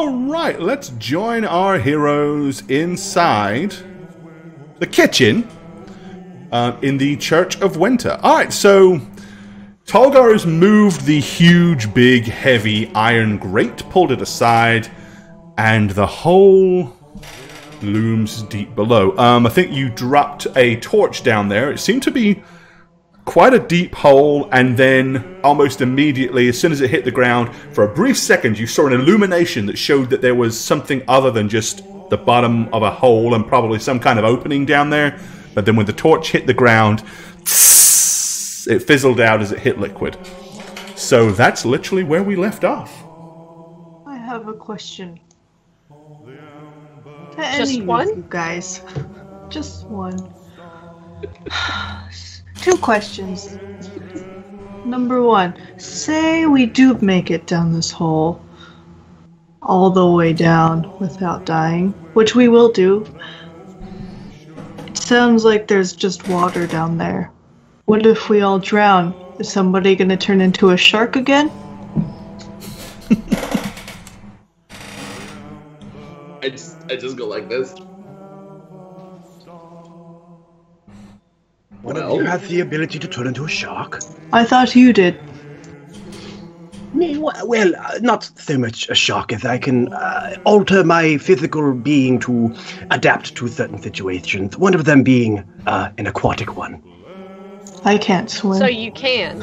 All right, let's join our heroes inside the kitchen uh, in the Church of Winter. All right, so Tolgar has moved the huge, big, heavy iron grate, pulled it aside, and the hole looms deep below. Um, I think you dropped a torch down there. It seemed to be quite a deep hole, and then almost immediately, as soon as it hit the ground, for a brief second, you saw an illumination that showed that there was something other than just the bottom of a hole and probably some kind of opening down there. But then when the torch hit the ground, it fizzled out as it hit liquid. So that's literally where we left off. I have a question. To Just one? you guys. Just one. Two questions. Number one, say we do make it down this hole all the way down without dying, which we will do. It sounds like there's just water down there. What if we all drown? Is somebody gonna turn into a shark again? I just, I just go like this. One Well- you have the ability to turn into a shark. I thought you did. Me, well, uh, not so much a shark as I can uh, alter my physical being to adapt to certain situations. One of them being uh, an aquatic one. I can't swim. So you can.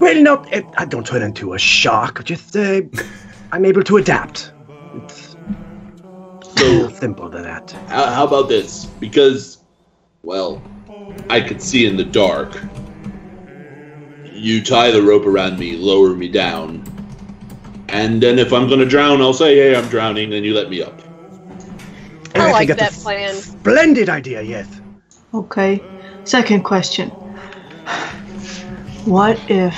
Well, not uh, I don't turn into a shark. Just uh, I'm able to adapt. It's So simple to that. how, how about this? Because, well, I could see in the dark. You tie the rope around me, lower me down, and then if I'm gonna drown, I'll say, "Hey, I'm drowning," and you let me up. I oh, like that plan. Splendid idea, yes. Okay. Second question. What if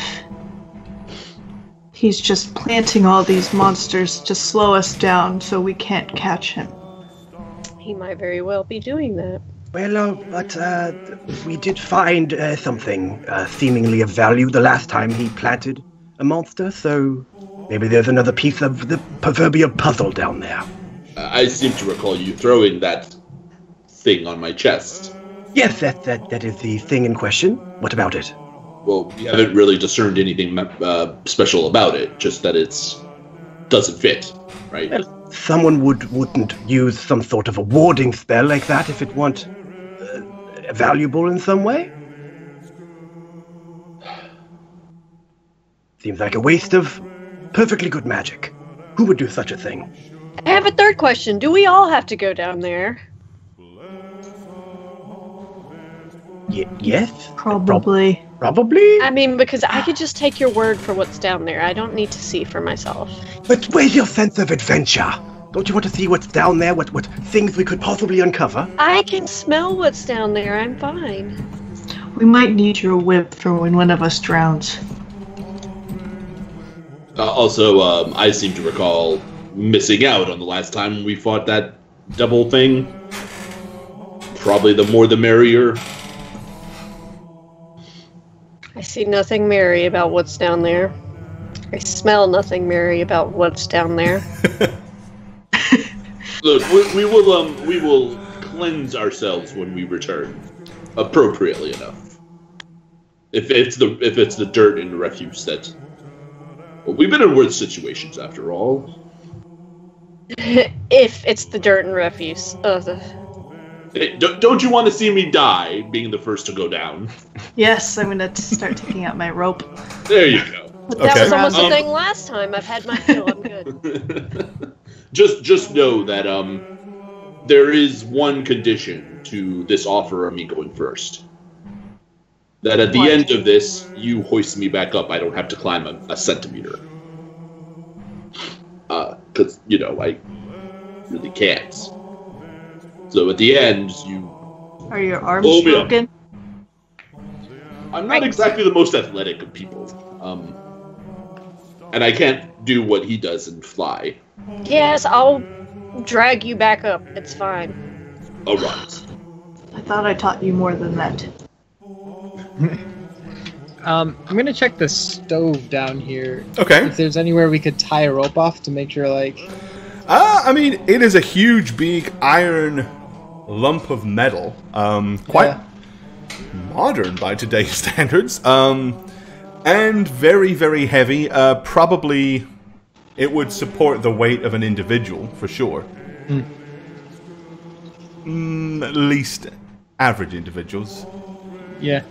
he's just planting all these monsters to slow us down so we can't catch him? He might very well be doing that. Well, uh, but uh, we did find uh, something uh, seemingly of value the last time he planted a monster, so maybe there's another piece of the proverbial puzzle down there. Uh, I seem to recall you throwing that thing on my chest. Yes, that, that, that is the thing in question. What about it? Well, we haven't really discerned anything uh, special about it. Just that it's doesn't fit, right? Well, someone would, wouldn't use some sort of a warding spell like that if it weren't valuable in some way? Seems like a waste of perfectly good magic. Who would do such a thing? I have a third question. Do we all have to go down there? Y- yes? Probably. Probably? I mean, because I could just take your word for what's down there. I don't need to see for myself. But where's your sense of adventure? Don't you want to see what's down there? What what things we could possibly uncover? I can smell what's down there. I'm fine. We might need your whip for when one of us drowns. Uh, also, um, I seem to recall missing out on the last time we fought that double thing. Probably the more the merrier. I see nothing merry about what's down there. I smell nothing merry about what's down there. Look, we, we will um we will cleanse ourselves when we return, appropriately enough. If it's the if it's the dirt and refuse that. Well, we've been in worse situations after all. if it's the dirt and refuse. Uh, the, Hey, don't, don't you want to see me die, being the first to go down? Yes, I'm gonna start taking out my rope. There you go. but that Okay. was almost Um, a thing last time. I've had my fill. I'm good. just just know that um there is one condition to this offer of me going first. That at the What? end of this, you hoist me back up. I don't have to climb a, a centimeter. Uh, cause you know I really can't. So at the end, you Are your arms broken? I'm not exactly the most athletic of people. Um, and I can't do what he does and fly. Yes, I'll drag you back up. It's fine. All right. I thought I taught you more than that. Um, I'm gonna check the stove down here. Okay. If there's anywhere we could tie a rope off to make sure, like, Uh, I mean, it is a huge, big iron lump of metal. Um, quite Yeah. modern by today's standards. Um, and very, very heavy. Uh, probably it would support the weight of an individual for sure. Mm, at least average individuals. Yeah.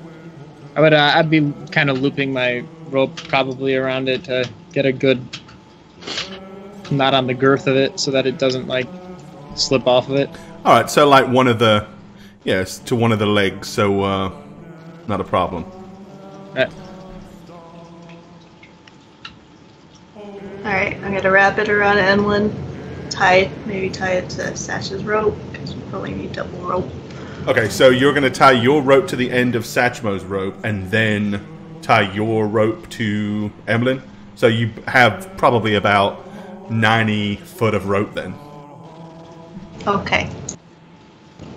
I would. Uh, I'd be kind of looping my rope probably around it to get a good knot on the girth of it, so that it doesn't like slip off of it. All right, so like one of the, yes, to one of the legs. So uh, not a problem. Uh, Alright, I'm gonna wrap it around Emlyn. Tie it, maybe tie it to Satch's rope, because we probably need double rope. Okay, so you're going to tie your rope to the end of Satchmo's rope, and then tie your rope to Emlyn. So you have probably about ninety foot of rope then. Okay.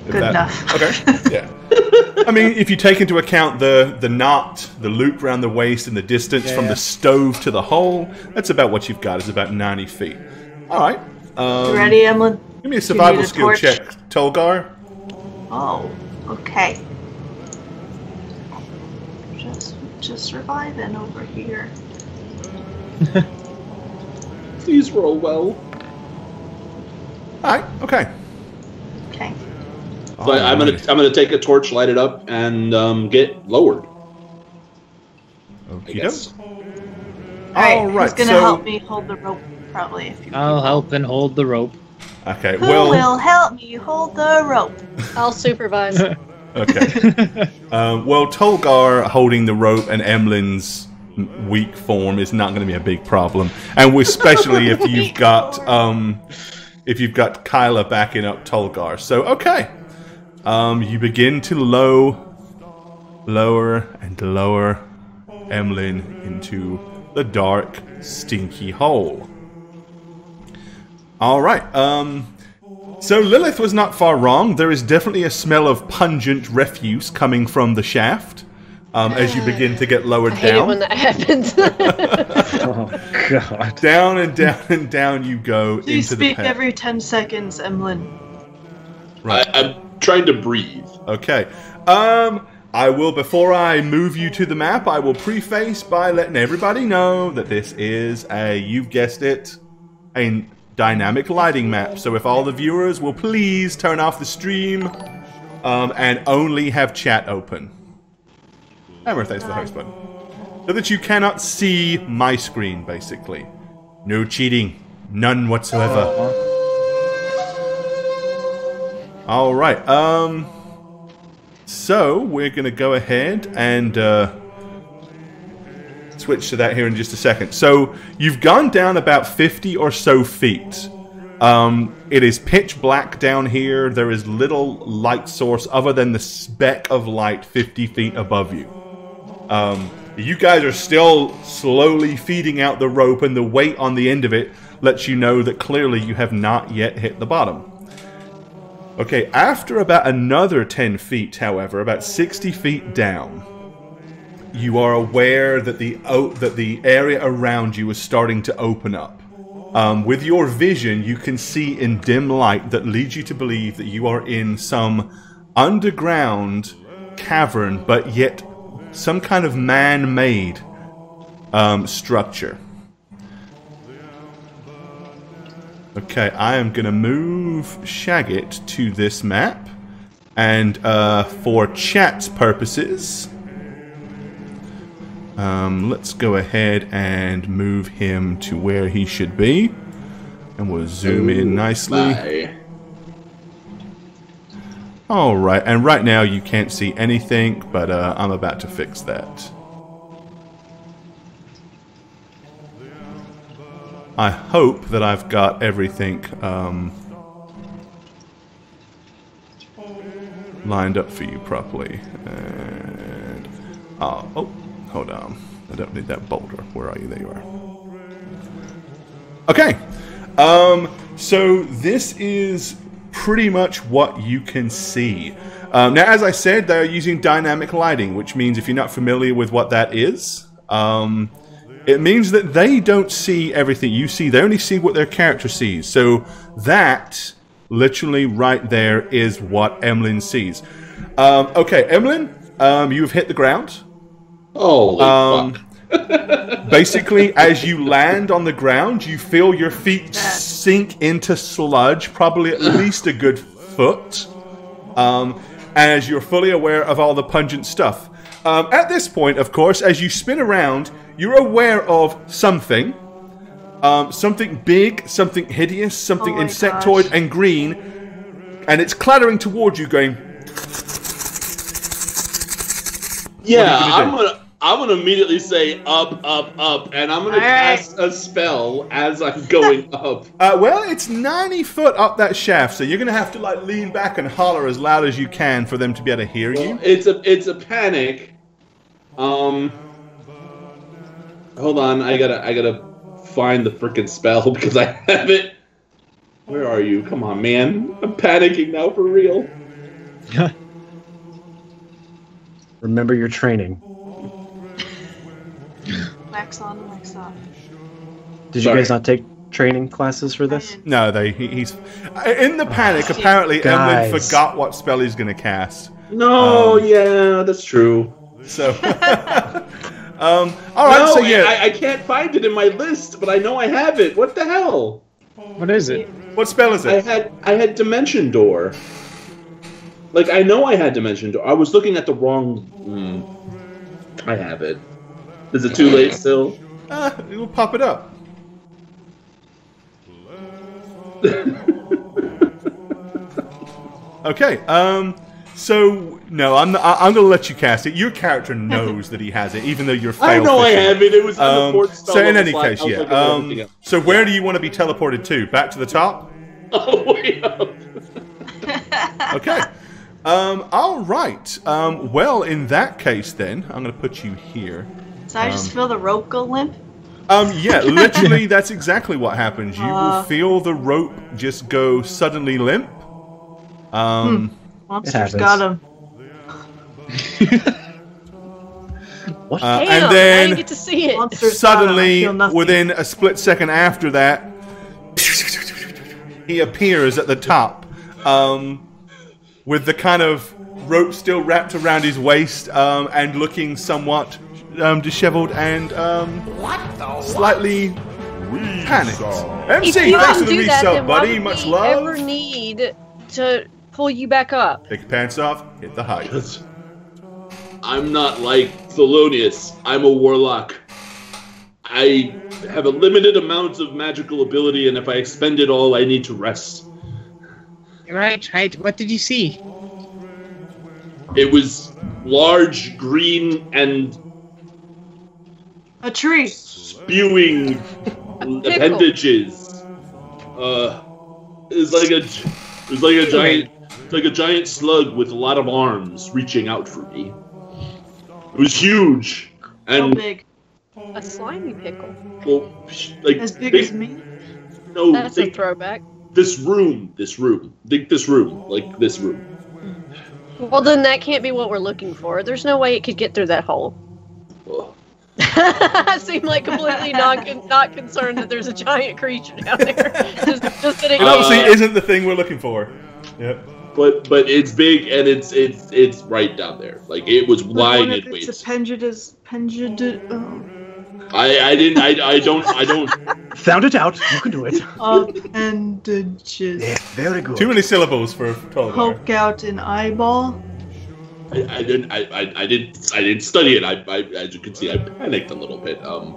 Is Good that- enough. Okay. Yeah. I mean, if you take into account the the knot, the loop around the waist, and the distance Yeah, from yeah. the stove to the hole, that's about what you've got. Is about ninety feet. All right. Um, ready, Emlyn? Give me a survival a skill torch? check, Tolgar. Oh, okay. Just, just surviving over here. Please roll well. All right. Okay. Okay. So I, I'm gonna I'm gonna take a torch, light it up, and um, get lowered. I Okey-doke. guess. Alright, All right, who's gonna so- help me hold the rope? Probably if you. I'll help and hold the rope. Okay. Who well. will help me hold the rope? I'll supervise. Okay. um, well, Tolgar holding the rope and Emlyn's weak form is not going to be a big problem, and especially if you've got um, if you've got Kyla backing up Tolgar. So okay, um, you begin to low, lower and lower Emlyn into the dark, stinky hole. All right. Um, so Lilith was not far wrong. There is definitely a smell of pungent refuse coming from the shaft um, as you begin to get lowered I hate it when down. that happens. Oh God. Down and down and down you go Please into the speak every ten seconds, Emlyn. Right. I, I'm trying to breathe. Okay. Um, I will before I move you to the map. I will preface by letting everybody know that this is a you've guessed it, a dynamic lighting map. So if all the viewers will please turn off the stream, um, and only have chat open. Hammer, thanks for the host button. So that you cannot see my screen, basically. No cheating, none whatsoever. All right. Um. So we're gonna go ahead and uh, switch to that here in just a second. So you've gone down about fifty or so feet. Um, it is pitch black down here. There is little light source other than the speck of light fifty feet above you. Um, you guys are still slowly feeding out the rope, and the weight on the end of it lets you know that clearly you have not yet hit the bottom. Okay, after about another 10 feet, however, about 60 feet down, you are aware that the that the area around you is starting to open up. Um, with your vision, you can see in dim light that leads you to believe that you are in some underground cavern, but yet some kind of man-made um, structure. Okay, I am going to move Shaggit to this map. And uh, for chat's purposes, um, let's go ahead and move him to where he should be. And we'll zoom in nicely. Bye. All right, and right now you can't see anything, but uh, I'm about to fix that. I hope that I've got everything um, lined up for you properly. And oh, oh, hold on, I don't need that boulder. Where are you? There you are. Okay. Um, so this is pretty much what you can see. Um, now, as I said, they're using dynamic lighting, which means if you're not familiar with what that is, um, it means that they don't see everything you see. They only see what their character sees. So that literally right there is what Emlyn sees. Um, okay, Emlyn, um, you've hit the ground. Holy Um. Basically, as you land on the ground, you feel your feet sink into sludge, probably at least a good foot, um, as you're fully aware of all the pungent stuff. Um, at this point, of course, as you spin around, you're aware of something. Um, something big, something hideous, something Oh insectoid gosh. and green, and it's clattering towards you, going, Yeah, gonna I'm gonna I'm gonna immediately say up, up, up, and I'm gonna All right. cast a spell as I'm going up. Uh, well, it's 90 foot up that shaft, so you're going to have to like lean back and holler as loud as you can for them to be able to hear you. It's a it's a panic. Um, hold on, I gotta I gotta find the freaking spell because I have it. Where are you? Come on, man! I'm panicking now for real. Remember your training. Wax on, wax off. Did Sorry. you guys not take training classes for this? No, they he, he's in the panic. Apparently, Emlyn forgot what spell he's going to cast. No, Um, yeah, that's true. So, um, all right. no, so yeah, I, I can't find it in my list, but I know I have it. What the hell? What is it? what spell is it? I had I had Dimension Door. Like I know I had Dimension Door. I was looking at the wrong. Hmm. I have it. Is it too late still? Uh, it'll pop it up. Okay. Um. So no, I'm I, I'm going to let you cast it. Your character knows that he has it, even though you're. I failed know I have it. It was on the Um, fourth spell so in any slot. case, yeah. looking Um, so where do you want to be teleported to? Back to the top? Oh, way up. Okay. Um, all right. Um, well, in that case, then I'm going to put you here. So I just Um, feel the rope go limp. Um, yeah, literally, that's exactly what happens. You will Uh. feel the rope just go suddenly limp. Um, Monsters got him. What? uh, Damn, and I then didn't get to see it. Him. Suddenly, within a split second after that, he appears at the top um, with the kind of rope still wrapped around his waist um, and looking somewhat um, disheveled and um, slightly panicked. MC, if you thanks for the do that, resub, then buddy. would Much we love. ever need to pull you back up? Take your pants off, hit the height. I'm not like Thelonious. I'm a warlock. I have a limited amount of magical ability, and if I expend it all, I need to rest. Right, right. What did you see? It was large, green, and A tree. spewing appendages. Uh, it's like a, it's like a giant, it's like a giant slug with a lot of arms reaching out for me. It was huge, So and big. A slimy pickle. well, like As big big- as me. No, That's a throwback. this room, this room, think this room, like this room. Well, then that can't be what we're looking for. There's no way it could get through that hole. Ugh. I seem like completely not not concerned that there's a giant creature down there. just, just that it It obviously Uh, isn't the thing we're looking for. Yep. But but it's big and it's it's it's right down there. Like it was But lying what in wait. it's a pendulous pendulous oh, I I didn't I I don't I don't. Found it out. You can do it. appendages. Yeah, very good. Too many syllables for Tolgar. Poke out an eyeball. I, I didn't I, I, I didn't I didn't study it. I, I as you can see I panicked a little bit. Um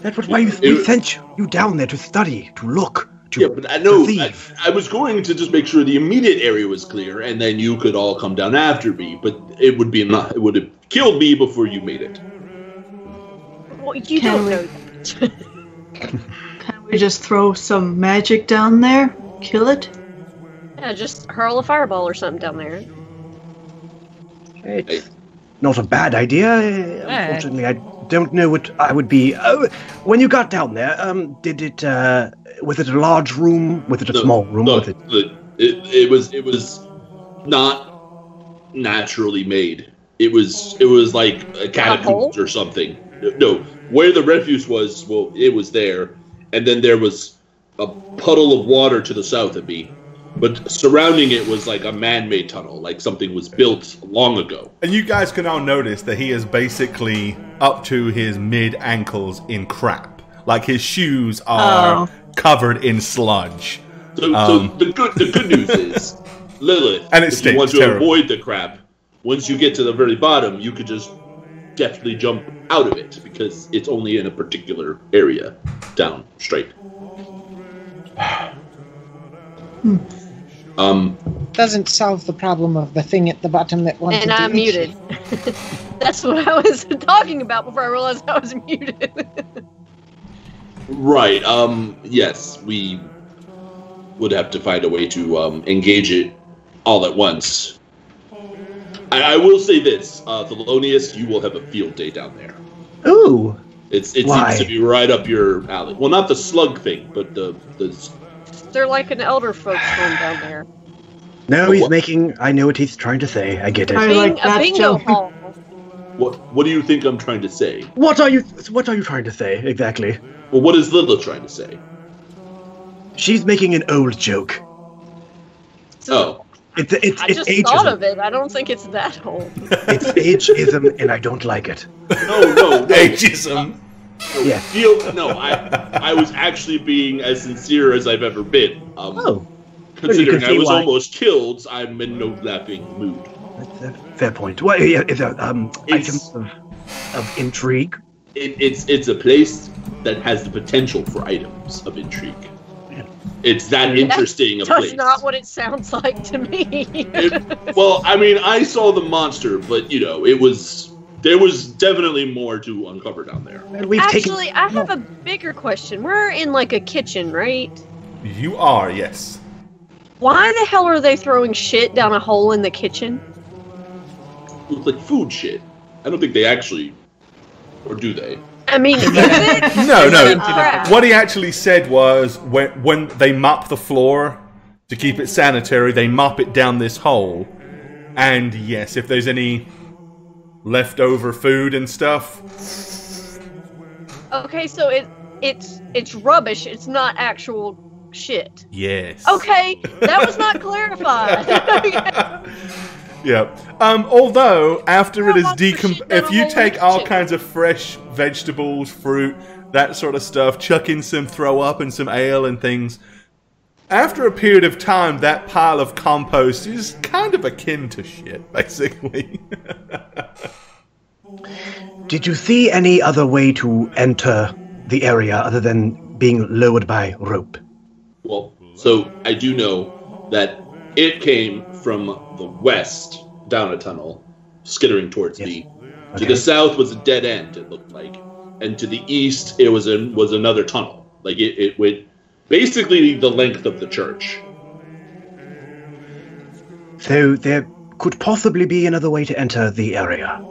That's what why you, It- we sent you, you down there to study, to look, to yeah, but I know I. I was going to just make sure the immediate area was clear, and then you could all come down after me. But it would be not. It would have killed me before you made it. Well, you Can don't we- know that. Can we just throw some magic down there? Kill it? yeah, just hurl a fireball or something down there. It's not a bad idea. Uh, Unfortunately, I don't know what I would be. Oh, when you got down there, um, did it? Uh, was it a large room? Was it a The- small room? the- was it? the- it, it was it was not naturally made. It was it was like a hole? catacomb or something. no, where the refuse was, well, it was there, and then there was a puddle of water to the south of me, but surrounding it was like a man-made tunnel, like something was built long ago. And you guys can all notice that he is basically up to his mid ankles in crap. Like his shoes are Oh. covered in sludge. So, Um. so the good the good news is, Lilith, And it if you want to terrible. avoid the crap, once you get to the very bottom, you could just deftly jump out of it because it's only in a particular area, down straight. Um, Doesn't solve the problem of the thing at the bottom that wanted And to I'm muted. That's what I was talking about before I realized I was muted. right. Um, yes, we would have to find a way to um, engage it all at once. I, I will say this, uh, Thelonious, you will have a field day down there. Ooh, It's it Why? seems to be right up your alley. Well, not the slug thing, but the the They're like an elder folks home down there. no, he's what? making. I know what he's trying to say. I get it. I Bing, like a bingo joke. hall. what what do you think I'm trying to say? What are you? What are you trying to say exactly? Well, what is Lilith trying to say? She's making an old joke. Oh, It's it's I it's just thought of it. I don't think it's that old. It's ageism, and I don't like it. no, no, no. Ageism. Yeah. Feel, no, I I was actually being as sincere as I've ever been. Um, Oh, considering I was why. almost killed, I'm in no laughing mood. that's a fair point. What? Yeah, is um It's- items of of intrigue? It, it's it's a place that has the potential for items of intrigue. It's that interesting a That's place. not what it sounds like to me. It- well, I mean, I saw the monster, but you know, it was there was definitely more to uncover down there. Actually, taken. I have a bigger question. We're in like a kitchen, right? You are, yes. Why the hell are they throwing shit down a hole in the kitchen? It was like food shit. I don't think they actually, or do they? I mean, is it? No, no. crap? What he actually said was when when they mop the floor to keep it sanitary, they mop it down this hole. And yes, if there's any leftover food and stuff, Okay, so it it's it's rubbish. It's not actual shit. yes. Okay, that was not clarified. Yeah. Um, although after it is How much for decom, if you take all kinds of fresh vegetables, fruit, that sort of stuff, chuck in some throw up and some ale and things, after a period of time, that pile of compost is kind of akin to shit, basically. Did you see any other way to enter the area other than being lowered by rope? Well, so I do know that it came from the west down a tunnel, skittering towards Yes. me. To the south was a dead end. It looked like, and to the east it was a, was another tunnel. Like it, it went basically the length of the church. So there could possibly be another way to enter the area.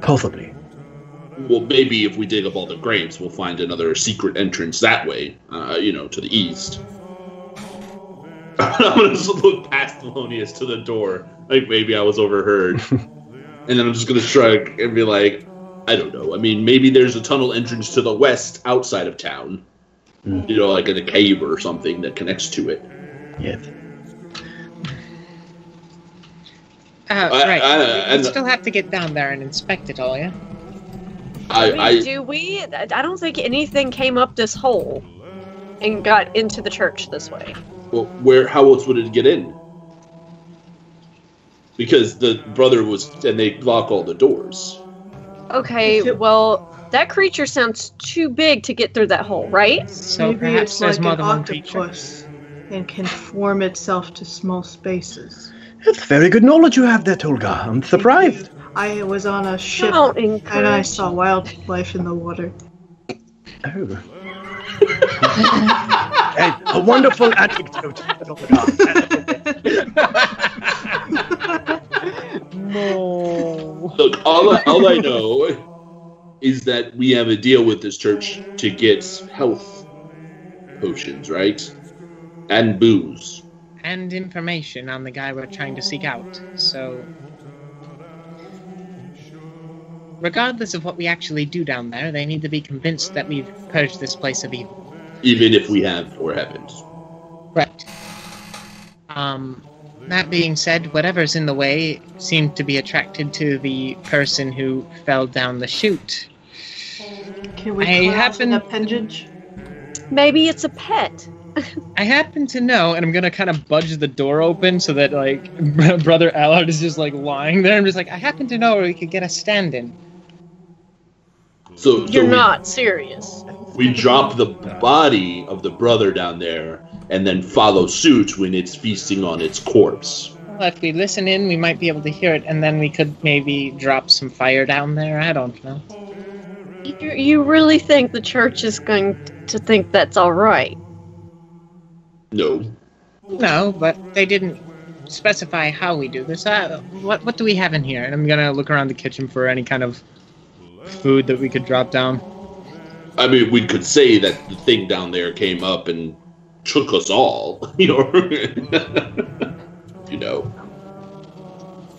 Possibly. Well, maybe if we dig up all the graves, we'll find another secret entrance that way. Uh, you know, to the east. I'm gonna just look past Thelonious to the door, like maybe I was overheard, and then I'm just gonna shrug and be like, I don't know. I mean, maybe there's a tunnel entrance to the west outside of town. Hmm. You know, like in a cave or something that connects to it. Yes. Uh, I- right. I- we and- still have to get down there and inspect it all, yeah? I, I do we? I don't think anything came up this hole and got into the church this way. well, where? How else would it get in? Because the brother was, and they lock all the doors. Okay, well, that creature sounds too big to get through that hole, right? So Maybe perhaps it's there's like more an than one creature. octopus and can form itself to small spaces. That's very good knowledge you have there, Tolgar. I'm surprised. I was on a ship Don't and I saw wildlife in the water. Oh. Hey, a wonderful anecdote, Tolgar. No. Look, all I, all I know is that we have a deal with this church to get health potions, right? And booze. And information on the guy we're trying to seek out. So regardless of what we actually do down there, they need to be convinced that we've purged this place of evil. Even if we have or haven't. Right. Um, that being said, whatever's in the way seemed to be attracted to the person who fell down the chute. Can we I happen- an appendage? Maybe it's a pet. I happen to know, and I'm gonna kind of budge the door open so that like brother Allard is just like lying there. I'm just like, I happen to know where we could get a stand-in. So, so You're we, not serious. we drop the body of the brother down there and then follow suit when it's feasting on its corpse. Well, if we listen in, we might be able to hear it, and then we could maybe drop some fire down there. I don't know. You, you really think the church is going to think that's all right? No. No, but they didn't specify how we do this. Uh, what what do we have in here? And I'm gonna look around the kitchen for any kind of food that we could drop down. I mean, we could say that the thing down there came up and took us all. You know. you know.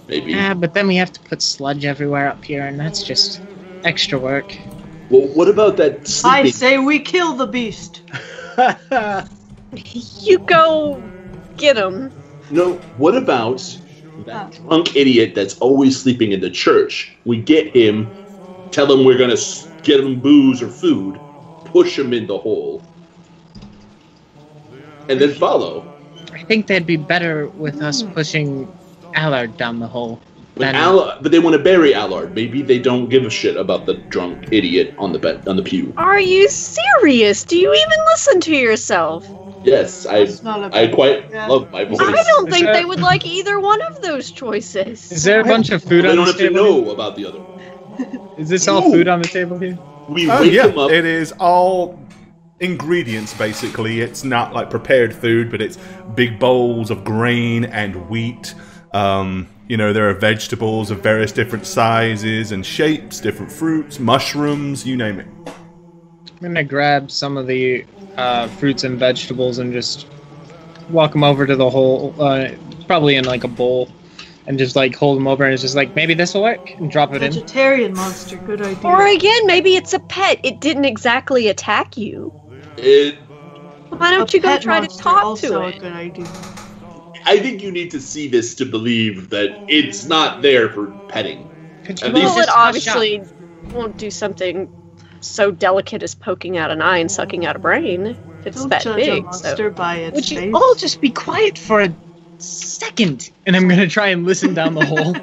Maybe. Ah, but then we have to put sludge everywhere up here, and that's just extra work. Well, what about that I say we kill the beast. You go get him. No. What about that drunk idiot that's always sleeping in the church? We get him, tell him we're gonna s- get him booze or food, push him in the hole, and then follow. I think they'd be better with us pushing Allard down the hole. But, Then- Al- but they want to bury Allard. Maybe they don't give a shit about the drunk idiot on the bed on the pew. Are you serious? Do you even listen to yourself? Yes, I That's not a I bad quite Yeah. love my voice. I don't think that- they would like either one of those choices. Is there a bunch of food They on don't the have to table? know about the other one. Is this all food on the table here? We Oh wake yeah, him up. it is all ingredients basically. It's not like prepared food, but it's big bowls of grain and wheat. Um, you know, there are vegetables of various different sizes and shapes, different fruits, mushrooms, you name it. I'm gonna grab some of the uh, fruits and vegetables and just walk them over to the hole, uh, probably in like a bowl, and just like hold them over and it's just like maybe this will work and drop it in. Vegetarian monster, good idea. Or again, maybe it's a pet. It didn't exactly attack you. It, Why don't you go try to talk also to a it? good idea. I think you need to see this to believe that it's not there for petting. Could At least Well, it obviously won't do something so delicate as poking out an eye and sucking out a brain. If it's Don't that judge big. a monster So. by its Would face. you all just be quiet for a second? And I'm gonna try and listen down the hole,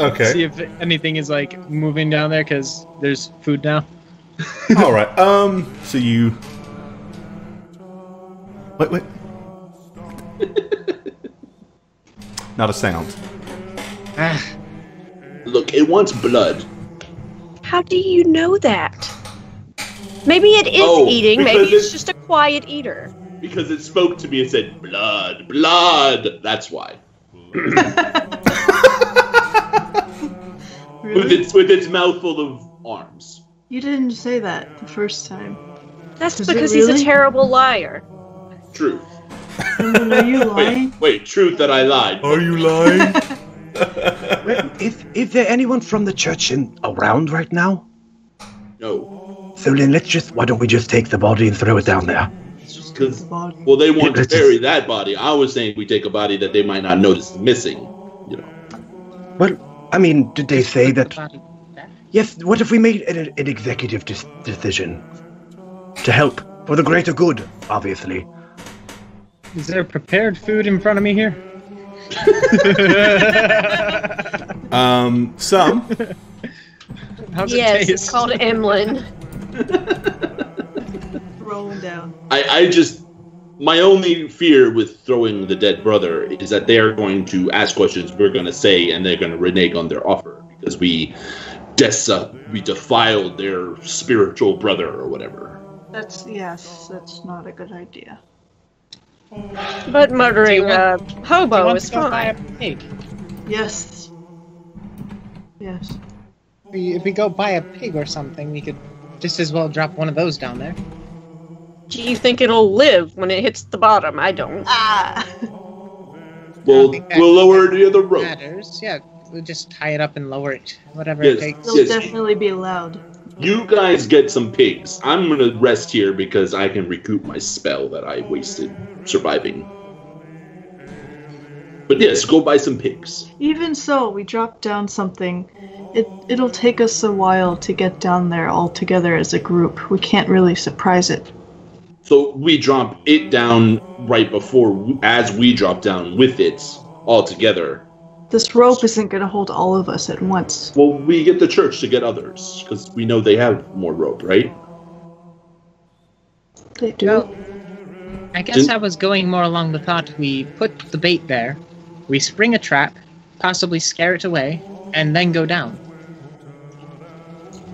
okay. see if anything is like moving down there because there's food now. all right. Um. So you. Wait. Wait. Not a sound. Ah, Look, it wants blood. How do you know that? Maybe it is Oh, eating. Maybe because it's it- just a quiet eater. Because it spoke to me and said, blood, blood. That's why. With Really? its, with its mouthful of arms. You didn't say that the first time. That's Is it because he's really? a terrible liar. Truth. Herman, are you lying? Wait, wait, truth that I lied. Are you lying? if is, is there anyone from the church in around right now? No. So then let's just, why don't we just take the body and throw it down there? Because, Body. well, they want to Let's just- bury that body. I was saying we take a body that they might not notice is missing. You know. Well, I mean, did they say that? Yes, what if we made an, an executive dis- decision? To help, for the greater good, obviously. Is there prepared food in front of me here? um. Some. How's it yes, taste? it's called Emlyn. Rolling down. I, I just my only fear with throwing the dead brother is that they are going to ask questions we're going to say and they're going to renege on their offer because we des- we defiled their spiritual brother or whatever. That's yes. That's not a good idea. But murdering Do you a want- Do you hobo want is to go buy a fine. pig? Yes. Yes. We- If we go buy a pig or something, we could just as well drop one of those down there. Do you think it'll live when it hits the bottom? I don't. Ah. We'll we'll lower it near the rope. Matters, yeah. we'll just tie it up and lower it. Whatever Yes. it takes. It'll Yes. definitely be loud. You guys get some pigs. I'm gonna rest here because I can recoup my spell that I wasted surviving. But yes, go buy some pigs. Even so, we dropped down something. It it'll take us a while to get down there all together as a group. We can't really surprise it. So we drop it down right before, as we drop down with it all together. This rope isn't going to hold all of us at once. Well, we get the church to get others because we know they have more rope, right? They do. Well, I guess Didn't- I was going more along the thought we put the bait there, we spring a trap, possibly scare it away, and then go down.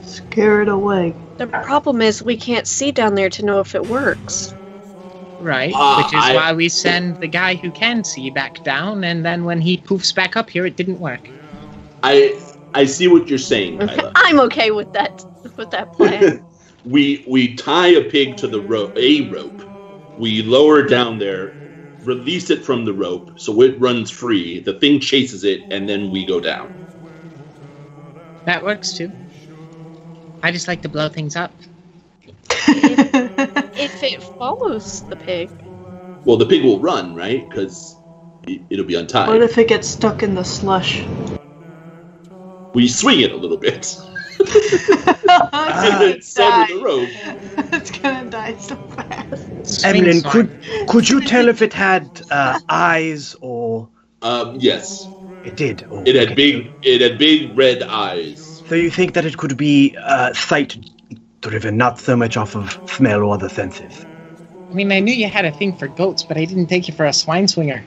Scare it away. The problem is we can't see down there to know if it works. Right, Ah, which is I- why we send the guy who can see back down, and then when he poofs back up here, it didn't work. I I see what you're saying, Kyla. I'm okay with that with that plan. we we tie a pig to the rope, a rope. We lower it down there, release it from the rope, so it runs free. The thing chases it, and then we go down. That works too. I just like to blow things up. if it follows the pig. Well, the pig will run, right? Because it'll be untied. what if it gets stuck in the slush? we swing it a little bit, it's, and gonna then sever the die. rope. it's gonna die so fast. Swing Emlyn, could could you tell if it had uh, eyes or Um, yes, it did? Oh, it had okay. big. It had big red eyes. So you think that it could be uh, sight driven, not so much off of smell or other senses? I mean, I knew you had a thing for goats, but I didn't take you for a swine swinger.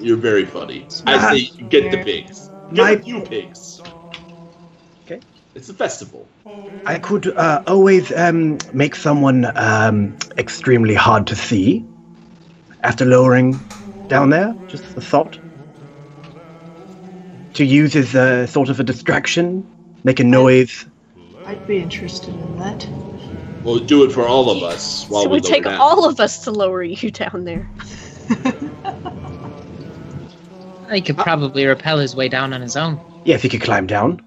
You're very funny. I say get the pigs. Get My- a few pigs. Okay. It's a festival. I could uh, always um, make someone um, extremely hard to see after lowering down there. Just the thought. To use as a sort of a distraction, make a noise. I'd be interested in that. We'll do it for all of us while so we we take down. all of us to lower you down there. He could probably rappel his way down on his own. Yeah, if he could climb down.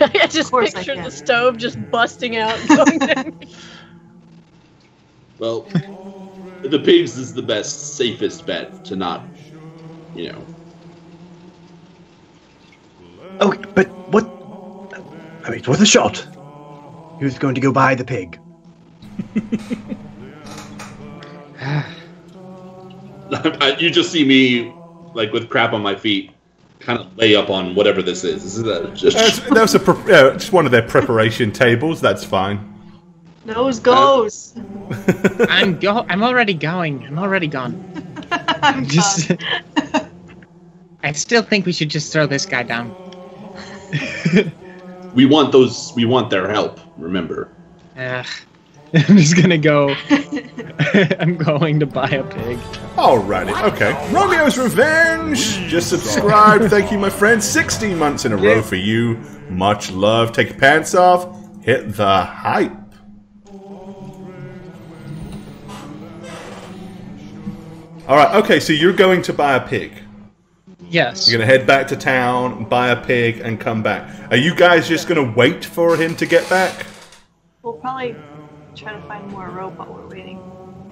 I just course I pictured the stove just busting out and going down. Well, the pigs is the best, safest bet to not, you know. Oh, but what? I mean, it was a shot. He was going to go buy the pig. you just see me, like with crap on my feet, kind of lay up on whatever this is. This is a, just. That's, that was a pre- yeah, just one of their preparation tables. That's fine. Nose goes. I'm go. I'm already going. I'm already gone. I'm Just. I still think we should just throw this guy down. We want those. We want their help. Remember. Ugh. I'm just gonna go. I'm going to buy a pig. Alrighty, okay. Romeo's Revenge! Just subscribe. Thank you, my friend. 16 months in a row for you. Much love. Take your pants off. Hit the hype. Alright, okay, so you're going to buy a pig. Yes. You're going to head back to town, buy a pig, and come back. Are you guys just going to wait for him to get back? We'll probably try to find more rope while we're waiting.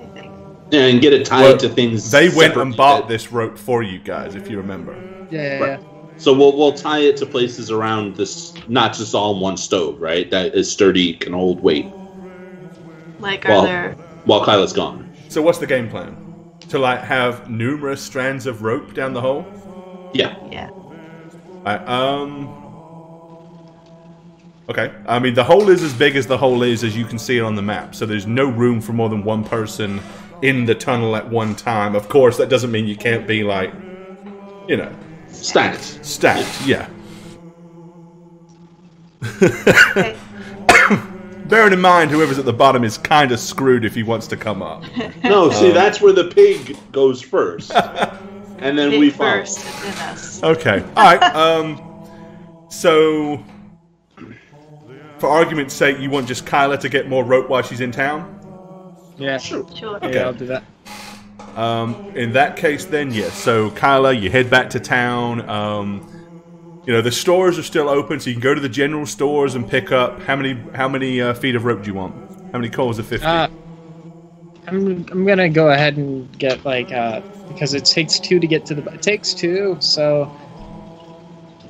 I think. And get it tied Well, to things. They went and bought this rope for you guys, if you remember. Yeah. yeah, Right. So we'll we'll tie it to places around this, not just all in one stove, right? That is sturdy, can hold weight. Like, are Well- there? While Kyla's gone. So what's the game plan? To like have numerous strands of rope down the hole? Yeah. Yeah. Right, um. Okay. I mean, the hole is as big as the hole is as you can see it on the map. So there's no room for more than one person in the tunnel at one time. Of course, that doesn't mean you can't be like, you know, Stacked. stacked. Yeah. Okay. Bearing in mind, whoever's at the bottom is kind of screwed if he wants to come up. No, see, that's where the pig goes first, and then Pig we follow. first, and us. Okay. All right. Um. So, for argument's sake, you want just Kyla to get more rope while she's in town? Yeah. Sure. Yeah, I'll do that. Um, in that case, then yes. So Kyla, you head back to town. Um, you know the stores are still open, so you can go to the general stores and pick up how many how many uh, feet of rope do you want? How many coils of fifty? Uh, I'm I'm gonna go ahead and get like uh because it takes two to get to the it takes two so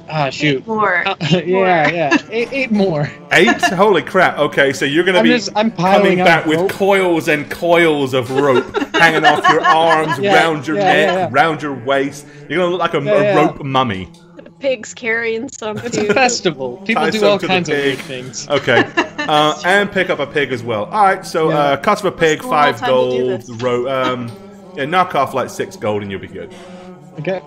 ah shoot Eight more. Uh, Eight more. yeah yeah eight, eight more Eight? Holy crap! Okay, so you're gonna I'm be just I'm coming back up with rope. coils and coils of rope hanging off your arms, Yeah, round your yeah, neck, yeah, yeah. round your waist. You're gonna look like a, Yeah, a yeah. rope mummy. Pig's carrying some it's a festival people Tie do all kinds of weird things Okay, uh, and pick up a pig as well. All right, so Yeah. uh, cost of a pig, What's five time to do gold. Ro- um, yeah, knock off like six gold, and you'll be good. okay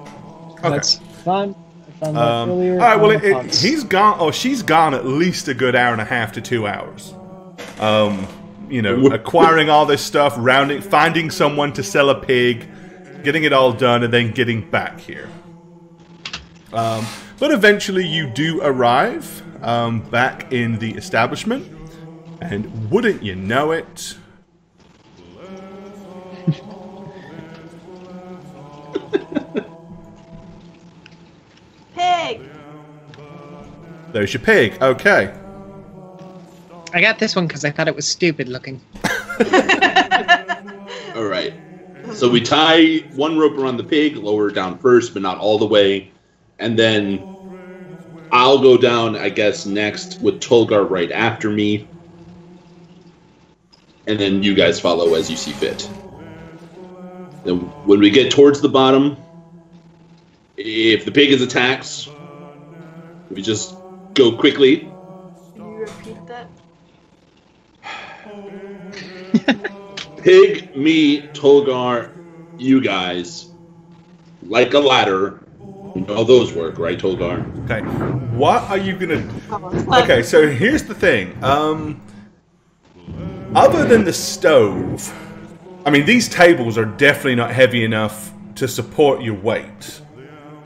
that's fine I found that Um, earlier right, well, it, it, he's gone. Oh, she's gone at least a good hour and a half to two hours. Um, you know, acquiring all this stuff, rounding, finding someone to sell a pig, getting it all done, and then getting back here. Um, but eventually, you do arrive um, back in the establishment, and wouldn't you know it? Pig. There's your pig. Okay. I got this one because I thought it was stupid looking All right. So we tie one rope around the pig, lower it down first, but not all the way, and then I'll go down, I guess, next with Tolgar right after me, and then you guys follow as you see fit. Then when we get towards the bottom, if the pig is attacked, we just go quickly. Can you repeat that? Pig, me, Tolgar, you guys, like a ladder. You know how those work, right, Tolgar? Okay. What are you gonna? Oh, it's not- Okay, so here's the thing. Um, other than the stove, I mean, these tables are definitely not heavy enough to support your weight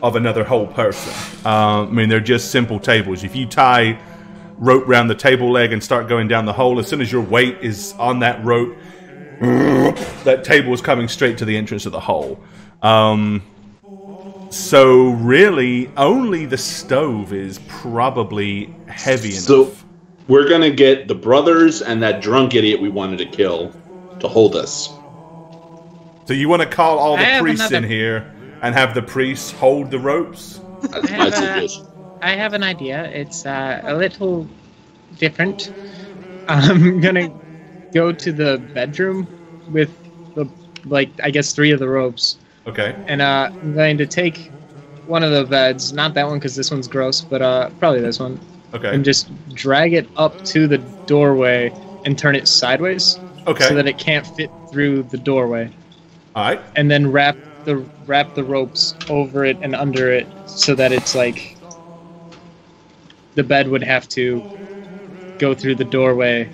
of another whole person. Um, I mean, they're just simple tables. If you tie rope round the table leg and start going down the hole, as soon as your weight is on that rope, that table is coming straight to the entrance of the hole. Um, so really, only the stove is probably heavy enough. So we're gonna get the brothers and that drunk idiot we wanted to kill to hold us. So you want to call all I the have priests in here and have the priests hold the ropes? That's I my have, suggestion. I have an idea. It's uh, a little different. I'm gonna go to the bedroom with the like I guess three of the ropes, Okay. and uh, I'm going to take one of the beds, not that one because this one's gross, but uh, probably this one, Okay. and just drag it up to the doorway and turn it sideways Okay. so that it can't fit through the doorway, all right. and then wrap the wrap the ropes over it and under it so that it's like the bed would have to go through the doorway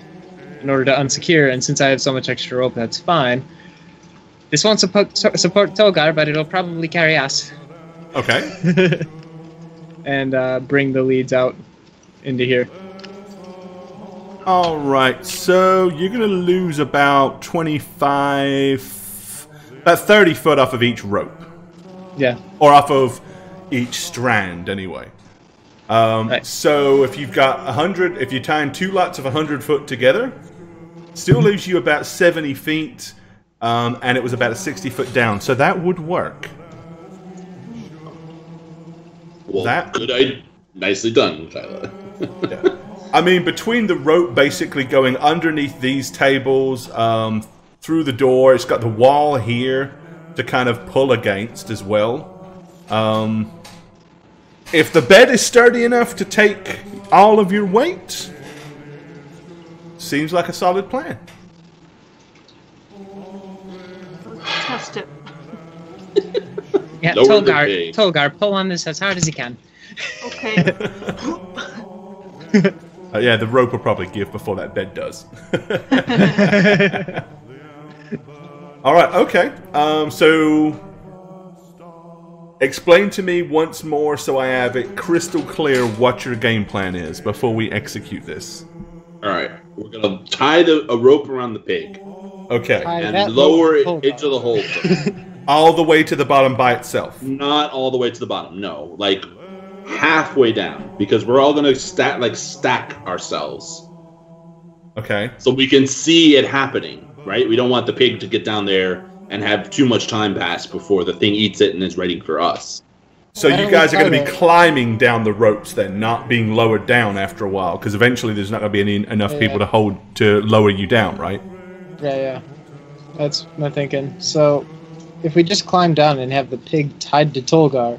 in order to unsecure. And since I have so much extra rope, that's fine. This won't support support Tolgar, but it'll probably carry us Okay. and uh, bring the leads out into here. All right. So you're going to lose about 25, about 30 foot off of each rope, Yeah. or off of each strand, anyway. Um, Right. So if you've got 100, if you're tying two lots of 100 foot together, still leaves you about 70 feet, um, and it was about a 60 foot down. So that would work. Well, that- good idea. Nicely done, Kyla. I mean, between the rope basically going underneath these tables, um, through the door, it's got the wall here to kind of pull against as well. Um, if the bed is sturdy enough to take all of your weight, seems like a solid plan. Test it. Yeah, Lower Tolgar. Tolgar, pull on this as hard as you can. Okay. Uh, yeah, the rope will probably give before that bed does. All right, okay. Um, so, explain to me once more so I have it crystal clear what your game plan is before we execute this. All right, we're gonna tie the, a rope around the pig. Okay. I- and lower it hold into on. the hole. All the way to the bottom by itself. Not all the way to the bottom. No, like halfway down, because we're all gonna stack like stack ourselves, Okay. so we can see it happening. Right? We don't want the pig to get down there and have too much time pass before the thing eats it and is ready for us. So Why you guys are going to be climbing down the ropes then, not being lowered down after a while, because eventually there's not going to be any, enough people to hold to lower you down, right? Yeah, yeah. That's my thinking. So, if we just climb down and have the pig tied to Tolgar,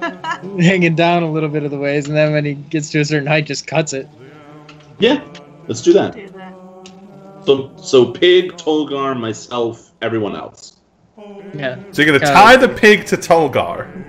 hanging down a little bit of the ways, and then when he gets to a certain height, just cuts it. Yeah, let's do that. Do that. So, so pig, Tolgar, myself, everyone else. Yeah. So you're going to Got tie the pig to Tolgar.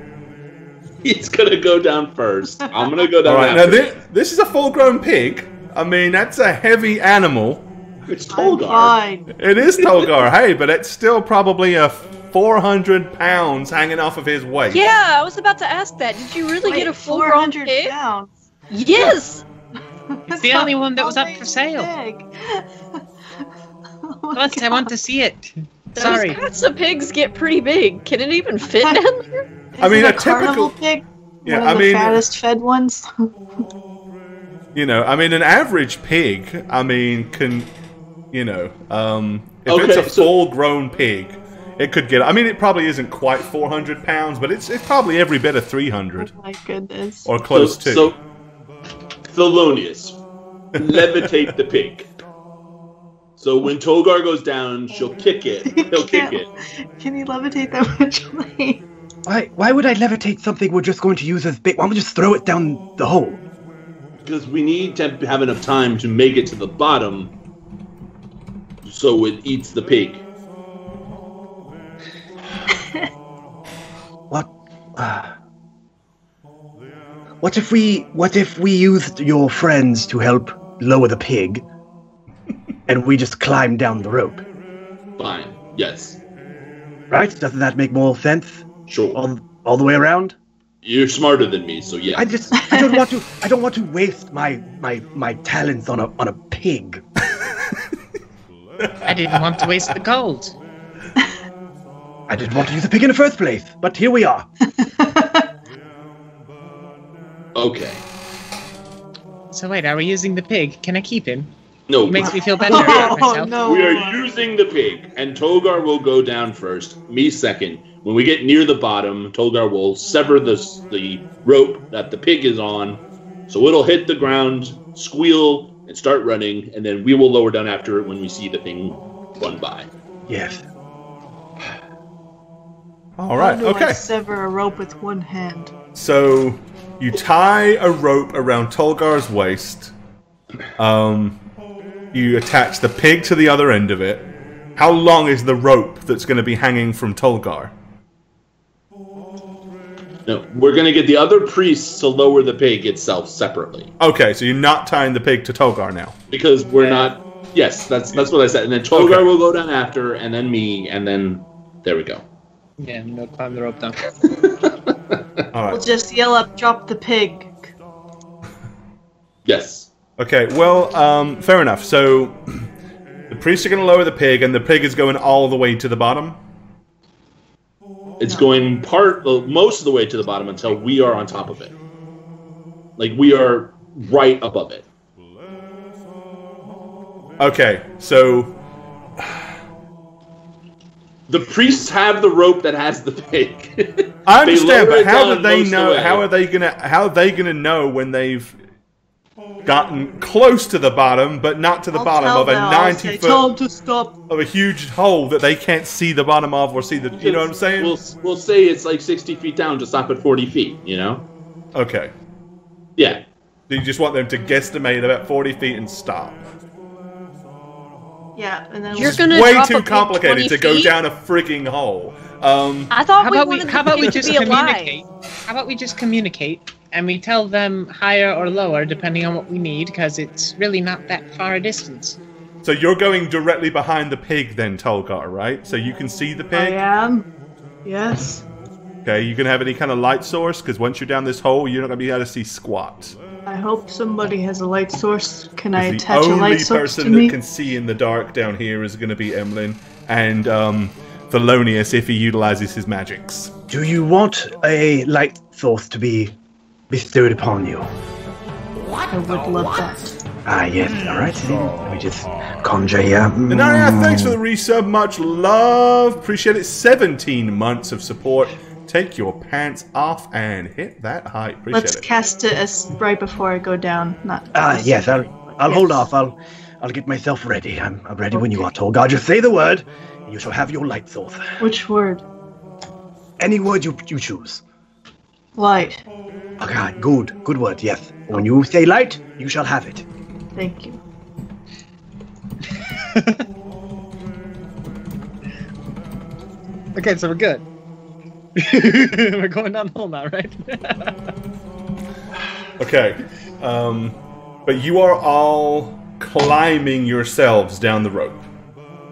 He's gonna go down first. I'm gonna go down All right. Now this, this is a full-grown pig. I mean, that's a heavy animal. It's I'm Tolgar. It is Tolgar, hey, but it's still probably a 400 pounds hanging off of his waist. Yeah, I was about to ask that. Did you really get a full grown 400 pig? pounds. Yes. It's the only one that was up for sale. Oh Plus, I want to see it. Sorry. Those cats of pigs get pretty big. Can it even fit down there? I mean, a, a typical- pig. Yeah, one I of the mean- fattest fed ones. You know, I mean, an average pig, I mean, can, you know, um, if it's a so- full-grown pig, it could get. I mean, it probably isn't quite 400 pounds, but it's it's probably every bit of 300 oh my goodness. or close so, to. So, Thelonious, levitate the pig. So when Tolgar goes down, she'll kick it. He'll kick Can't- it. Can you levitate that much weight? Why, why would I levitate something we're just going to use as bait? Why don't we just throw it down the hole? Because we need to have enough time to make it to the bottom so it eats the pig. What? Uh, what if we? What if we used your friends to help lower the pig, and we just climb down the rope? Fine. Yes. Right? Doesn't that make more sense? Sure. All, all the way around. You're smarter than me, so yeah. I just, I don't want to, I don't want to waste my my my talents on a on a pig. I didn't want to waste the gold. I didn't want to use a pig in the first place, but here we are. Okay. So wait, are we using the pig? Can I keep him? No. It makes me feel better Oh myself. no! We are using the pig, and Tolgar will go down first, me second. When we get near the bottom, Tolgar will sever the, the rope that the pig is on, so it'll hit the ground, squeal, and start running, and then we will lower down after it when we see the thing run by. Yes. All right. How do I Okay. sever a rope with one hand. So you tie a rope around Tolgar's waist. Um, you attach the pig to the other end of it. How long is the rope that's going to be hanging from Tolgar? No, we're gonna get the other priests to lower the pig itself separately Okay, so you're not tying the pig to Tolgar now. because we're not. Yes, that's that's what I said. And then Tolgar Okay. will go down after, and then me, and then there we go. Yeah, no, climb the rope down. All We'll just yell up, "Drop the pig!" Yes. Okay. Well, um, fair enough. So the priests are going to lower the pig, and the pig is going all the way to the bottom. It's going part, most of the way to the bottom until we are on top of it. Like we are right above it. Okay. So The priests have the rope that has the pig. I understand, but how do they know? How are they gonna? How are they gonna know when they've gotten close to the bottom, but not to the I'll bottom of a them, I'll ninety foot Tell 'em to stop. of a huge hole that they can't see the bottom of or see the? You know what I'm saying? We'll we'll say it's like sixty feet down to stop at forty feet. You know? Okay. Yeah. Do you just want them to guesstimate about forty feet and stop? Yeah, and then You're we'll- gonna Way too complicated to go down a freaking hole. Um, I thought How we about we how about we just to be alive. communicate? How about we just communicate and we tell them higher or lower depending on what we need because it's really not that far a distance. so you're going directly behind the pig, then Tolgar, right? So you can see the pig? I am. Yes, Okay. You can have any kind of light source because once you're down this hole, you're not gonna be able to see squat. I I hope somebody has a light source. Can I attach a light source to person that me? can see in the dark down here is going to be Emlyn and um, Thelonious if he utilizes his magics. Do you want a light source to be bestowed upon you? I would love that. Ah, yes. All right. then. Let me just conjure here. Minaria, thanks for the resub. Much love. Appreciate it. 17 months of support. Take your pants off and hit that height. Appreciate Let's it. cast it as right before I go down. Not. Ah, yes. I'll, I'll hold off. I'll, I'll get myself ready. I'm, I'm ready when you are, Tolga. Just say the word, and you shall have your light thought. Which word? Any word you, you choose. Light. Okay, good. Good word, yes. When you say light, you shall have it. Thank you. Okay, so we're good. we're going down the hole now, right? Okay. Um, but you are all climbing yourselves down the rope.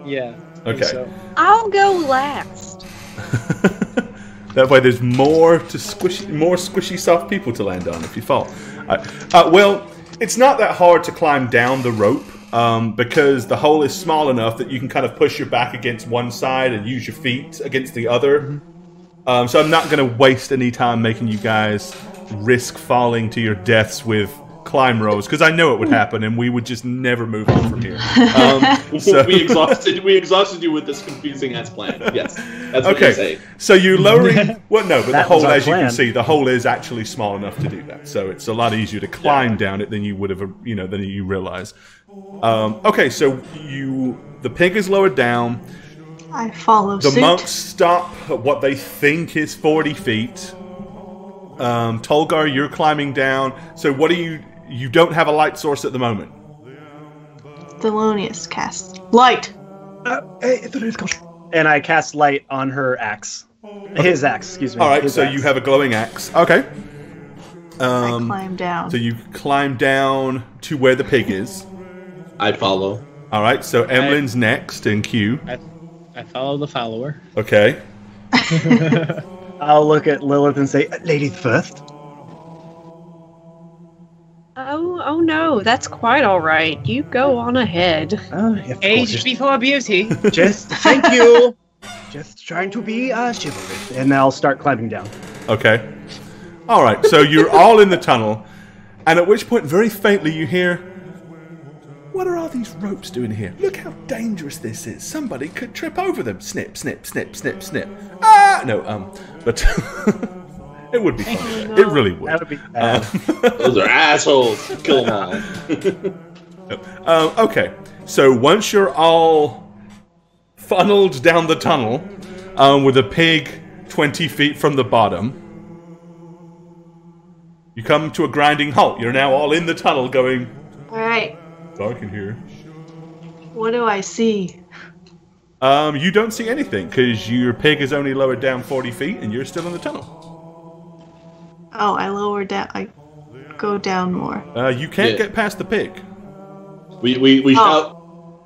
yeah. Okay. So. I'll go last. That way, there's more to squishy, more squishy, soft people to land on if you fall. Uh, well, it's not that hard to climb down the rope um, because the hole is small enough that you can kind of push your back against one side and use your feet against the other. Um, so I'm not going to waste any time making you guys risk falling to your deaths with climb rows because I know it would happen and we would just never move on from here. Um, so- we exhausted we exhausted you with this confusing ass plan. Yes, that's what Okay. you say. So you're lowering. well, no, but the That hole, our as you can see, the hole is actually small enough to do that. So it's a lot easier to climb down it than you would have, you know, than you realize. Um, okay, so you, the pig is lowered down. I follow The suit. monks stop at what they think is 40 feet. Um, Tolgar, you're climbing down. So what do you? You don't have a light source at the moment. Thelonious cast light. Uh, hey, and I cast light on her axe. His axe, excuse me. All right, his so axe. you have a glowing axe. Okay. I Um, climb down. so you climb down to where the pig is. I follow. All right, so Emlyn's next in queue. I, I follow the follower. Okay. I'll look at Lilith and say, "Ladies first. Oh, oh no, that's quite all right. You go on ahead. Oh, of course, Age just, before beauty. just thank you. Just trying to be uh, chivalrous, and I'll start climbing down. Okay. All right, so you're all in the tunnel, and at which point, very faintly, you hear, "What are all these ropes doing here? Look how dangerous this is. Somebody could trip over them. Snip, snip, snip, snip, snip. Ah, no, um, but it would be fun. It really would. That would be bad. Those are assholes. Kill them all. Um, okay, so once you're all funneled down the tunnel um, with a pig 20 feet from the bottom, you come to a grinding halt. You're now all in the tunnel going, All right. dark in here. What do I see? Um, you don't see anything because your pig is only lowered down 40 feet and you're still in the tunnel. Oh, I lower down. I go down more. Uh, you can't Yeah. get past the pig. We we we Oh. shout.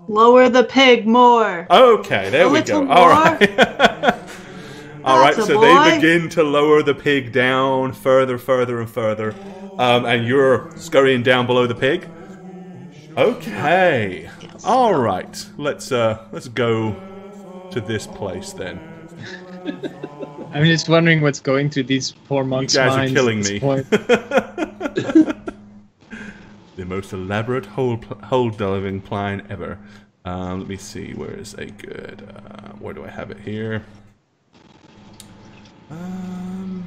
Lower the pig more. Okay, there A we little go. All more. right. All right, That's a so boy. they begin to lower the pig down further, further, and further, um, and you're scurrying down below the pig. Okay. All right. Let's uh, let's go to this place then. I'm just wondering what's going through these poor monks' guys are minds killing at this me. point. The most elaborate hole pl- hole delving plan ever. Um, let me see. Where is a good? Uh, where do I have it here? Um.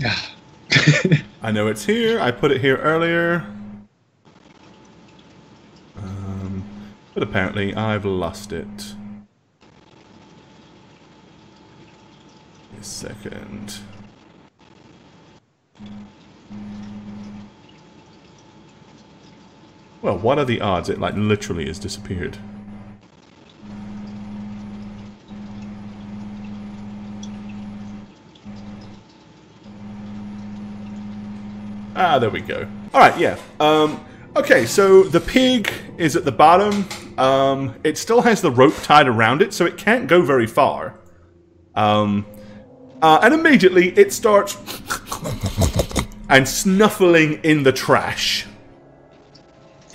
I know it's here. I put it here earlier. Um, but apparently I've lost it. A second. Well, what are the odds it like literally has disappeared? Ah, there we go. All right, yeah. Um, okay, so the pig is at the bottom. Um, it still has the rope tied around it, so it can't go very far. Um, uh, and immediately it starts and snuffling in the trash.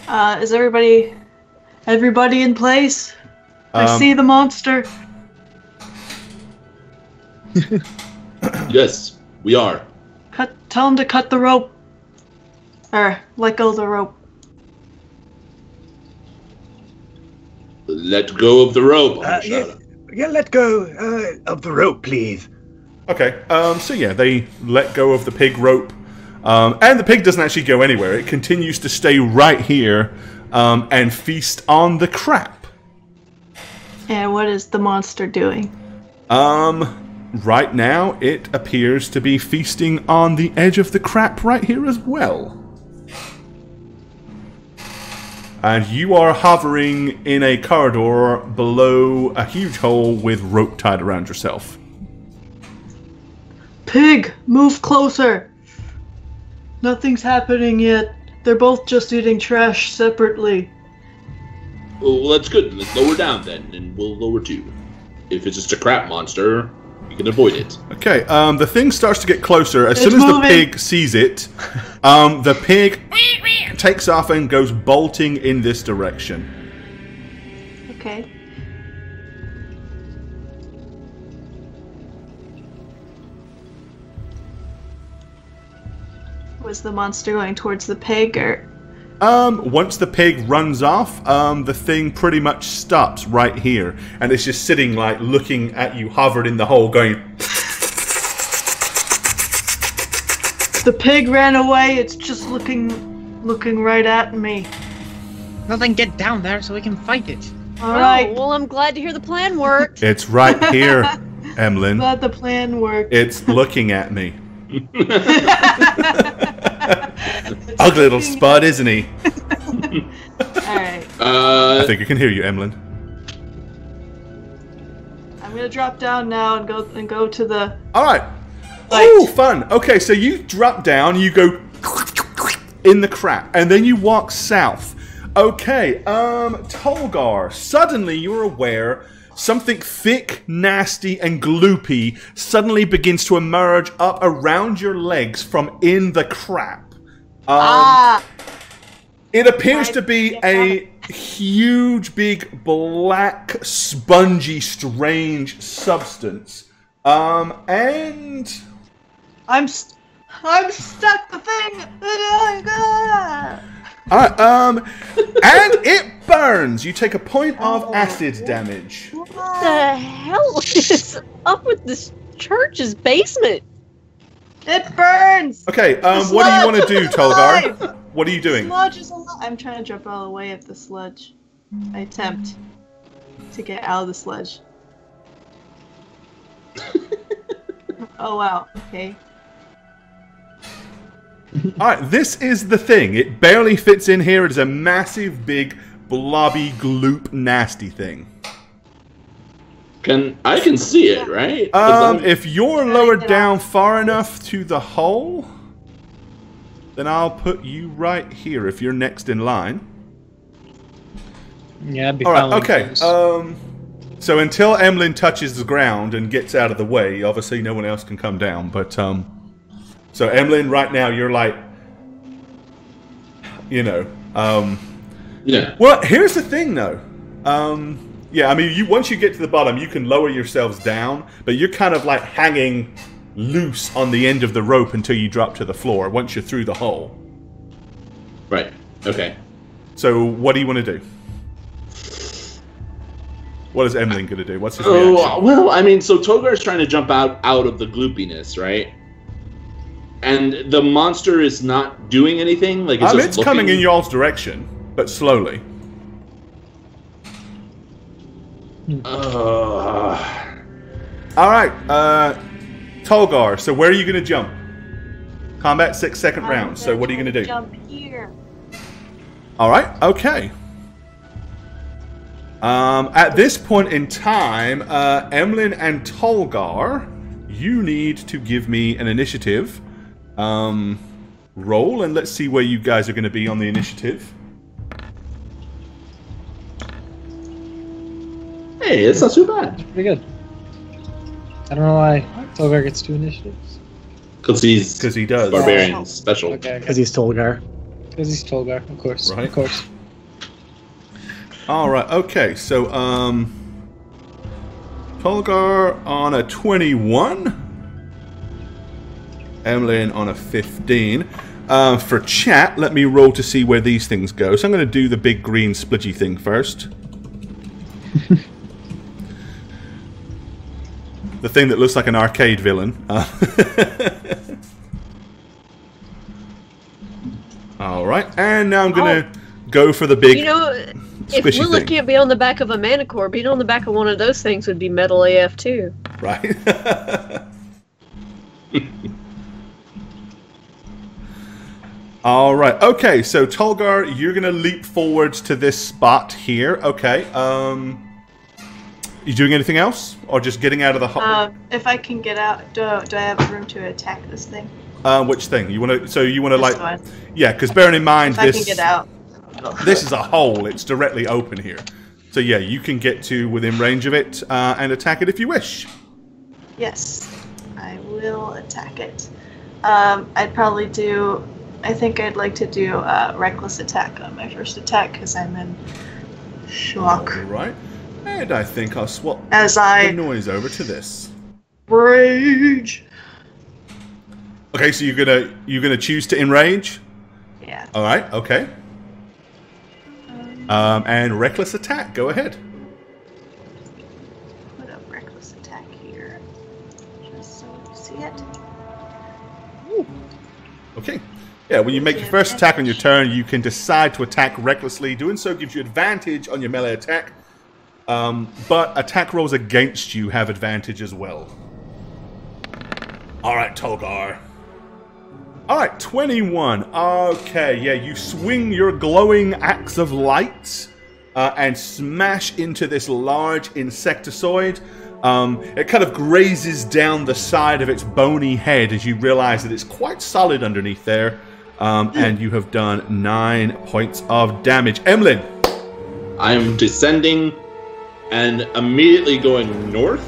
Uh, is everybody, everybody in place? I Um, see the monster. Yes, we are. Cut. Tell him to cut the rope. Or let go of the rope. Let go of the rope. Uh, yeah, yeah, let go uh, of the rope, please. Okay, um, so yeah, they let go of the pig rope, um, and the pig doesn't actually go anywhere. It continues to stay right here um, and feast on the crap. And what is the monster doing? Um, right now, it appears to be feasting on the edge of the crap right here as well. And you are hovering in a corridor below a huge hole with rope tied around yourself. Pig, move closer. Nothing's happening yet. They're both just eating trash separately. Well, that's good. Let's lower down then, and we'll lower too. If it's just a crap monster, you can avoid it. Okay, um, the thing starts to get closer. As It's soon as the pig sees it, um, the pig takes off and goes bolting in this direction. Okay. Was the monster going towards the pig or Um, once the pig runs off, um, the thing pretty much stops right here, and it's just sitting like looking at you, hovered in the hole, going. the pig ran away? It's just looking looking right at me. Well, then get down there so we can fight it. All Oh, well, I'm glad to hear the plan worked. It's right here, Emlyn. Glad the plan worked. It's looking at me. Ugly little spud, isn't he? All right. Uh, I think I can hear you, Emlyn. I'm gonna drop down now and go and go to the. All right. Light. Oh, fun. Okay, so you drop down, you go in the crap, and then you walk south. Okay, um, Tolgar, suddenly you're aware something thick, nasty, and gloopy suddenly begins to emerge up around your legs from in the crap. Um, Ah! It appears to be a huge, big, black, spongy, strange substance. Um, and I'm st- I'm stuck. The thing. Alright, um, and it burns. You take a point of acid damage. What the hell is up with this church's basement? It burns. Okay, um, what do you want to do, Tolgar? What are you doing? Sludge is alive. I'm trying to jump all of the way of the sludge. I attempt to get out of the sludge. oh wow. Okay. Alright, this is the thing. It barely fits in here. It is a massive, big, blobby, gloop, nasty thing. can I can see it, right? Um, if you're lowered down far enough to the hole, then I'll put you right here if you're next in line. Yeah, I'd be All right. Okay. close. Um. So until Emlyn touches the ground and gets out of the way, obviously no one else can come down. But um. So Emlyn, right now you're like, you know, um. yeah. Well, here's the thing though. Um. Yeah, I mean, you once you get to the bottom, you can lower yourselves down, but you're kind of like hanging loose on the end of the rope until you drop to the floor. Once you're through the hole. Right. Okay. So what do you want to do? What is Emlyn going to do? What's his reaction? Oh well, I mean, so Tolgar's trying to jump out out of the gloopiness, right? And the monster is not doing anything. Like it's Um, just it's coming in y'all's direction, but slowly. Uh, All right, uh, Tolgar. So where are you going to jump? Combat six second round. So what are you going to do? Jump here. All right. Okay. Um, at this point in time, uh, Emlyn and Tolgar, you need to give me an initiative um, roll, and let's see where you guys are going to be on the initiative. hey, it's not too bad. Pretty good. I don't know why Tolgar gets two initiatives. Because he's Because he does. barbarian special. Okay, Because he's Tolgar. because he's Tolgar, of course. Right. Of course. All right. Okay. So, um, Tolgar on a 21. Emlyn on a 15. Uh, for chat, let me roll to see where these things go. So I'm going to do the big green splitgy thing first. the thing that looks like an arcade villain. Uh, All right, and now I'm going to go for the big You know, if Lilith can't be on the back of a manticore, being on the back of one of those things would be metal AF too. right? All right. Okay. So Tolgar, you're gonna leap forwards to this spot here. Okay. Um, you doing anything else, or just getting out of the hole? Um, if I can get out, do, do I have room to attack this thing? Uh, which thing you want to? So you want to like? one. Yeah, because bearing in mind If I this can get out. this is a hole. It's directly open here. So yeah, you can get to within range of it uh, and attack it if you wish. Yes, I will attack it. Um, I'd probably do. I think I'd like to do a reckless attack on my first attack because I'm in shock. All right. And I think I'll swap As the I noise over to this. rage. Okay, so you're gonna you're gonna choose to enrage. Yeah. All right. Okay. Um, and reckless attack. Go ahead. Put up reckless attack here, just so you see it. Okay. Yeah, when you make your first attack on your turn, you can decide to attack recklessly. Doing so gives you advantage on your melee attack. Um, but attack rolls against you have advantage as well. All right, Tolgar. All right, 21. Okay, yeah, you swing your glowing axe of light uh, and smash into this large insectoid. Um, it kind of grazes down the side of its bony head as you realize that it's quite solid underneath there. Um, and you have done nine points of damage. Emlyn, I am descending and immediately going north.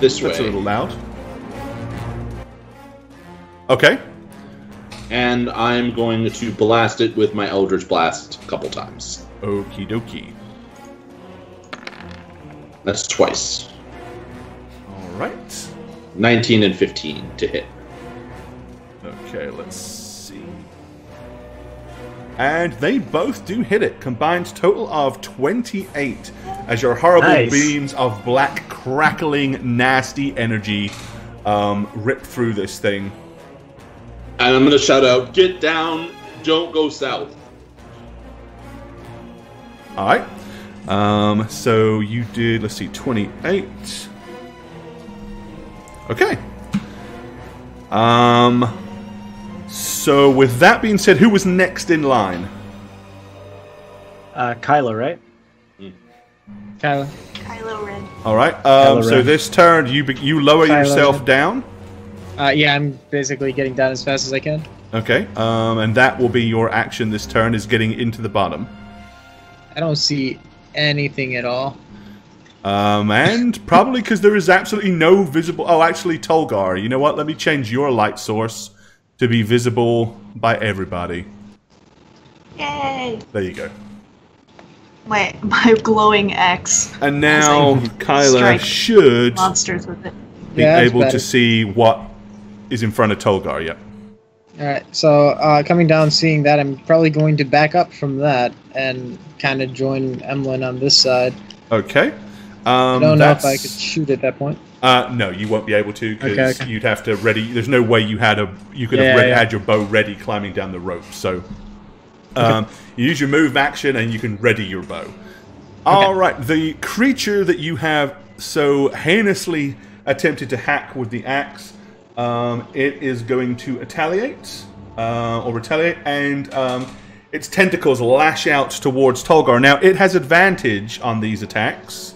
this that's way. a little loud. Okay. And I'm going to blast it with my Eldritch Blast a couple times. Okie dokie. That's twice. All right. 19 and 15 to hit. Okay, let's see. And they both do hit it. Combined total of 28 as your horrible Nice. beams of black, crackling, nasty energy um, rip through this thing. And I'm going to shout out, get down, don't go south. All right. Um, so you did, let's see, 28. Okay. Um, so with that being said, who was next in line? Uh, Kylo, right? Kyla. Kylo Ren. All right. Um, Kylo so Ren. this turn, you be- you lower Kylo yourself Ren. down. Uh, yeah, I'm basically getting down as fast as I can. Okay. Um, and that will be your action this turn is getting into the bottom. I don't see anything at all. Um, and probably because there is absolutely no visible. Oh, actually, Tolgar. You know what? Let me change your light source to be visible by everybody. Yay! There you go. My my glowing axe. And now As Kyla should Monsters with it. be Yeah, able better. to see what is in front of Tolgar. Yep. All right, so uh, coming down, seeing that, I'm probably going to back up from that and kind of join Emlyn on this side. Okay. I Um, don't know if I could shoot at that point. Uh, no, you won't be able to because Okay, okay. you'd have to ready. There's no way you had a you could have Yeah, ready, yeah. had your bow ready climbing down the rope. So, um, you use your move action and you can ready your bow. All right, the creature that you have so heinously attempted to hack with the axe, um, it is going to retaliate uh, or retaliate, and um, its tentacles lash out towards Tolgar. Now, it has advantage on these attacks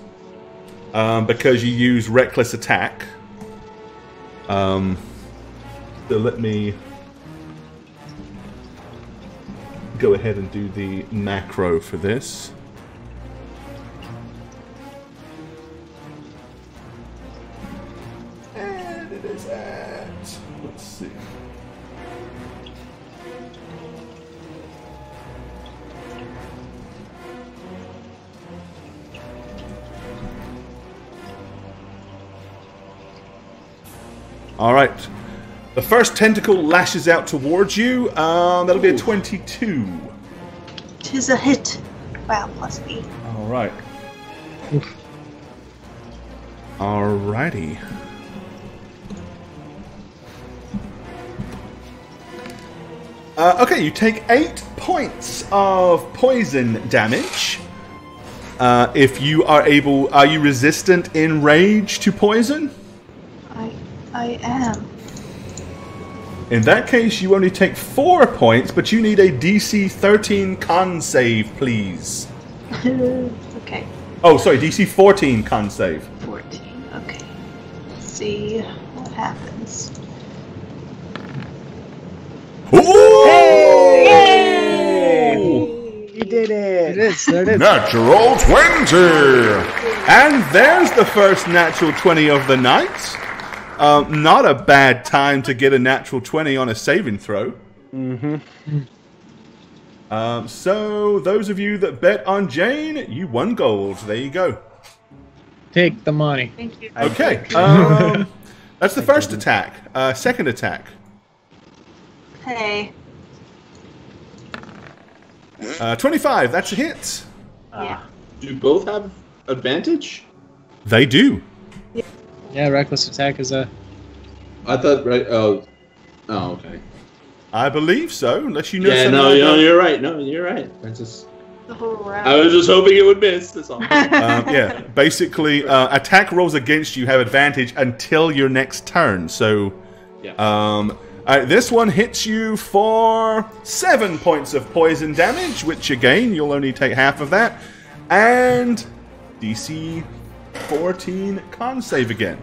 um, because you use reckless attack. Um, so let me go ahead and do the macro for this. And it is. Uh... All right. The first tentacle lashes out towards you. Um, that'll be a 22. Tis a hit. Wow, plus B. All right. Alrighty. Uh, okay, you take eight points of poison damage. Uh, if you are able, are you resistant in rage to poison? I I am. In that case, you only take four points, but you need a DC 13 con save, please. okay. Oh, sorry, DC 14 con save. 14. Okay. Let's see what happens. Ooh! You did It it. is. There it is. Natural 20! And there's the first natural 20 of the night. Um, not a bad time to get a natural 20 on a saving throw. Mm-hmm. Um, so, those of you that bet on Jayne, you won gold. There you go. Take the money. Thank you. Okay. Um, that's the first attack. Uh, second attack. Hey. Uh, 25, that's a hit. Yeah. Do both have advantage? They do. Yeah, reckless attack is a. I thought right. Oh, oh, okay. I believe so, unless you know Yeah, no, like no, that. you're right. No, you're right. I just, The whole round. I was just hoping it would miss. That's all. um, yeah, basically, uh, attack rolls against you have advantage until your next turn. So, Yeah. um, uh, this one hits you for seven points of poison damage, which again you'll only take half of that, and DC 14 con save again.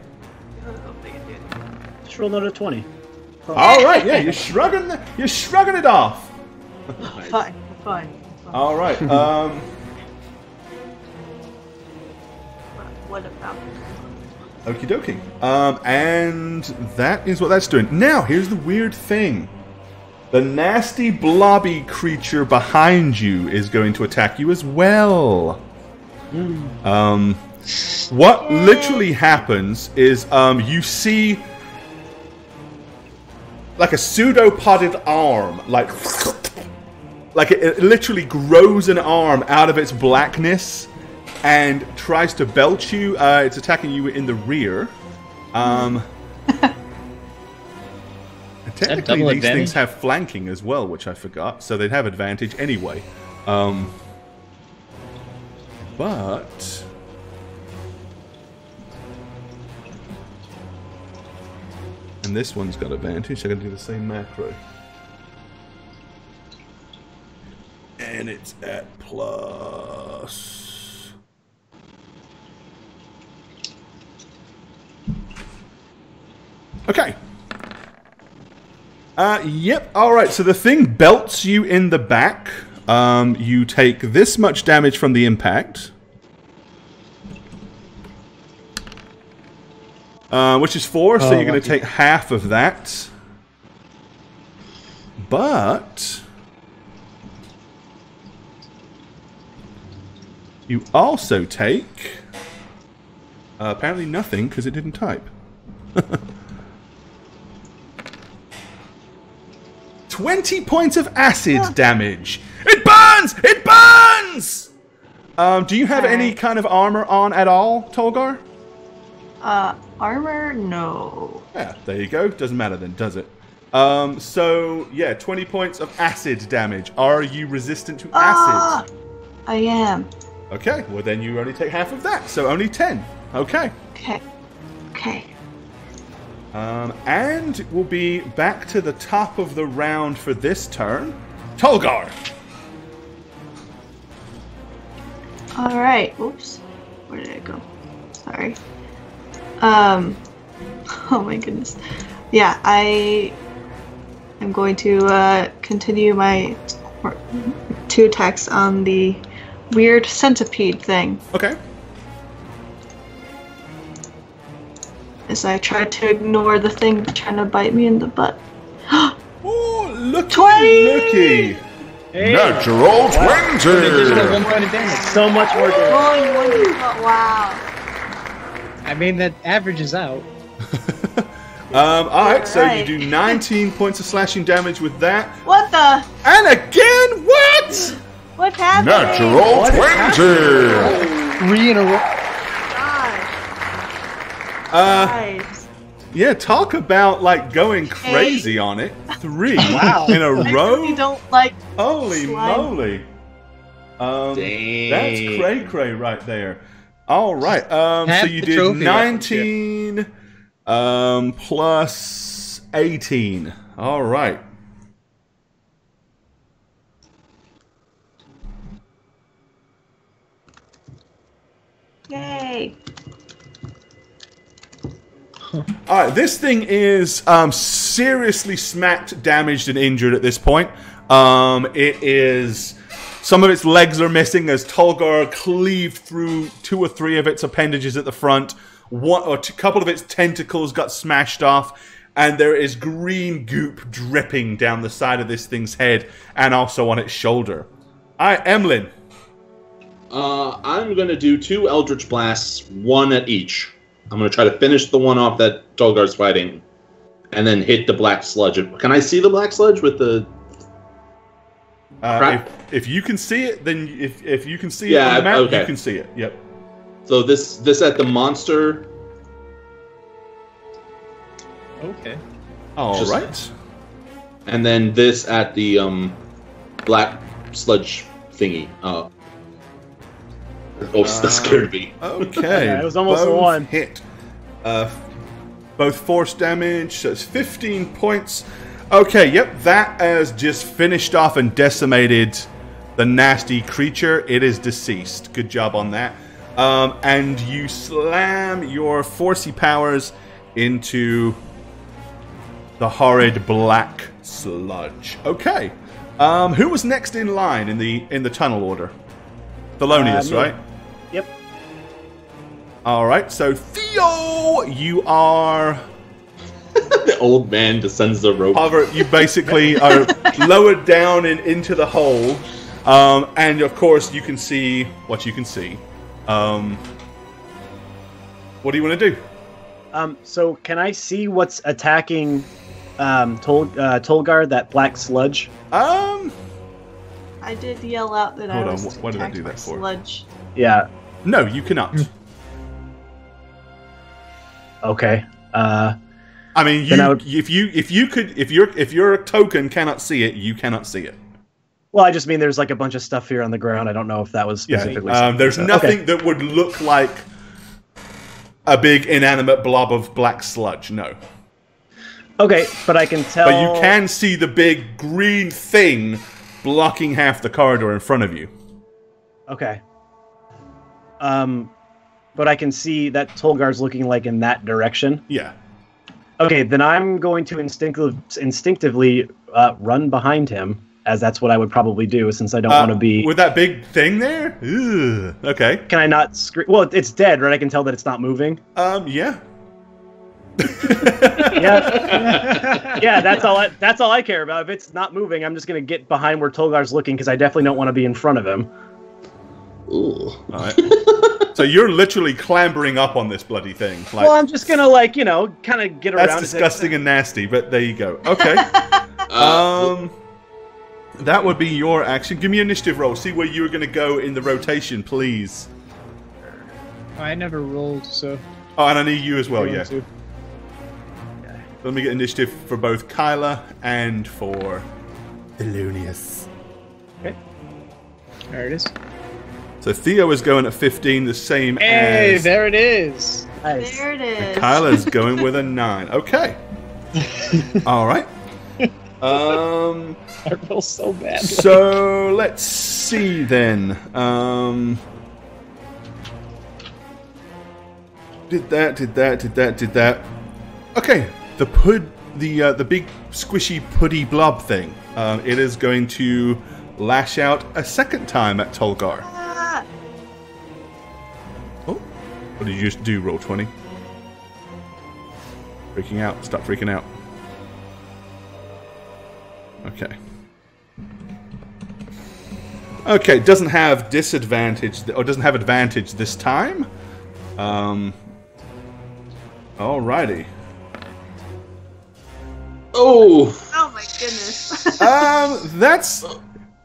Just roll another 20. All right, yeah, you're shrugging, the, you're shrugging it off. Fine. Fine. All right, um, What about? Okie dokie. Um, and that is what that's doing. Now, here's the weird thing. The nasty blobby creature behind you is going to attack you as well. Um, what literally happens is um, you see like a pseudopoded arm, like like it, it literally grows an arm out of its blackness and tries to belch you. Uh, it's attacking you in the rear. Um, technically, these advantage? things have flanking as well, which I forgot, so they'd have advantage anyway. Um, but and this one's got advantage. I got to do the same macro. And it's at plus. Okay. Uh, yep. All right. So the thing belts you in the back. Um, you take this much damage from the impact, uh, which is four. so Oh, you're going to take half of that. But you also take uh, apparently nothing because it didn't type. 20 points of acid damage. It burns! It burns! Um, do you have any kind of armor on at all, Tolgar? Uh, armor? No. Yeah, there you go. Doesn't matter then, does it? Um, so, yeah, 20 points of acid damage. Are you resistant to Ah! acid? I am. Okay, well then you only take half of that, so only 10. Okay. Okay. Okay. Um, and we'll be back to the top of the round for this turn. Tolgar! All right. Oops. Where did I go? Sorry. Um. Oh my goodness. Yeah, I am going to uh, continue my two attacks on the weird centipede thing. Okay. as I try to ignore the thing trying to bite me in the butt. Oh, looky, 20! looky. Hey, Natural an additional 20. one point of damage. So much more damage. Rolling one d but wow. I mean, that averages out. Um, alright, so you do 19 points of slashing damage with that. What the? And again, what? What's happening? Natural What is 20. Three in a row. Gosh, Uh, guys. yeah, talk about like going crazy on it. Three Wow. in a I row. really don't like. Holy Slime. moly. Um, Dang. that's cray cray right there. All right. Um, so you did 19 um, plus 18. All right. Yay. All right, this thing is um, seriously smacked, damaged, and injured at this point. Um, it is. Some of its legs are missing as Tolgar cleaved through two or three of its appendages at the front. One or a couple of its tentacles got smashed off, and there is green goop dripping down the side of this thing's head and also on its shoulder. Right, Emlyn. Uh, I'm gonna do two Eldritch Blasts, one at each. I'm gonna try to finish the one off that Tolgar's fighting, and then hit the black sludge. Can I see the black sludge with the? Uh, if, if you can see it, then if, if you can see it on the map, okay. you can see it. Yep. So this this at the monster. Okay. All Just- right. and then this at the um black sludge thingy. Uh, oh, that scared me. Okay. Yeah, it was almost a both one. Hit. Uh, both force damage, so it's 15 points. Okay, yep, that has just finished off and decimated the nasty creature. It is deceased. Good job on that. Um, and you slam your forcey powers into the horrid black sludge. Okay. Um, who was next in line in the in the tunnel order? Thelonious, Uh, right? Yep. All right. So Theo, you are the old man descends the rope. hover. You basically are lowered down and into the hole, um, and of course you can see what you can see. Um, what do you want to do? Um, so can I see what's attacking um, Tol- uh, Tolgar, that black sludge? Um, I did yell out that Hold I on, was wh- what did I attacked do by that for? Sludge. Yeah. no, you cannot. Okay. Uh, I mean, you, I would- if you if you could if your if your token cannot see it, you cannot see it. well, I just mean there's like a bunch of stuff here on the ground. I don't know if that was Yeah. specifically. Um, there's so- nothing okay. that would look like a big inanimate blob of black sludge. No. Okay, but I can tell. But you can see the big green thing blocking half the corridor in front of you. Okay. Um, but I can see that Tolgar's looking like in that direction. Yeah. Okay, then I'm going to instinctive, instinctively uh, run behind him, as that's what I would probably do, since I don't Uh, want to be. with that big thing there. Ugh. Okay. Can I not scream? Well, it's dead, right? I can tell that it's not moving. Um. Yeah. Yeah, yeah. That's all. I, that's all I care about. If it's not moving, I'm just gonna get behind where Tolgar's looking because I definitely don't want to be in front of him. Ooh. All right. so you're literally clambering up on this bloody thing. Like well, I'm just gonna like you know, kind of get around. that's disgusting and nasty. But there you go. Okay. Uh, um. That would be your action. Give me initiative roll. See where you are going to go in the rotation, please. I never rolled, so. Oh, and I need you as well. going Yeah. to. Let me get initiative for both Kyla and for Thelonious. There it is. So Theo is going at 15, the same Hey, as there it is. Nice. There it is. Kyla's going with a 9. Okay. All right. Um I feel so bad. so let's see then. Um Did that, did that, did that, did that. Okay, the pud the uh, the big squishy puddy blob thing. Um, it is going to lash out a second time at Tolgar. Ah, Oh, what did you just do? Roll twenty. Freaking out. Stop freaking out. Okay. Okay, doesn't have disadvantage, or doesn't have advantage this time. Um. Alrighty. Oh, Oh my goodness. Um, that's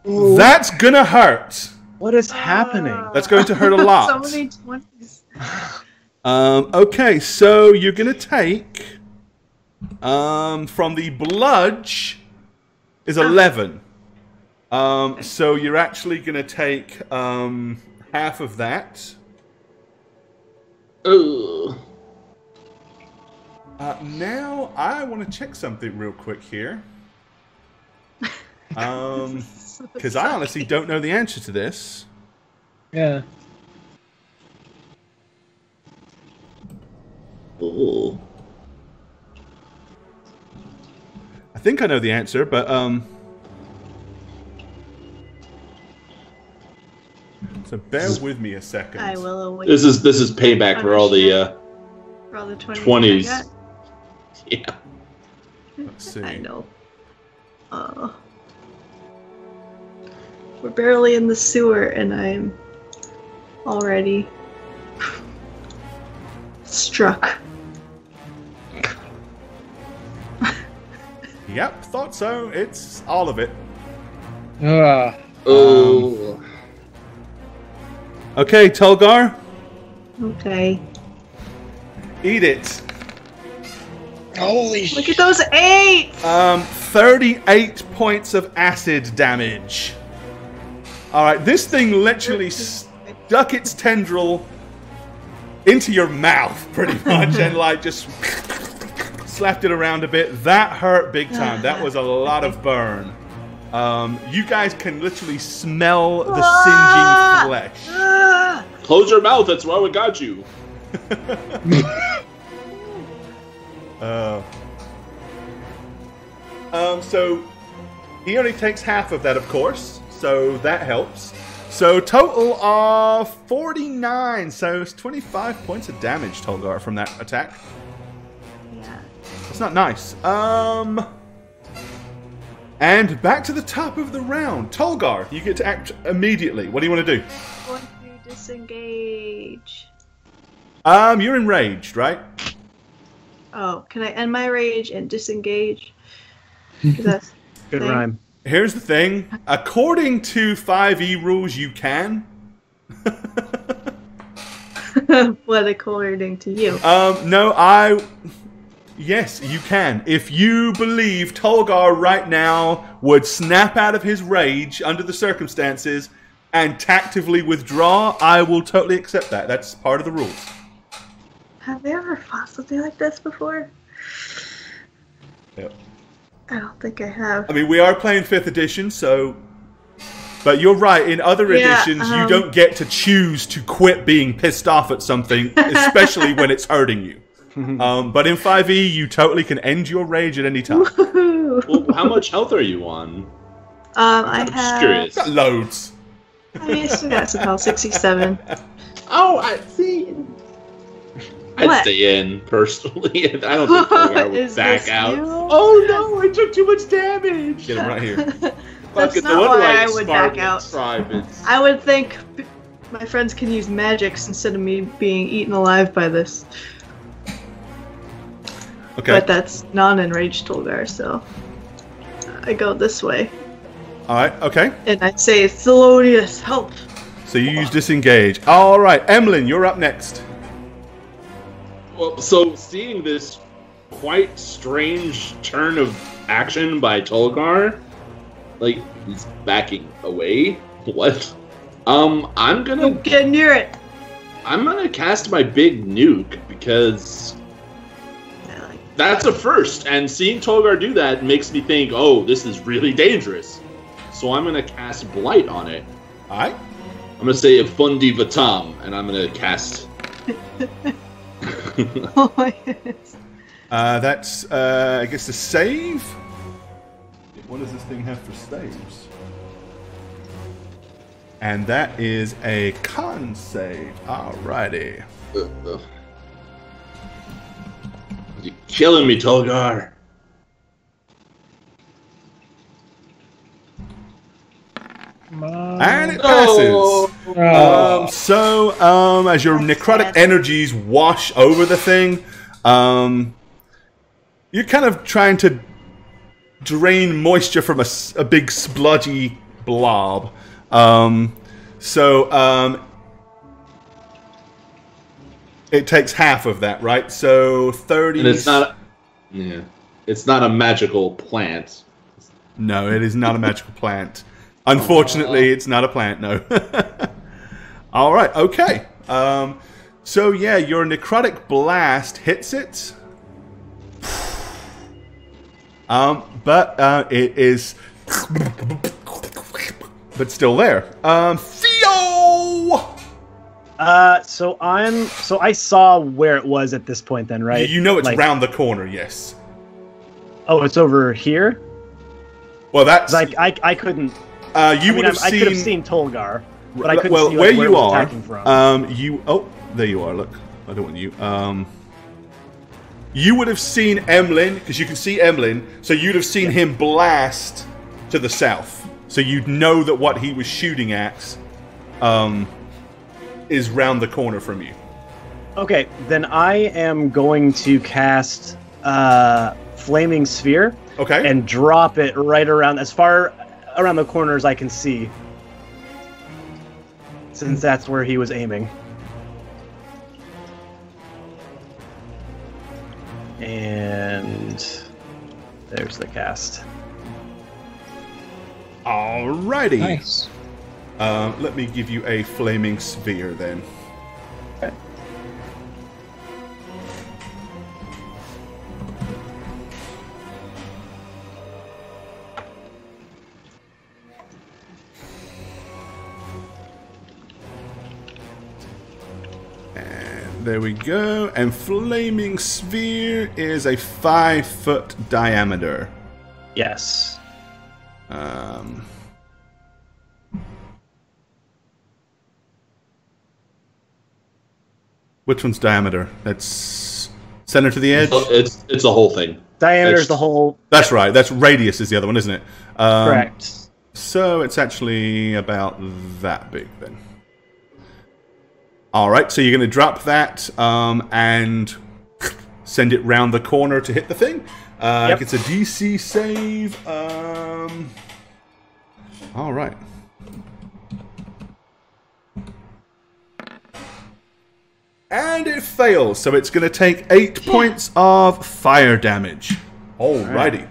that's gonna hurt. What is happening? That's going to hurt a so lot. many 20s. Um, okay, so you're gonna take um from the bludge is eleven. Um, so you're actually gonna take um half of that. Ugh. Uh, now I want to check something real quick here. Um, because I honestly don't know the answer to this. Yeah. Oh. I think I know the answer, but um. So bear with me a second. I will await This is this is payback for all the uh, for all the 20s. 20s. I yeah. Let's see. I know. Uh, we're barely in the sewer, and I'm already struck. Yep, thought so. It's all of it. Ugh. Oh. Okay, Tolgar, Okay. eat it. Holy Look at those eight! Um, 38 points of acid damage. Alright, this thing literally stuck its tendril into your mouth, pretty much, and like just slapped it around a bit. That hurt big time. That was a lot of burn. Um, you guys can literally smell the Ah! singeing flesh. Close your mouth. That's why we got you. Uh, um, so he only takes half of that, of course, so that helps. So total of 49, so it's 25 points of damage, Tolgar, from that attack. Yeah. That's not nice. Um, and back to the top of the round. Tolgar, you get to act immediately. What do you want to do? Going to disengage. Um, you're enraged, right? Oh, can I end my rage and disengage? Good Thing. rhyme. Here's the thing. According to 5e rules, you can. what according to you. Um, no, I. Yes, you can. If you believe Tolgar right now would snap out of his rage under the circumstances and tactively withdraw, I will totally accept that. That's part of the rules. Have they ever fought something like this before? Yep. I don't think I have. I mean, we are playing 5th edition, so. But you're right, in other Yeah, editions, you um, don't get to choose to quit being pissed off at something, especially when it's hurting you. Um, but in 5e, you totally can end your rage at any time. Well, how much health are you on? Um, I I'm just have. curious. Got loads. I mean, I still got some health. Sixty-seven. Oh, I see. I'd What? stay in personally. I don't think Tolgar would Is back out. you? Oh no! I took too much damage. Get him right here. That's Fucking not no why I I would back out. I would think my friends can use magics instead of me being eaten alive by this. Okay. But that's non-enraged Tolgar, so I go this way All right. Okay. and I say, "Thelonious, help!" So you use disengage. All right, Emlyn, you're up next. Well, so seeing this quite strange turn of action by Tolgar, like he's backing away. What? Um, I'm gonna Don't get near it. I'm gonna cast my big nuke because that's a first, and seeing Tolgar do that makes me think, oh, this is really dangerous. So I'm gonna cast Blight on it. All right. I'm gonna say Fundi Vatam, and I'm gonna cast. Oh my goodness. Uh, that's, uh, I guess, a save. What does this thing have for saves? And that is a con save. Alrighty. Uh, uh. You killing me, Tolgar. And it passes. Oh. Um, so, um, as your necrotic energies wash over the thing, um, you're kind of trying to drain moisture from a big spludgy blob. Um, so, um, it takes half of that, right? So, 30. And it's not. Yeah. It's not a magical plant. No, it is not a magical plant. Unfortunately, it's not a plant. No. All right. Okay. Um, so yeah, your necrotic blast hits it. Um, but uh, it is, but still there. Um, Theo. Uh, so I'm so I saw where it was at this point. Then right? You know it's Like- round the corner. Yes. Oh, it's over here. Well, that's. I, I, I couldn't. Uh, you I would mean, have I, seen. could have seen Tolgar, but I couldn't well, see where like, where you it was are, attacking from. um, you oh, there you are. Look, I don't want you. Um, you would have seen Emlyn because you can see Emlyn, so you'd have seen him blast to the south. So you'd know that what he was shooting at, um, is round the corner from you. Okay, then I am going to cast uh, Flaming Sphere Okay. and drop it right around as far around the corner as I can see. Since that's where he was aiming. And there's the cast. Alrighty. Nice. Um, let me give you a flaming sphere then. There we go. And flaming sphere is a five foot diameter. Yes. Um, which one's diameter? That's center to the edge. It's it's a whole thing. Diameter is the whole. That's right. That's radius is the other one, isn't it? Um, Correct. So it's actually about that big then. All right. So you're going to drop that um, and send it round the corner to hit the thing. Uh, Yep. It's a DC save. Um, all right. And it fails, so it's going to take eight points of fire damage. Alrighty.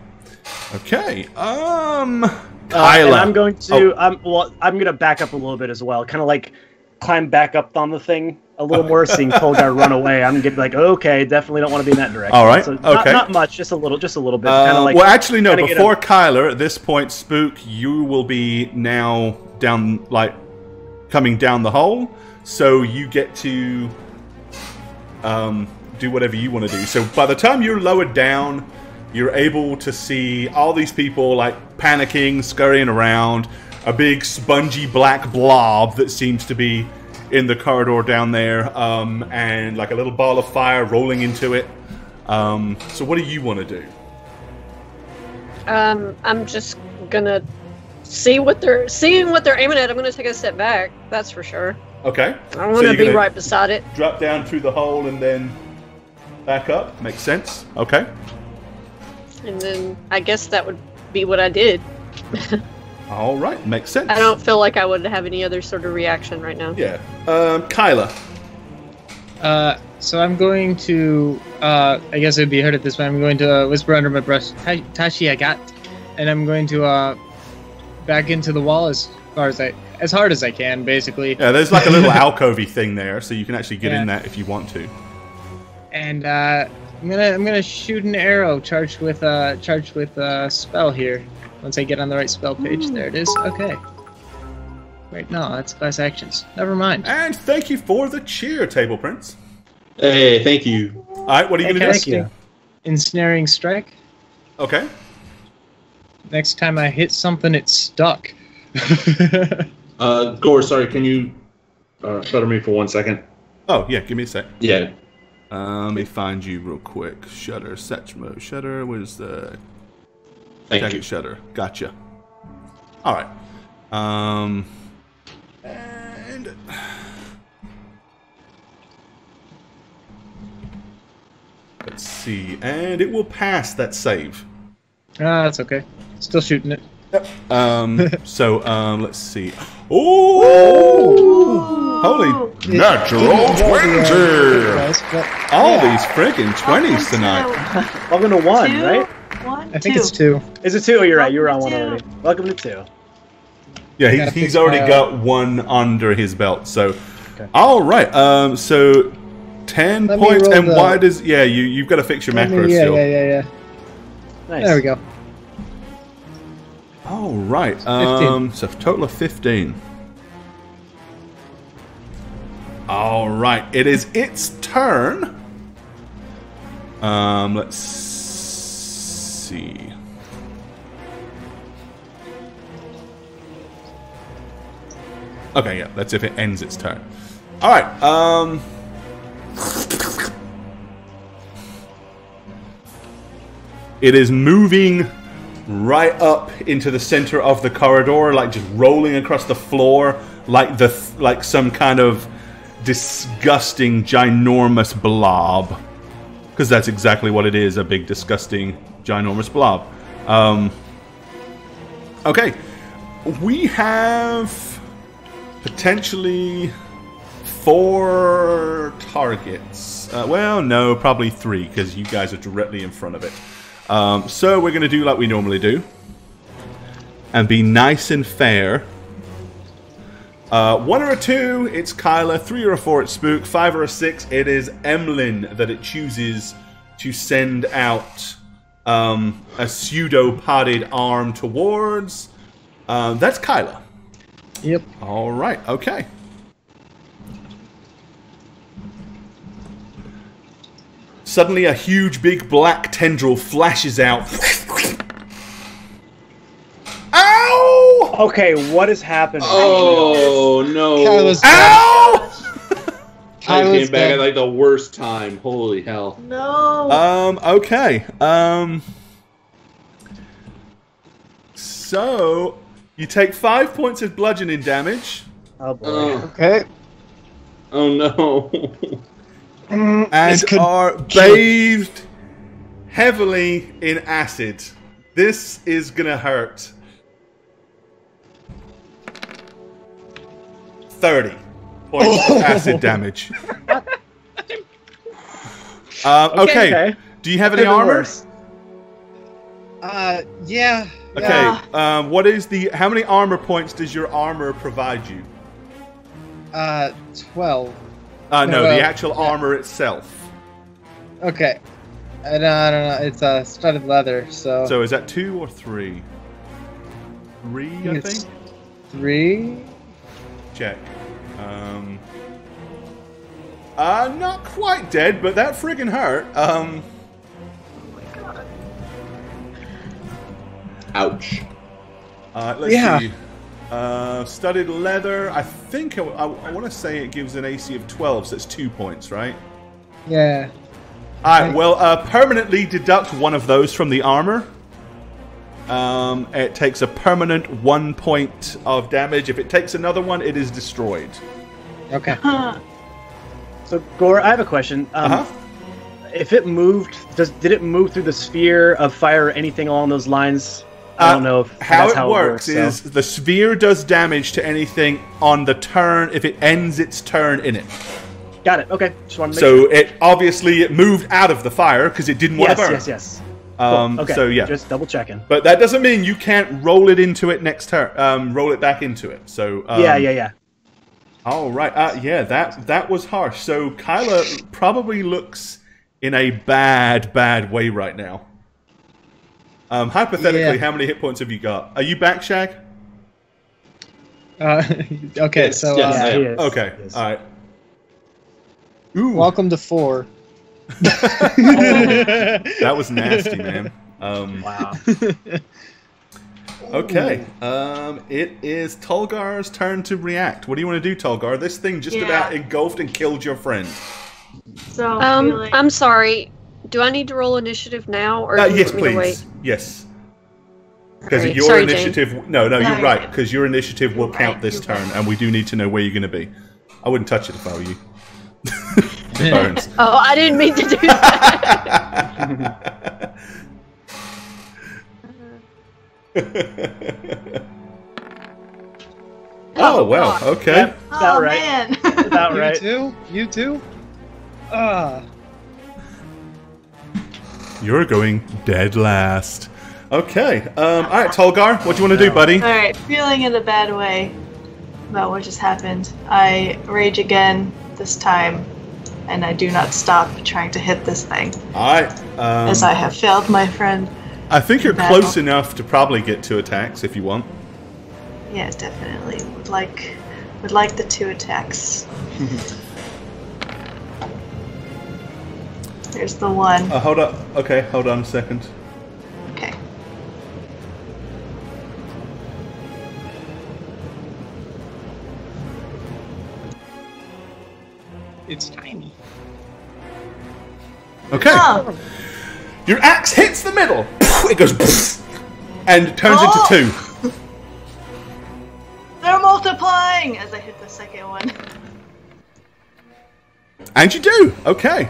Okay. Um. Uh, Kyla. and I'm going Oh. to. I'm well. I'm going to back up a little bit as well. Kind of like climb back up on the thing a little more, seeing Tolgar run away. I'm getting like, okay, definitely don't want to be in that direction. All right, So not, okay. not much, just a little, just a little bit. Uh, kind of like. well, actually, no. Before Kyla, at this point, Spook, you will be now down, like coming down the hole. So you get to um, do whatever you want to do. So by the time you're lowered down, you're able to see all these people like panicking, scurrying around. A big spongy black blob that seems to be in the corridor down there, um, and like a little ball of fire rolling into it. Um, so what do you want to do? Um, I'm just gonna see what they're seeing what they're aiming at. I'm gonna take a step back. That's for sure. Okay. I want to be right beside it. Drop down through the hole and then back up. Makes sense. Okay. And then I guess that would be what I did. All right. Makes sense. I don't feel like I would have any other sort of reaction right now. Yeah. Um, Kyla. Uh, so I'm going to, uh, I guess it'd be heard at this point. I'm going to uh, whisper under my breath, "Ta- Tashi, I got, and I'm going to uh, back into the wall as far as I, as hard as I can, basically. Yeah, there's like a little alcovey thing there, so you can actually get in Yeah. that if you want to. And uh, I'm gonna, I'm gonna shoot an arrow charged with, uh, charged with uh, spell here. Once I get on the right spell page, there it is. Okay. Wait, no, that's class actions. Never mind. And thank you for the cheer, Table Prince. Hey, thank you. All right. What are you Hey, going to thank do? you. Ensnaring strike. Okay. Next time I hit something, it's stuck. Uh, Gore, sorry, can you uh, shutter me for one second? Oh yeah. Give me a sec. Yeah. Uh, let me find you real quick. Shutter, set mode, shutter. Where's the Thank jacket you. shutter? Gotcha. All right. Um, and let's see, and it will pass that save. Ah, that's okay. Still shooting it. Um, so um, let's see. Oh, holy natural twenty! Guys, but All these freaking twenties tonight. Welcome to one, right? One, I think two. it's two. Is it two? Oh, you're right. You were on one Welcome already. Welcome to two. Yeah, Gotta he's, he's already my, uh, got one under his belt. So, Okay. all right. Um, so ten Let points, and the- why does yeah? You you've got to fix your Let me- macros yeah, still. yeah, yeah, yeah. Nice. There we go. All right. Um, so total of fifteen. All right. It is its turn. Um, let's see. Okay, yeah, that's if it ends its turn. All right. Um. It is moving right up into the center of the corridor, like just rolling across the floor, like the like some kind of disgusting, ginormous blob. Because that's exactly what it is—a big, disgusting, ginormous blob. Um, okay, we have potentially four targets. Uh, well, no, probably three because you guys are directly in front of it. Um, so we're going to do like we normally do and be nice and fair. Uh, one or a two, it's Kyla. Three or a four, it's Spook. Five or a six, it is Emlyn that it chooses to send out um, a pseudo potted arm towards. Um, that's Kyla. Yep. All right. Okay. Suddenly, a huge, big black tendril flashes out. Ow! Okay, what is happening? Oh no! Kyla's Ow! I Kyla's came back at like the worst time. Holy hell! No. Um. Okay. Um. So you take five points of bludgeoning damage, Oh boy. Oh, Okay. oh no! and This could are bathed heavily in acid. This is gonna hurt. Thirty points of acid damage. Um, okay. okay. Do you have any Could've armor? Uh, yeah. Okay. Yeah. Um, what is the? How many armor points does your armor provide you? Uh, twelve. Uh, no, Well, the actual yeah. armor itself. Okay. I don't, I don't know. It's uh, studded leather, so, So is that two or three? Three, I It's- think. three. Check. Um. Uh, not quite dead, but that friggin' hurt. Um. Ouch! Uh, let's Yeah. see. Uh, studded leather. I think I, want to say it gives an AC of 12, so it's two points, right? Yeah. All right. Well, uh, permanently deduct one of those from the armor. Um, it takes a permanent one point of damage. If it takes another one, it is destroyed. Okay. Huh. So Gore, I have a question. Um, Uh huh. If it moved, does did it move through the sphere of fire or anything along those lines? I Uh, don't know if How that's it works so- is the sphere does damage to anything on the turn if it ends its turn in it. Got it. Okay. Just to make So sure. it obviously it moved out of the fire because it didn't want Yes, to burn. yes, yes. Cool. Um, okay. So yeah, Just double checking. but that doesn't mean you can't roll it into it next turn. Um, roll it back into it. So um, yeah, yeah, yeah. All right. Uh, yeah, that that was harsh. So Kyla probably looks in a bad, bad way right now. Um, hypothetically, Yeah. how many hit points have you got? Are you back, Shag? Uh, okay. Yes, so, yes, uh, I Yeah, he is. Okay. He. All right. Ooh, welcome to four. that was nasty, man. Um, Wow. okay. Um, it is Tolgar's turn to react. What do you want to do, Tolgar? This thing just Yeah. about engulfed and killed your friend. So I Um, feel like- I'm sorry. Do I need to roll initiative now, or Uh, do you yes, want me to wait? please. Yes. Because Alright, your sorry, initiative. No, no, No, you're you're right. right. Because your initiative will count right, this you're turn, right. and we do need to know where you're going to be. I wouldn't touch it if I were you. Bones. Oh, I didn't mean to do that. oh well. Okay. Yep, about oh right. man. About You right. too? You too? Ah. You're going dead last. Okay. Um, all right, Tolgar, what do you want to do, buddy? All right, feeling in a bad way about what just happened. I rage again this time, and I do not stop trying to hit this thing, All right. Um, as I have failed my friend. I think you're battle. close enough to probably get two attacks if you want. Yeah, definitely would like would like the two attacks. There's the one. Uh, hold up. Okay, hold on a second. It's tiny. Okay. Oh, Your axe hits the middle. It goes and turns Oh! into two. they're multiplying as I hit the second one. And you do. Okay.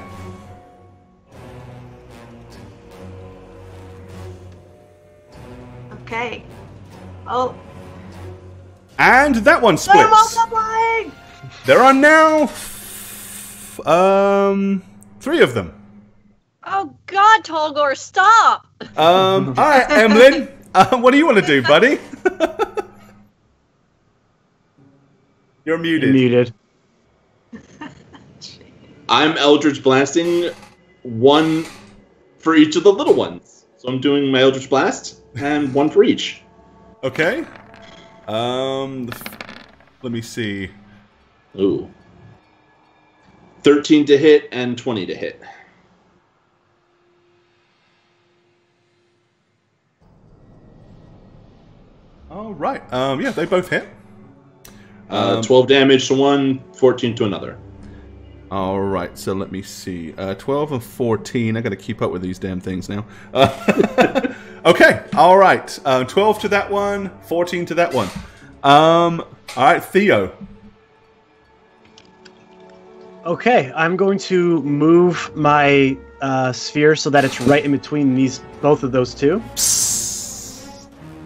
Okay. Oh, And that one splits. they're multiplying. There are now f- um three of them. oh God, Tolgar, stop! Um, all right, Emlyn, uh, what do you want to do, buddy? You're muted. Muted. I'm Eldritch Blasting one for each of the little ones. So I'm doing my Eldritch Blast and one for each. Okay. Um, let me see. Ooh. 13 to hit and 20 to hit. All right. Um, yeah, they both hit. Uh, Um, 12 damage to one, 14 to another. All right. So let me see. Uh, Twelve and fourteen. I got to keep up with these damn things now. Uh, okay. All right. Uh, Twelve to that one. Fourteen to that one. Um. All right, Theo. Okay, I'm going to move my uh, sphere so that it's right in between these both of those two,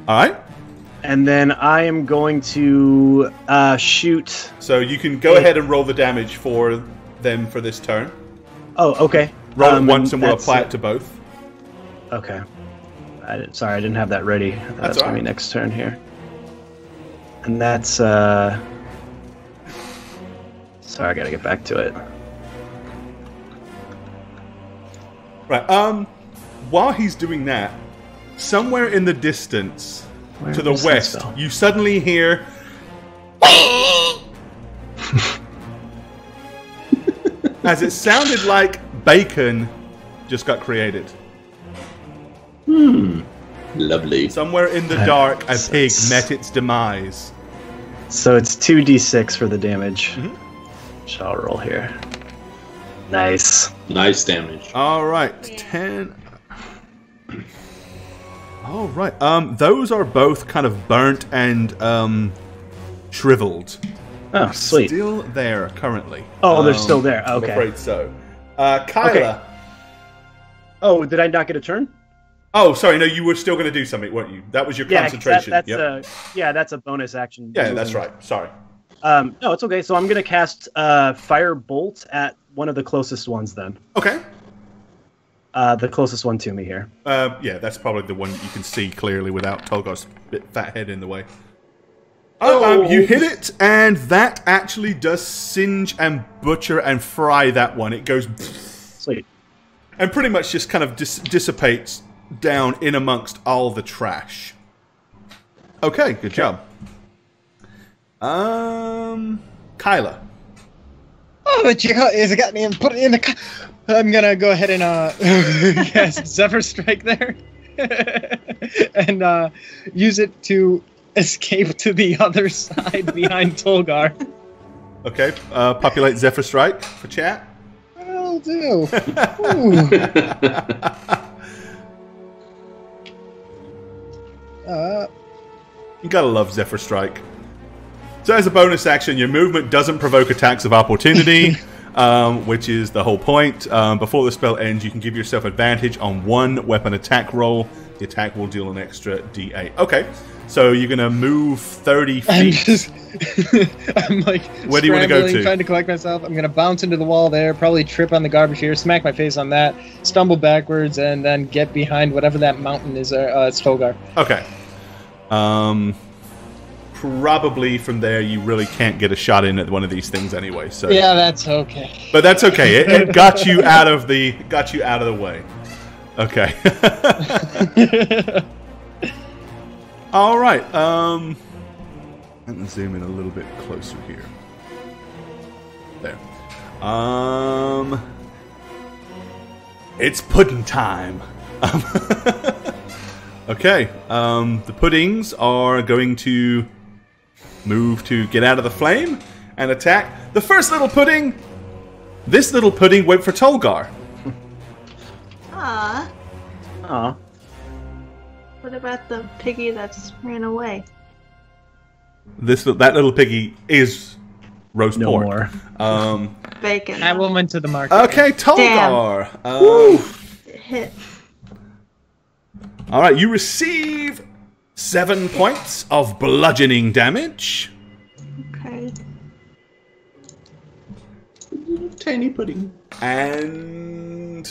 All right. and then I am going to uh, shoot. So you can go ahead and roll the damage for them for this turn. Oh, okay. Roll Um, it once and we'll apply it to both. Okay. I, sorry, I didn't have that ready. That's, That's gonna be next turn here. And that's uh. Sorry, I gotta get back to it. Right. Um. While he's doing that, somewhere in the distance, Where to the west, spell? you suddenly hear. As it sounded like bacon just got created. Hmm. Lovely. Somewhere in the That dark, a pig met its demise. So it's two d6 for the damage. Mhm. Shall roll here. Nice. Nice damage. All right, ten. All right. Um, those are both kind of burnt and um, shriveled. Oh, sweet. Still there currently. Oh, they're Um, still there. I'm Okay. afraid so. Uh, Kyla. Okay. Oh, did I not get a turn? Oh, sorry. No, you were still going to do something, weren't you? That was your Yeah, 'cause concentration. That, that's Yep. a yeah, that's a bonus action. yeah, that's right. Sorry. Um, no, it's okay. So I'm gonna cast uh, fire bolt at one of the closest ones. Then Okay. uh, the closest one to me here. Uh, yeah, that's probably the one you can see clearly without Tolgar's bit fat head in the way. Oh, um, you hit it, and that actually does singe and butcher and fry that one. It goes Sweet. and pretty much just kind of dis- dissipates down in amongst all the trash. Okay, good job. Um, Kyla. Oh, but you got, is it got me and put it in the. I'm gonna go ahead and uh, yes, Zephyr Strike there, and uh, use it to escape to the other side behind Tolgar. Okay, uh, populate Zephyr Strike for chat. Will do. Ooh. Uh, You gotta love Zephyr Strike. So, as a bonus action, your movement doesn't provoke attacks of opportunity, um, which is the whole point. Um, before the spell ends, you can give yourself advantage on one weapon attack roll. The attack will deal an extra d8. Okay, so you're gonna move 30 I'm feet. just, I'm like, Where do you wanna go scrambling, to? Trying to collect myself. I'm gonna bounce into the wall there, probably trip on the garbage here, smack my face on that, stumble backwards, and then get behind whatever that mountain is. Uh, uh it's Tolgar. Okay. Um, probably from there, you really can't get a shot in at one of these things anyway. So Yeah, that's okay. But that's okay. It, it got you out of the got you out of the way. Okay. All right. Um, let me zoom in a little bit closer here. There. Um, it's pudding time. Um, okay. Um, the puddings are going to move to get out of the flame and attack. The first little pudding. This little pudding went for Tolgar. Ah, Aw. what about the piggy that's ran away? This that little piggy is roast No pork. more. Um, Bacon. I will went to the market. okay, Tolgar. Um, hit. all right, you receive seven points of bludgeoning damage. Okay. Tiny pudding. and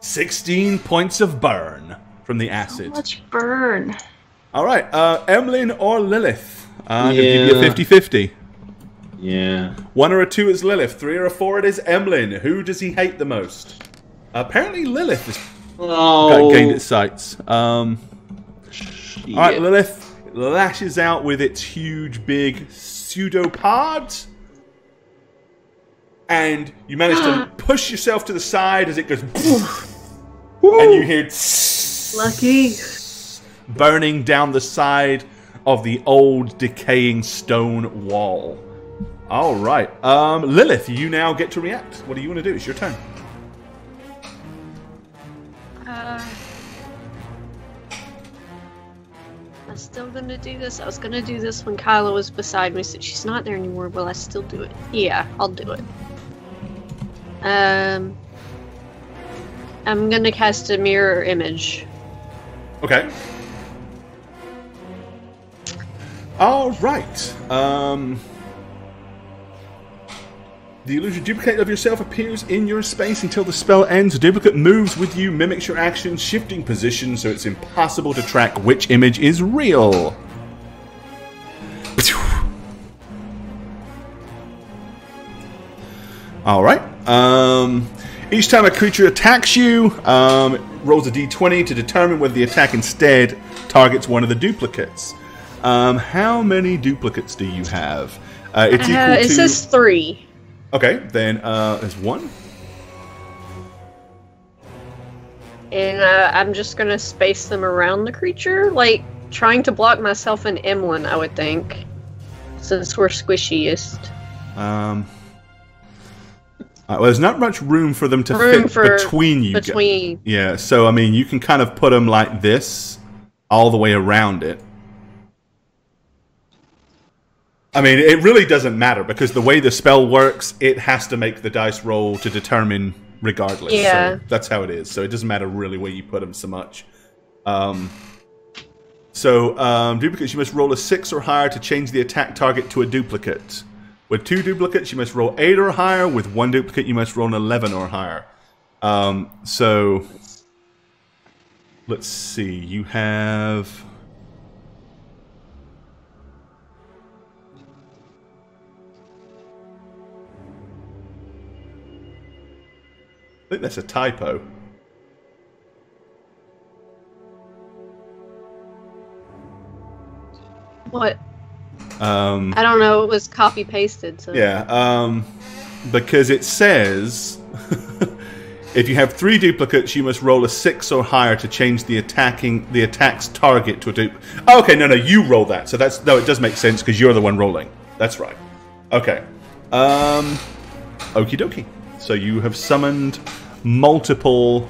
16 points of burn from the How acid. much burn? All right, uh, Emlyn or Lilith? Uh, I'm gonna give you a Yeah. 50 50. Yeah. One or a two is Lilith, three or a four it is Emlyn. Who does he hate the most? Apparently, Lilith has Oh. gained its sights. Um, shit. all right, Lilith lashes out with its huge, big pseudopod. And you manage to push yourself to the side as it goes. and you hear Lucky. burning down the side of the old decaying stone wall. All right, um, Lilith, you now get to react. What do you want to do? It's your turn. Still gonna do this. I was gonna do this when Kyla was beside me, so she's not there anymore. Will I still do it? Yeah, I'll do it. Um, I'm gonna cast a mirror image. Okay. All right. Um, the illusion duplicate of yourself appears in your space until the spell ends. Duplicate moves with you, mimics your actions, shifting position, so it's impossible to track which image is real. All right. Um, each time a creature attacks you, um, it rolls a d20 to determine whether the attack instead targets one of the duplicates. Um, how many duplicates do you have? Uh, it's equal Uh, it to. says three. Okay, then uh, there's one. And uh, I'm just gonna space them around the creature, like trying to block myself and M1, I would think. Since we're squishiest. Um, uh, well, there's not much room for them to Room fit for between you. guys. Between. Yeah, so I mean, you can kind of put them like this, all the way around it. I mean, it really doesn't matter because the way the spell works, it has to make the dice roll to determine regardless. Yeah. So that's how it is. So it doesn't matter really where you put them so much. Um, so um, duplicates, you must roll a six or higher to change the attack target to a duplicate. With two duplicates, you must roll eight or higher. With one duplicate, you must roll an eleven or higher. Um, so let's see. You have. I think that's a typo. What? Um, I don't know. It was copy pasted. So. Yeah, um, because it says if you have three duplicates, you must roll a six or higher to change the attacking the attack's target to a dupe. Oh, okay, no, no, you roll that. So that's no, it does make sense because you're the one rolling. That's right. Okay. Um, okie dokie. So you have summoned multiple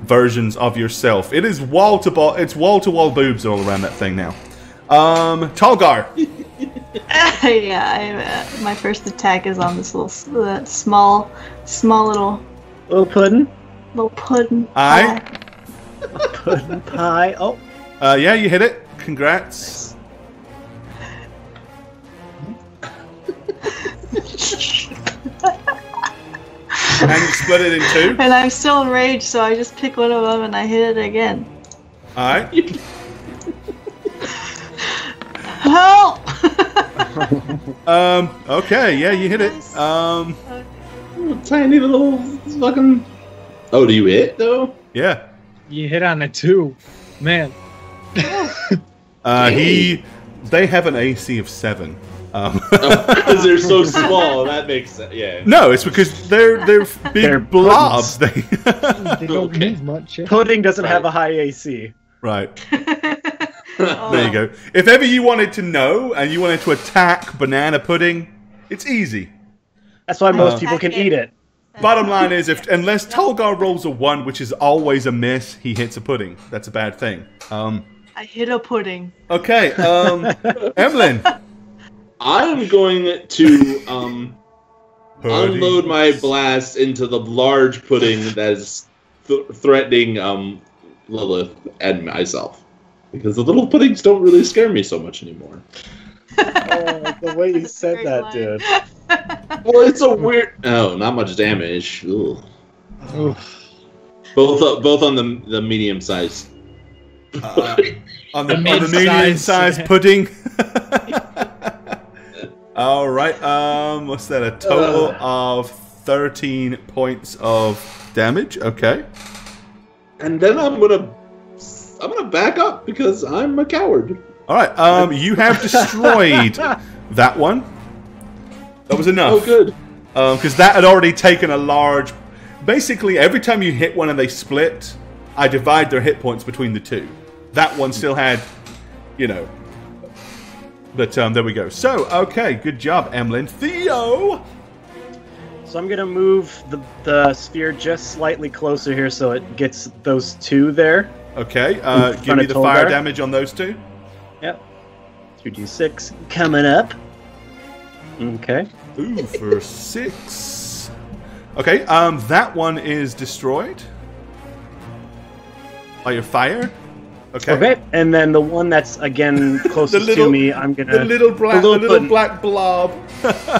versions of yourself. It is wall to wall. It's wall to wall boobs all around that thing now. Um, Tolgar. yeah, I, uh, my first attack is on this little uh, small, small little Little puddin. little pudding. Aye. Puddin pie. Oh, Uh, yeah, you hit it. Congrats. and you split it in two. And I'm still enraged, so I just pick one of them and I hit it again. All right. Help! Um. Okay. Yeah, you hit it. Um. Tiny little fucking. Oh, do you hit though? Yeah. You hit on a two. Man. Uh. He. They have an AC of seven. Um. Because they're so small. That makes sense. Yeah. no, it's because they're they're big They're blobs. They. They don't Okay. move much. yeah. pudding doesn't have a high AC. right. Oh. There you go. If ever you wanted to know and you wanted to attack banana pudding, it's easy. That's why most Uh, people can eat it. Bottom line is, if unless Tolgar rolls a one, which is always a miss, he hits a pudding. That's a bad thing. Um, I hit a pudding. okay, um, Emlyn. I am going to um, unload my blast into the large pudding that is th- threatening um, Lilith and myself. Because the little puddings don't really scare me so much anymore. Oh, the way you said Great that, line. dude. Well, it's a weird. Oh, not much damage. Ugh. Oof. Both uh, both on the the medium size. Uh, on the, The on the medium-sized mid-size. pudding. All right. Um, what's that? A total of thirteen points of damage. Okay. and then I'm gonna I'm gonna back up because I'm a coward. All right. Um, you have destroyed that one. That was enough. Oh, good. because that had already taken a large. Basically, every time you hit one and they split, I divide their hit points between the two. That one still had, you know. But um, there we go. So, okay, good job, Emlyn. Theo! So I'm gonna move the the sphere just slightly closer here, so it gets those two there. Okay, uh, give me the fire damage on those two. Yep. 3d6 coming up. Okay. Ooh, for six. Okay, um, that one is destroyed by your fire. Okay. Okay. And then the one that's again closest little- to me, I'm gonna The little black, the the little little black blob.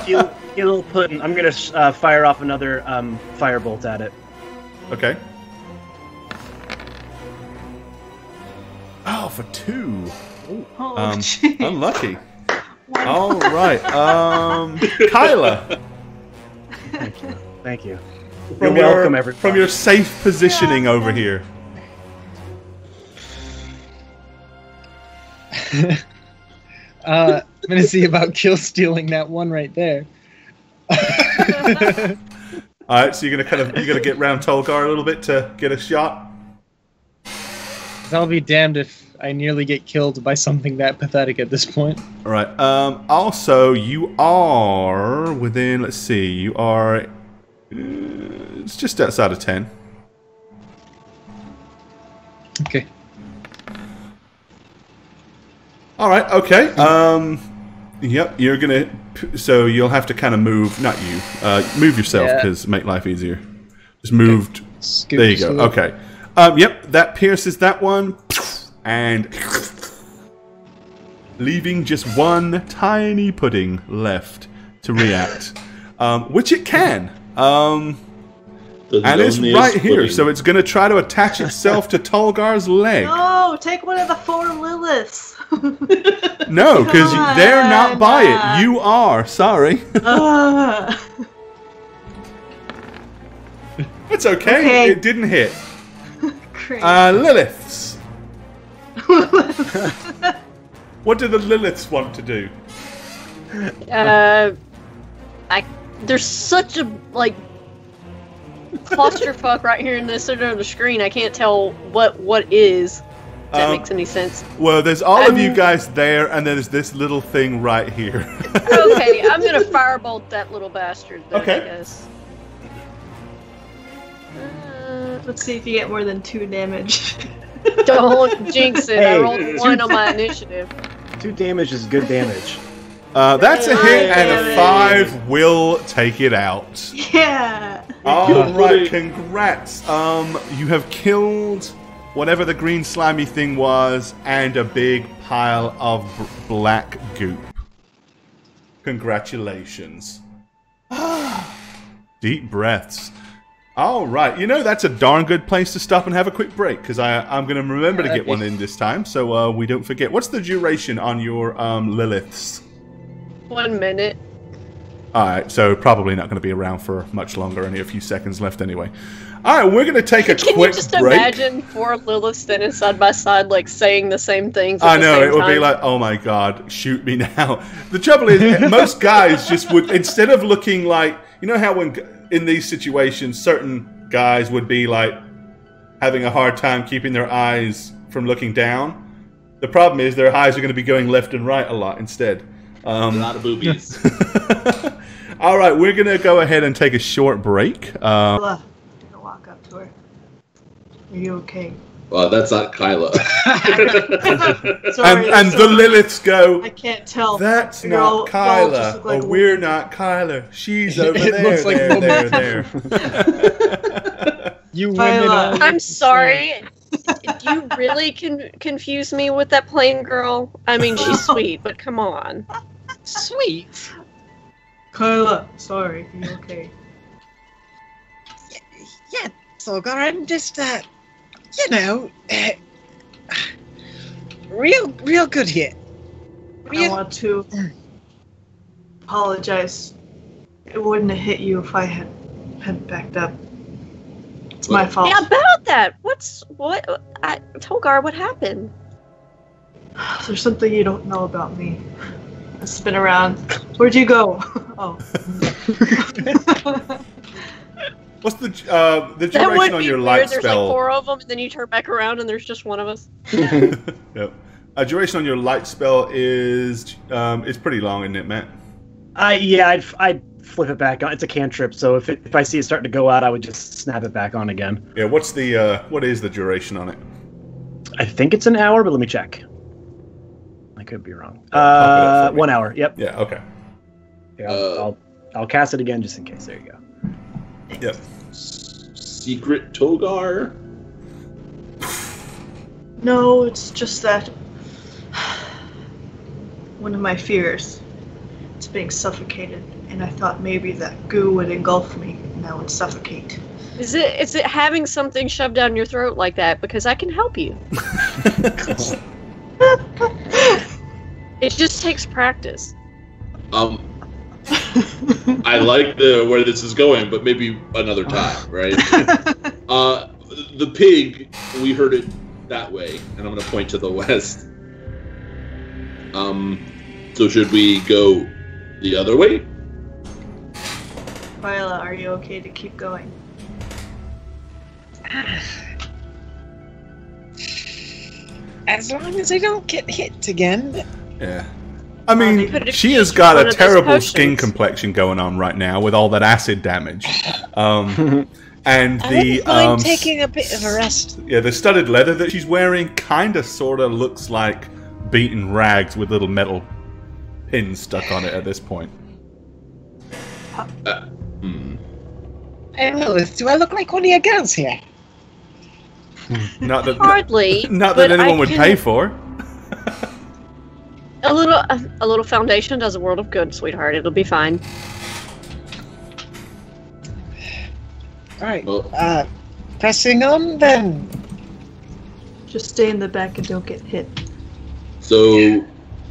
He'll, he'll put. I'm gonna uh, fire off another um, firebolt at it. Okay. Oh, for two. Oh, Um, jeez. unlucky. All right. Um, Kyla, Thank you. from You're your, welcome, everyone. from your safe positioning over here. Uh, I'm gonna see about kill stealing that one right there. All right, so you're gonna kind of you're gonna get round Tolgar a little bit to get a shot. I'll be damned if I nearly get killed by something that pathetic at this point. All right. Um, also, you are within. Let's see. You are. Uh, it's just outside of ten. Okay. All right. Okay. Um. Yep. You're gonna. So you'll have to kind of move. Not you. Uh, move yourself Yeah. because make life easier. Just moved. Scoot There you go. little- Okay. Um. Yep. That pierces that one, and leaving just one tiny pudding left to react, um, which it can. Um. The And it's loneliest right here, pudding. so it's going to try to attach itself to Tolgar's leg. No, take one of the four Liliths. No, because they're not by it. You are. Sorry. Ugh. it's okay. Okay. It didn't hit. Great. Uh, Liliths. What do the Liliths want to do? Uh, I there's such a like clusterfuck right here in the center of the screen. I can't tell what what is. If that Um, makes any sense. Well, there's all of you Um, guys there, and then there's this little thing right here. Okay, I'm gonna firebolt that little bastard. Then, Okay. I guess. Uh, Let's see if you get more than two damage. don't jinx it. I rolled one on my initiative. Two damage is good damage. Uh, that's a hit, and a Yay. five will take it out. yeah. All killed right, Woody. congrats. Um, you have killed whatever the green slimy thing was, and a big pile of black goop. Congratulations. Deep breaths. All right, you know that's a darn good place to stop and have a quick break because I I'm going to remember to get one in this time, so uh, we don't forget. What's the duration on your um, Liliths? One minute. All right, so probably not going to be around for much longer. Only a few seconds left anyway. All right, we're going to take a Can quick you just break. imagine four Lilith standing side by side, like saying the same things? At I the know same it would be like, oh my god, shoot me now. The trouble is, most guys just would instead of looking like you know how when in these situations, certain guys would be like having a hard time keeping their eyes from looking down. The problem is their eyes are going to be going left and right a lot instead. A Um, lot of boobies. all right, we're going to go ahead and take a short break. Uh, Ella, I'm gonna walk up to her. Are you okay? well, that's not Kyla. Sorry, and and the. Liliths go. I can't tell. That's You're not you all Kyla, look like or we're not Kyla. She's over It there, looks like there, woman. there, there. You women I'm look the same. sorry. Do you really con- confuse me with that plain girl? I mean, she's sweet, but come on. Sweet. Kyla, sorry. Are you okay? Yeah, Tolgar, I'm just, uh, you know, uh, real, real good here. I want to apologize. It wouldn't have hit you if I had had backed up. It's my fault. Yeah, about that. What's what? I, Tolgar, what happened? There's something you don't know about me. I spin around. Where'd you go? oh. What's the uh, the duration on your weird. light There's spell? like four of them, and then you turn back around, and there's just one of us. yep. Uh, duration on your light spell is um, it's pretty long, isn't it, Matt? I yeah, I'd, I'd flip it back on. It's a cantrip, so if it, if I see it starting to go out, I would just snap it back on again. Yeah. What's the uh, what is the duration on it? I think it's an hour, but let me check. I could be wrong. Yeah, pop it up Uh, one hour. Yep. Yeah. Okay. Yeah, I'll, Uh, I'll I'll cast it again just in case. There you go. Yep. Secret Tolgar? No, it's just that one of my fears is being suffocated, and I thought maybe that goo would engulf me and I would suffocate. Is it is it having something shoved down your throat like that? Because I can help you. It just takes practice. Um, I like the where this is going, but maybe another time, right? uh, the pig, we heard it that way, and I'm going to point to the west. Um, so should we go the other way? Viola, are you okay to keep going? as long as I don't get hit again. Yeah. I mean, But she has got a terrible skin complexion going on right now with all that acid damage. Um, and I the wouldn't um, taking a bit of a rest. yeah, the studded leather that she's wearing kind of sort of looks like beaten rags with little metal pins stuck on it at this point. Hmm. Hey, Lilith, do I look like one of your girls here? Not that Hardly. not that but I anyone would can- pay for. A little a, a little foundation does a world of good, sweetheart. It'll be fine. All right, Well, uh, pressing on then. Just stay in the back and don't get hit. so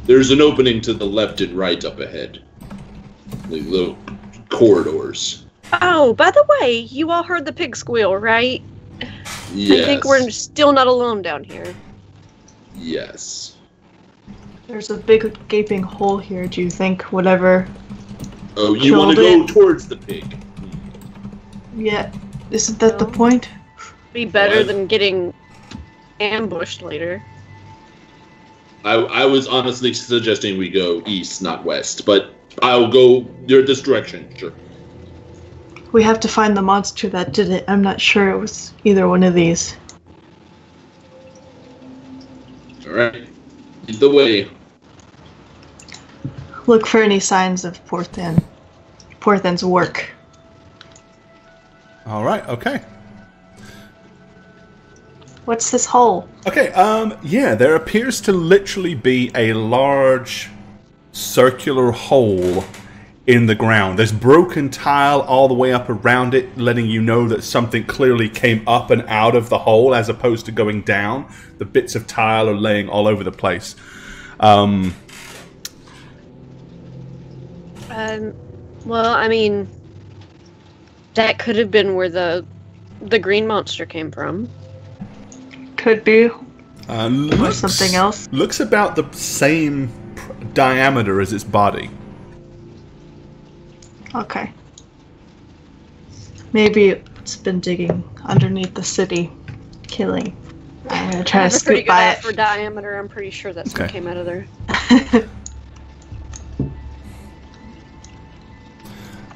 there's an opening to the left and right up ahead. Like little corridors. Oh, by the way, you all heard the pig squeal, right? Yes. I think we're still not alone down here. Yes. There's a big gaping hole here. Do you think whatever? Oh, you want to go towards the pig? Yeah, isn't that the point? Be better What? than getting ambushed later. I, I was honestly suggesting we go east, not west, but I'll go near this direction. Sure. we have to find the monster that did it. I'm not sure it was either one of these. All right. Lead the way. Look for any signs of Porthan. Porthan's work. All right. Okay. What's this hole? Okay, um, yeah, there appears to literally be a large circular hole in the ground. There's broken tile all the way up around it, letting you know that something clearly came up and out of the hole as opposed to going down. The bits of tile are laying all over the place. Um, Um, well, I mean, that could have been where the the green monster came from. Could be. uh, Or looks, something else. Looks about the same pr- diameter as its body. Okay. Maybe it's been digging underneath the city, killing. I'm gonna try to That's a pretty scoot good by it. for diameter. I'm pretty sure that's what came out of there.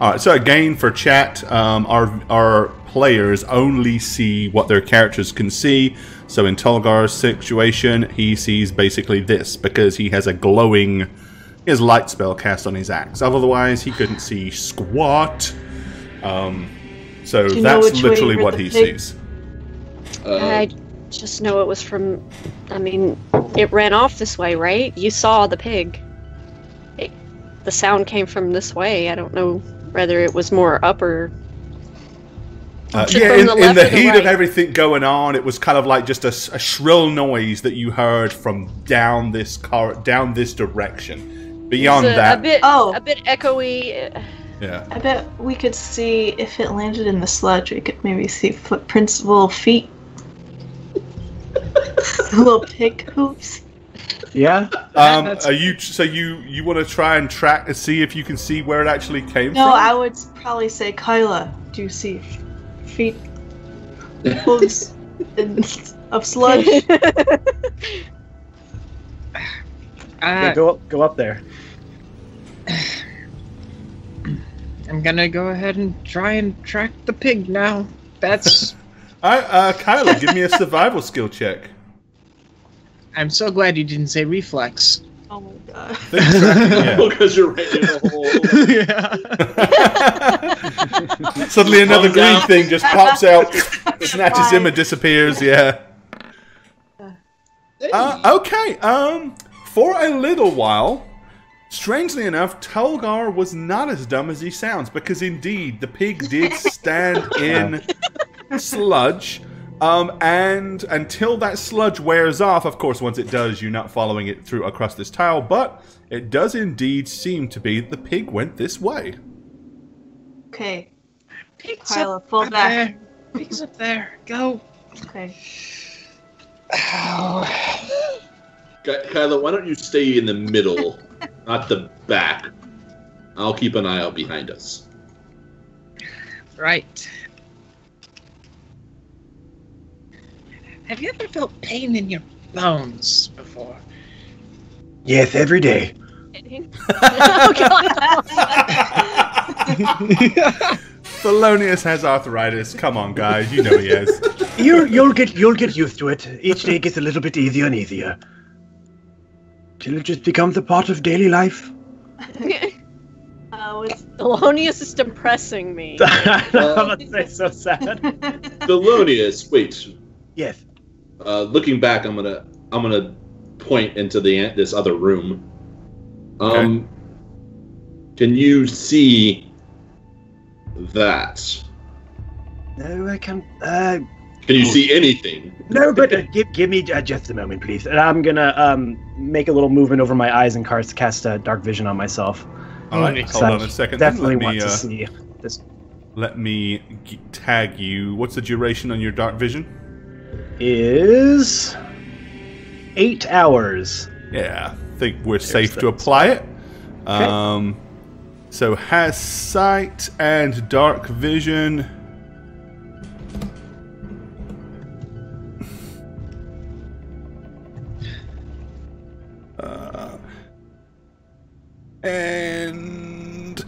All right. So again, for chat, um, our our players only see what their characters can see. So in Tolgar's situation, he sees basically this because he has a glowing, his light spell cast on his axe. Otherwise, he couldn't see squat. Um, so Do you know that's literally what he pig? sees. Uh, I just know it was from. I mean, it ran off this way, right? You saw the pig. It, the sound came from this way. I don't know whether it was more up or. Uh, yeah, in, the in the or the heat right? of everything going on, it was kind of like just a shrill noise that you heard from down this car, down this direction. Beyond a, that, a bit, Oh. a bit echoey. yeah. I bet we could see if it landed in the sludge. We could maybe see footprints, little feet, little pig hooves. Yeah. Um, are you so you you want to try and track and see if you can see where it actually came No, from? No, I would probably say, Kyla, do you see feet, hooves in, of sludge? Yeah, Uh, go up, go up there. I'm gonna go ahead and try and track the pig now. That's. All right, uh, Kyla, give me a survival skill check. I'm so glad you didn't say reflex. oh my god. Think track- because you're right in the hole. yeah. Suddenly, another Comes green out. thing just pops out, snatches him, and disappears. Yeah. Uh, okay. Um, for a little while, strangely enough, Tolgar was not as dumb as he sounds because indeed the pig did stand in sludge. Um, and until that sludge wears off, of course, once it does, you're not following it through across this tile, but it does indeed seem to be the pig went this way. Okay, Pig's Kyla, up, fall up back. there. Pig's up there. Go. okay. Oh. Kyla, why don't you stay in the middle, not the back? I'll keep an eye out behind us. Right. Have you ever felt pain in your bones before? Yes, every day. oh god! Thelonious has arthritis. Come on, guys, you know he has. You you'll get you'll get used to it. Each day gets a little bit easier and easier. Till it just becomes a part of daily life. Uh, with Thelonious is depressing me. I'm about say so sad. Thelonious, wait. Yes. Uh, looking back, I'm gonna I'm gonna point into the this other room. Um, can you see that? No, I can't. Uh, Can you see anything? no, but uh, give give me uh, just a moment, please. And I'm gonna um make a little movement over my eyes and cast cast uh, dark vision on myself. All right, Because hold I on a second. Definitely let want me, to uh, see this. Let me g- tag you. What's the duration on your dark vision? Is eight hours. Yeah, I think we're There's safe to apply it. Um, so has sight and dark vision. Uh, and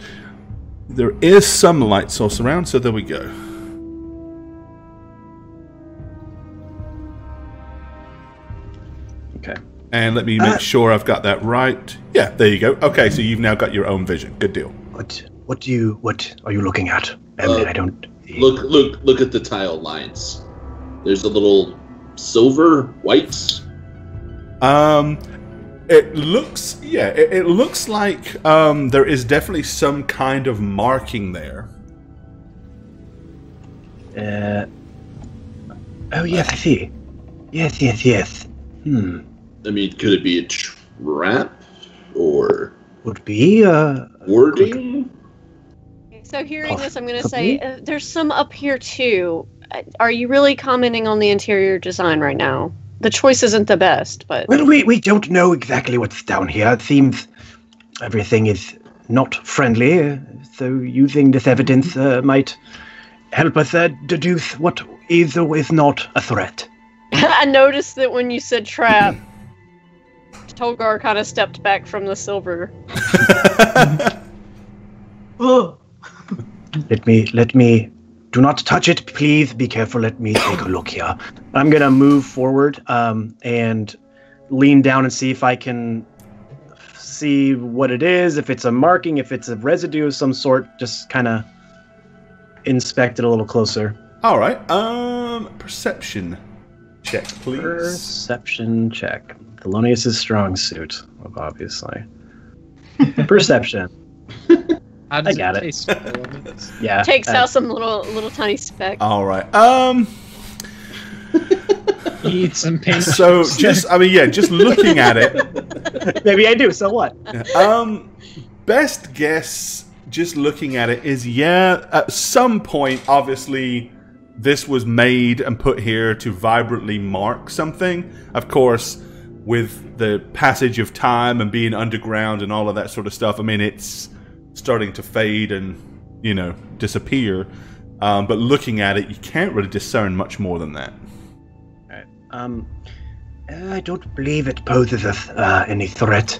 there is some light source around, so there we go. And let me make Uh, sure I've got that right. Yeah, there you go. Okay, so you've now got your own vision. Good deal. What what do you what are you looking at? Emily, Uh, I don't Look, look, look at the tile lines. There's a little silver, white. Um, it looks, yeah, it, it looks like um, there is definitely some kind of marking there. uh Oh yes, I see. Yes, yes, yes. Hmm. I mean, could it be a trap or Would be uh wording? So hearing Off this, I'm going to say uh, there's some up here too. Uh, Are you really commenting on the interior design right now? The choice isn't the best, but Well, we, we don't know exactly what's down here. It seems everything is not friendly, uh, so using this evidence uh, might help us uh, deduce what is or is not a threat. I noticed that when you said trap, Tolgar kind of stepped back from the silver. Let me, let me, do not touch it, please. Be careful. Let me take a look here. I'm gonna move forward um, and lean down and see if I can see what it is. If it's a marking, if it's a residue of some sort, just kind of inspect it a little closer. All right. Um, perception check, please. Perception check. Thelonious' strong suit, obviously. Perception. I got it it. taste? Yeah. Takes uh, out some little little tiny speck. All right. Um, Eat some paint. so just, I mean, yeah, just looking at it, Maybe I do. So what? um, best guess, just looking at it, is yeah, at some point, obviously, this was made and put here to vibrantly mark something. Of course, with the passage of time and being underground and all of that sort of stuff, I mean, it's starting to fade and, you know, disappear. Um, but looking at it, you can't really discern much more than that. Um, I don't believe it poses uh, any threat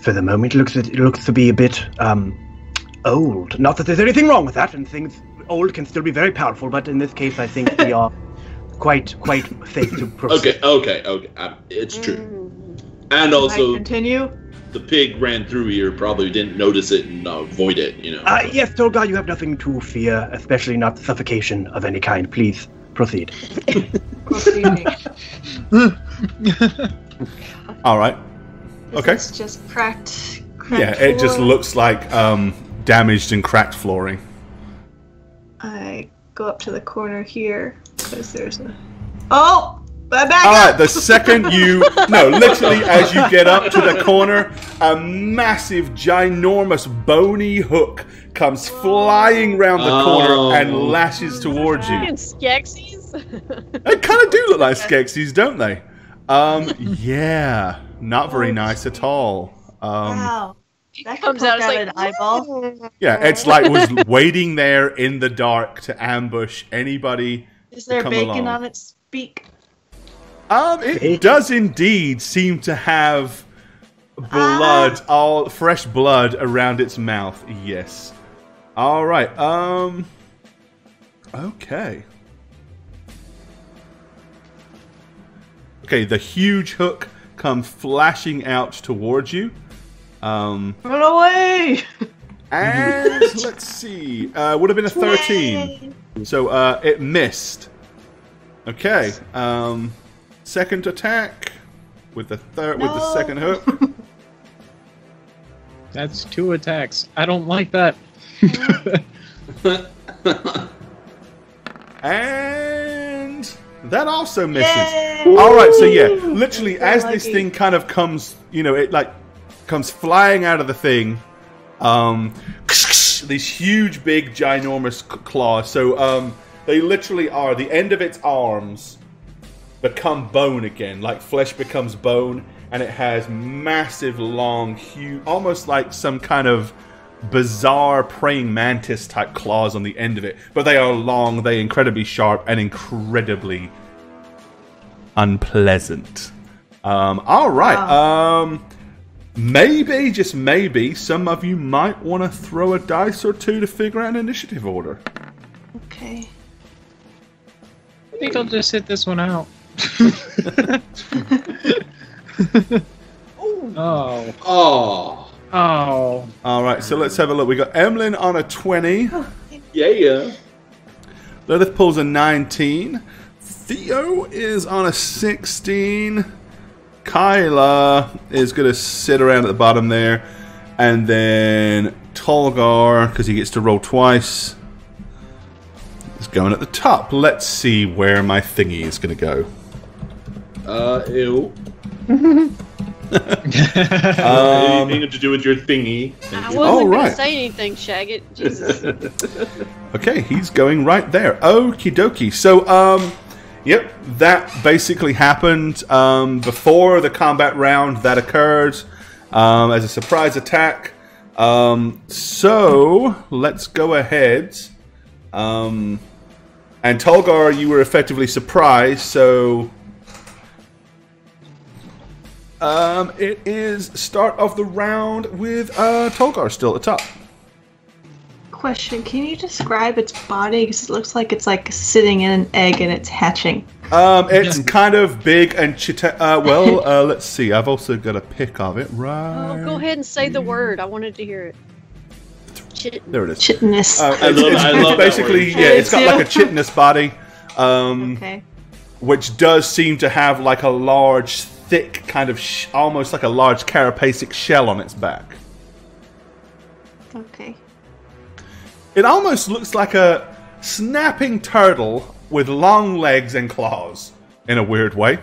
for the moment. It looks it looks to be a bit um old. Not that there's anything wrong with that, and things old can still be very powerful. But in this case, I think we are quite quite safe to proceed. Okay, okay, okay. Um, it's true. Mm. And Can I also, continue? the pig ran through here, probably didn't notice it and uh, avoid it. You know. Uh, yes, Tolgar, you have nothing to fear, especially not suffocation of any kind. Please proceed. Proceeding. All right. Okay. It's just cracked. cracked Yeah, it just looks like um, damaged and cracked flooring. I go up to the corner here because there's a. Oh, my back. All up! the second you no, literally as you get up to the corner, a massive, ginormous, bony hook comes flying round the Oh. corner and lashes towards you. And Skeksis? They kind of do look like Skeksis, don't they? Um, yeah, not very nice at all. Um, wow. That Comes out, out, it's an like, eyeball. yeah, it's like was waiting there in the dark to ambush anybody. Is there come bacon along. on its beak? Um, it Bacon. does indeed seem to have blood, all fresh blood around its mouth. Yes. All right. Um. Okay. Okay. The huge hook comes flashing out towards you. Um, Run away! and let's see. Uh, would have been a thirteen. So uh, it missed. Okay. Um, second attack with the third with the second hook. That's two attacks. I don't like that. and that also misses. Yay! All right, so yeah, literally as this thing kind of comes, you know, it like comes flying out of the thing. Um, these huge, big, ginormous claws. So um, they literally are the end of its arms become bone again, like flesh becomes bone, and it has massive, long, huge, almost like some kind of bizarre praying mantis type claws on the end of it. But they are long, they incredibly sharp, and incredibly unpleasant. Um, all right. Um, maybe, just maybe, some of you might want to throw a dice or two to figure out an initiative order. Okay. I think I'll just hit this one out. oh. Oh, Oh. All right, so let's have a look. We got Emlyn on a 20. yeah, yeah. Lilith pulls a 19. Theo is on a 16. Kyla is going to sit around at the bottom there. And then Tolgar, because he gets to roll twice, is going at the top. Let's see where my thingy is going to go. Uh, ew. Um, Anything to do with your thingy? I wasn't you. Oh, gonna say anything, Shaggit. Jesus. Okay, he's going right there. Okie dokie. So, um, yep, that basically happened um, before the combat round that occurred um, as a surprise attack. Um, so, let's go ahead. Um, and Tolgar, you were effectively surprised, so. Um, it is start of the round with uh, Tolgar still at the top. Question: Can you describe its body? Because it looks like it's like sitting in an egg and it's hatching. Um, it's kind of big and chita- uh, well, uh, let's see. I've also got a pic of it, right? oh, go ahead and say the word. I wanted to hear it. Chit- There it is. Chitinous. Uh, I it's, love- it's- I it's love that basically word. yeah. It's got like a too. chitinous body, um, okay. which does seem to have like a large, thick kind of, sh- almost like a large carapacic shell on its back. Okay. It almost looks like a snapping turtle with long legs and claws in a weird way.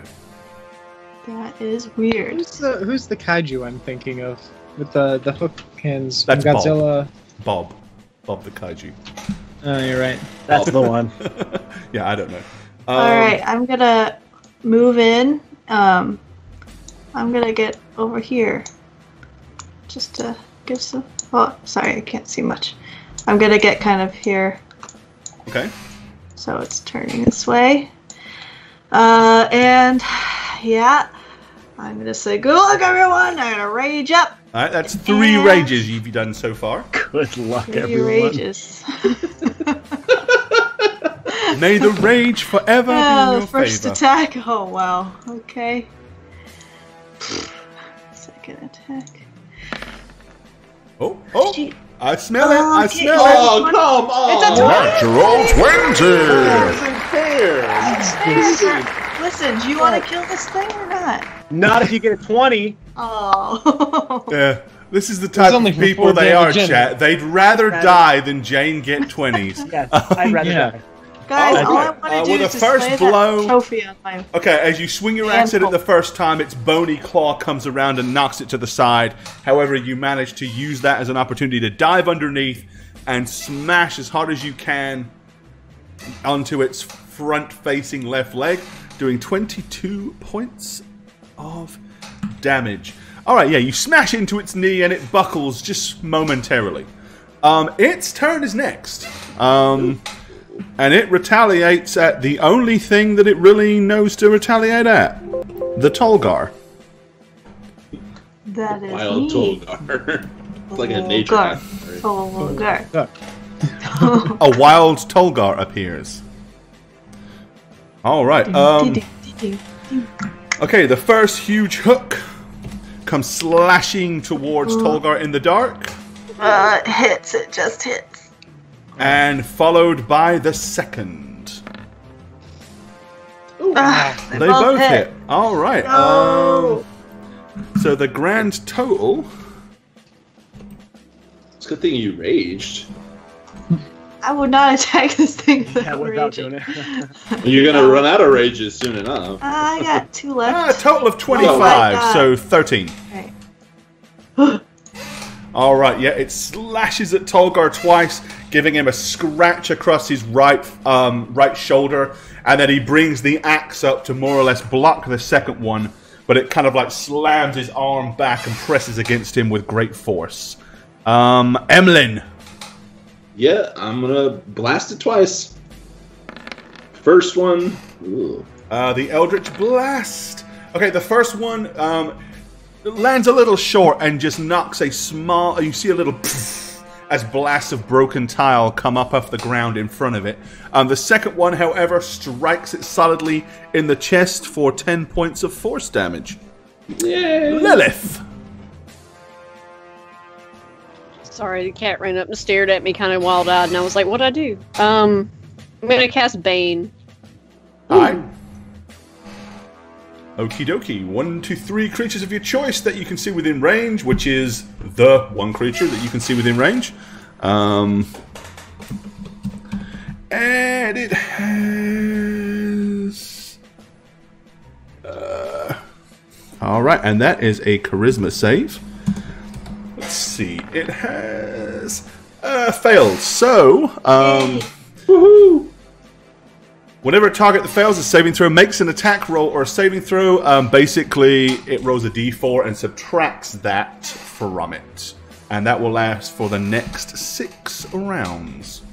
That is weird. Who's the Who's the kaiju I'm thinking of with the the hook hands? That's from Bob. Godzilla. Bob, Bob the kaiju. Oh, you're right. That's the one. Yeah, I don't know. Um, All right, I'm gonna move in. Um, I'm gonna get over here, just to give some. Oh, sorry, I can't see much. I'm gonna get kind of here, Okay. so it's turning this way. Uh, and yeah, I'm gonna say, "Good luck, everyone!" I'm gonna rage up. All right. That's three And- rages you've done so far. Good luck, Three everyone. rages. May the rage forever be in Oh, your the first favor. attack. Oh wow. Okay. Second attack. Oh, oh! Gee. I smell it! I um, Okay. smell it! Oh, come on! It's a 20. Natural 20! Doesn't care. Listen, do you want to kill this thing or not? Not if you get a 20. Oh. Yeah, this is the type of people they are, damage chat. They'd rather Rather- die than Jayne get 20s. Yes, I'd rather Yeah. die. Guys, Oh, all I want to Uh, do with is the display first that blow- trophy on my. Okay, as you swing your axe at it the first time, its bony claw comes around and knocks it to the side. However, you manage to use that as an opportunity to dive underneath and smash as hard as you can onto its front facing left leg, doing 22 points of damage. Alright, yeah, you smash into its knee and it buckles just momentarily. Um, its turn is next. Um, and it retaliates at the only thing that it really knows to retaliate at the Tolgar. That is Wild me. Tolgar. it's like a nature Tolgar. hack. Tolgar. A wild Tolgar appears. Alright, um, okay, the first huge hook comes slashing towards Tolgar in the dark, Uh, it hits. It just hits. And followed by the second. Ah, They both hit. Alright, No. um, so the grand total. It's a good thing you raged. I would not attack this thing Yeah, without without raging. doing it. You're gonna run out of rages soon enough. I got two Ah, a total of 25, Oh my God. so 13. Right. All right, yeah, it slashes at Tolgar twice, giving him a scratch across his right um, right shoulder, and then he brings the axe up to more or less block the second one, but it kind of like slams his arm back and presses against him with great force. Um, Emlyn, Yeah, I'm gonna blast it twice. First one. Ooh. uh, the Eldritch Blast. Okay, the first one, um, lands a little short and just knocks a small. You see a little as blasts of broken tile come up off the ground in front of it. Um, the second one, however, strikes it solidly in the chest for 10 points of force damage. Lilith! Sorry, the cat ran up and stared at me kind of wild eyed, and I was like, what'd I do? Um, I'm gonna cast Bane. Alright. Okie dokie. One, two, three creatures of your choice that you can see within range, which is the one creature that you can see within range. Um, and it has. Uh, Alright, and that is a charisma save. Let's see. It has. Uh, failed. So, um. Whenever a target that fails a saving throw makes an attack roll or a saving throw, um, basically it rolls a d4 and subtracts that from it. And that will last for the next six rounds.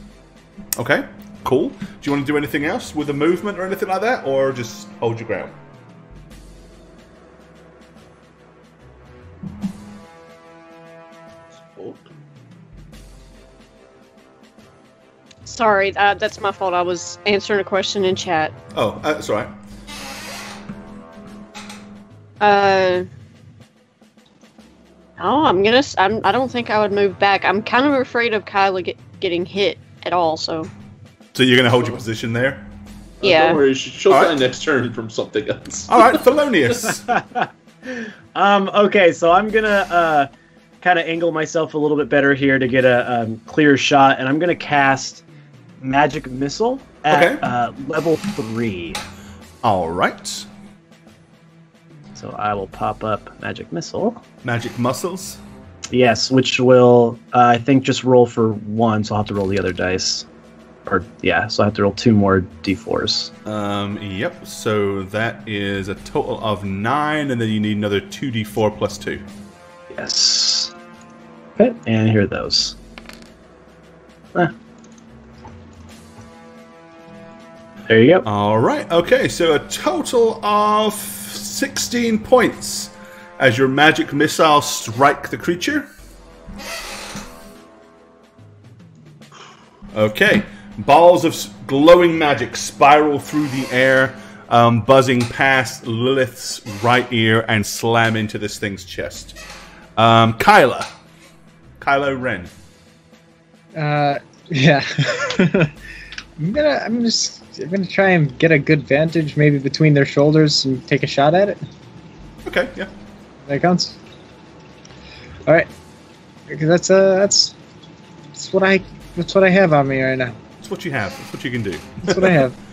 Okay, cool. Do you want to do anything else with the movement or anything like that, or just hold your ground? Sorry, uh, that's my fault. I was answering a question in chat. Oh, uh, that's all right. Uh. Oh, I'm gonna. s- I'm, I don't think I would move back. I'm kind of afraid of Kyla get, getting hit at all. So So you're going to hold your position there? yeah. Don't worry, she- she'll All die right. next turn from something else. All right, Thelonious. Um, okay, so I'm gonna uh, kind of angle myself a little bit better here to get a um, clear shot, and I'm gonna cast magic missile at Okay. uh, level three. all right. So I will pop up magic missile. Magic muscles. Yes, which will uh, I think just roll for one, so I'll have to roll the other dice. Or yeah, so I have to roll two more d4s. Um, yep. So that is a total of nine, and then you need another two d4 plus two. Yes. Okay, and here are those. Ah. There you go. All right. Okay. So a total of sixteen points as your magic missile strike the creature. Okay. Balls of glowing magic spiral through the air, um, buzzing past Lilith's right ear and slam into this thing's chest. Um, Kyla. Kylo Ren. Uh, yeah. I'm gonna. I'm just. I'm gonna try and get a good vantage, maybe between their shoulders, and take a shot at it. Okay. Yeah. That counts. All right. Because that's uh, that's that's what I that's what I have on me right now. That's what you have. That's what you can do. That's what I have.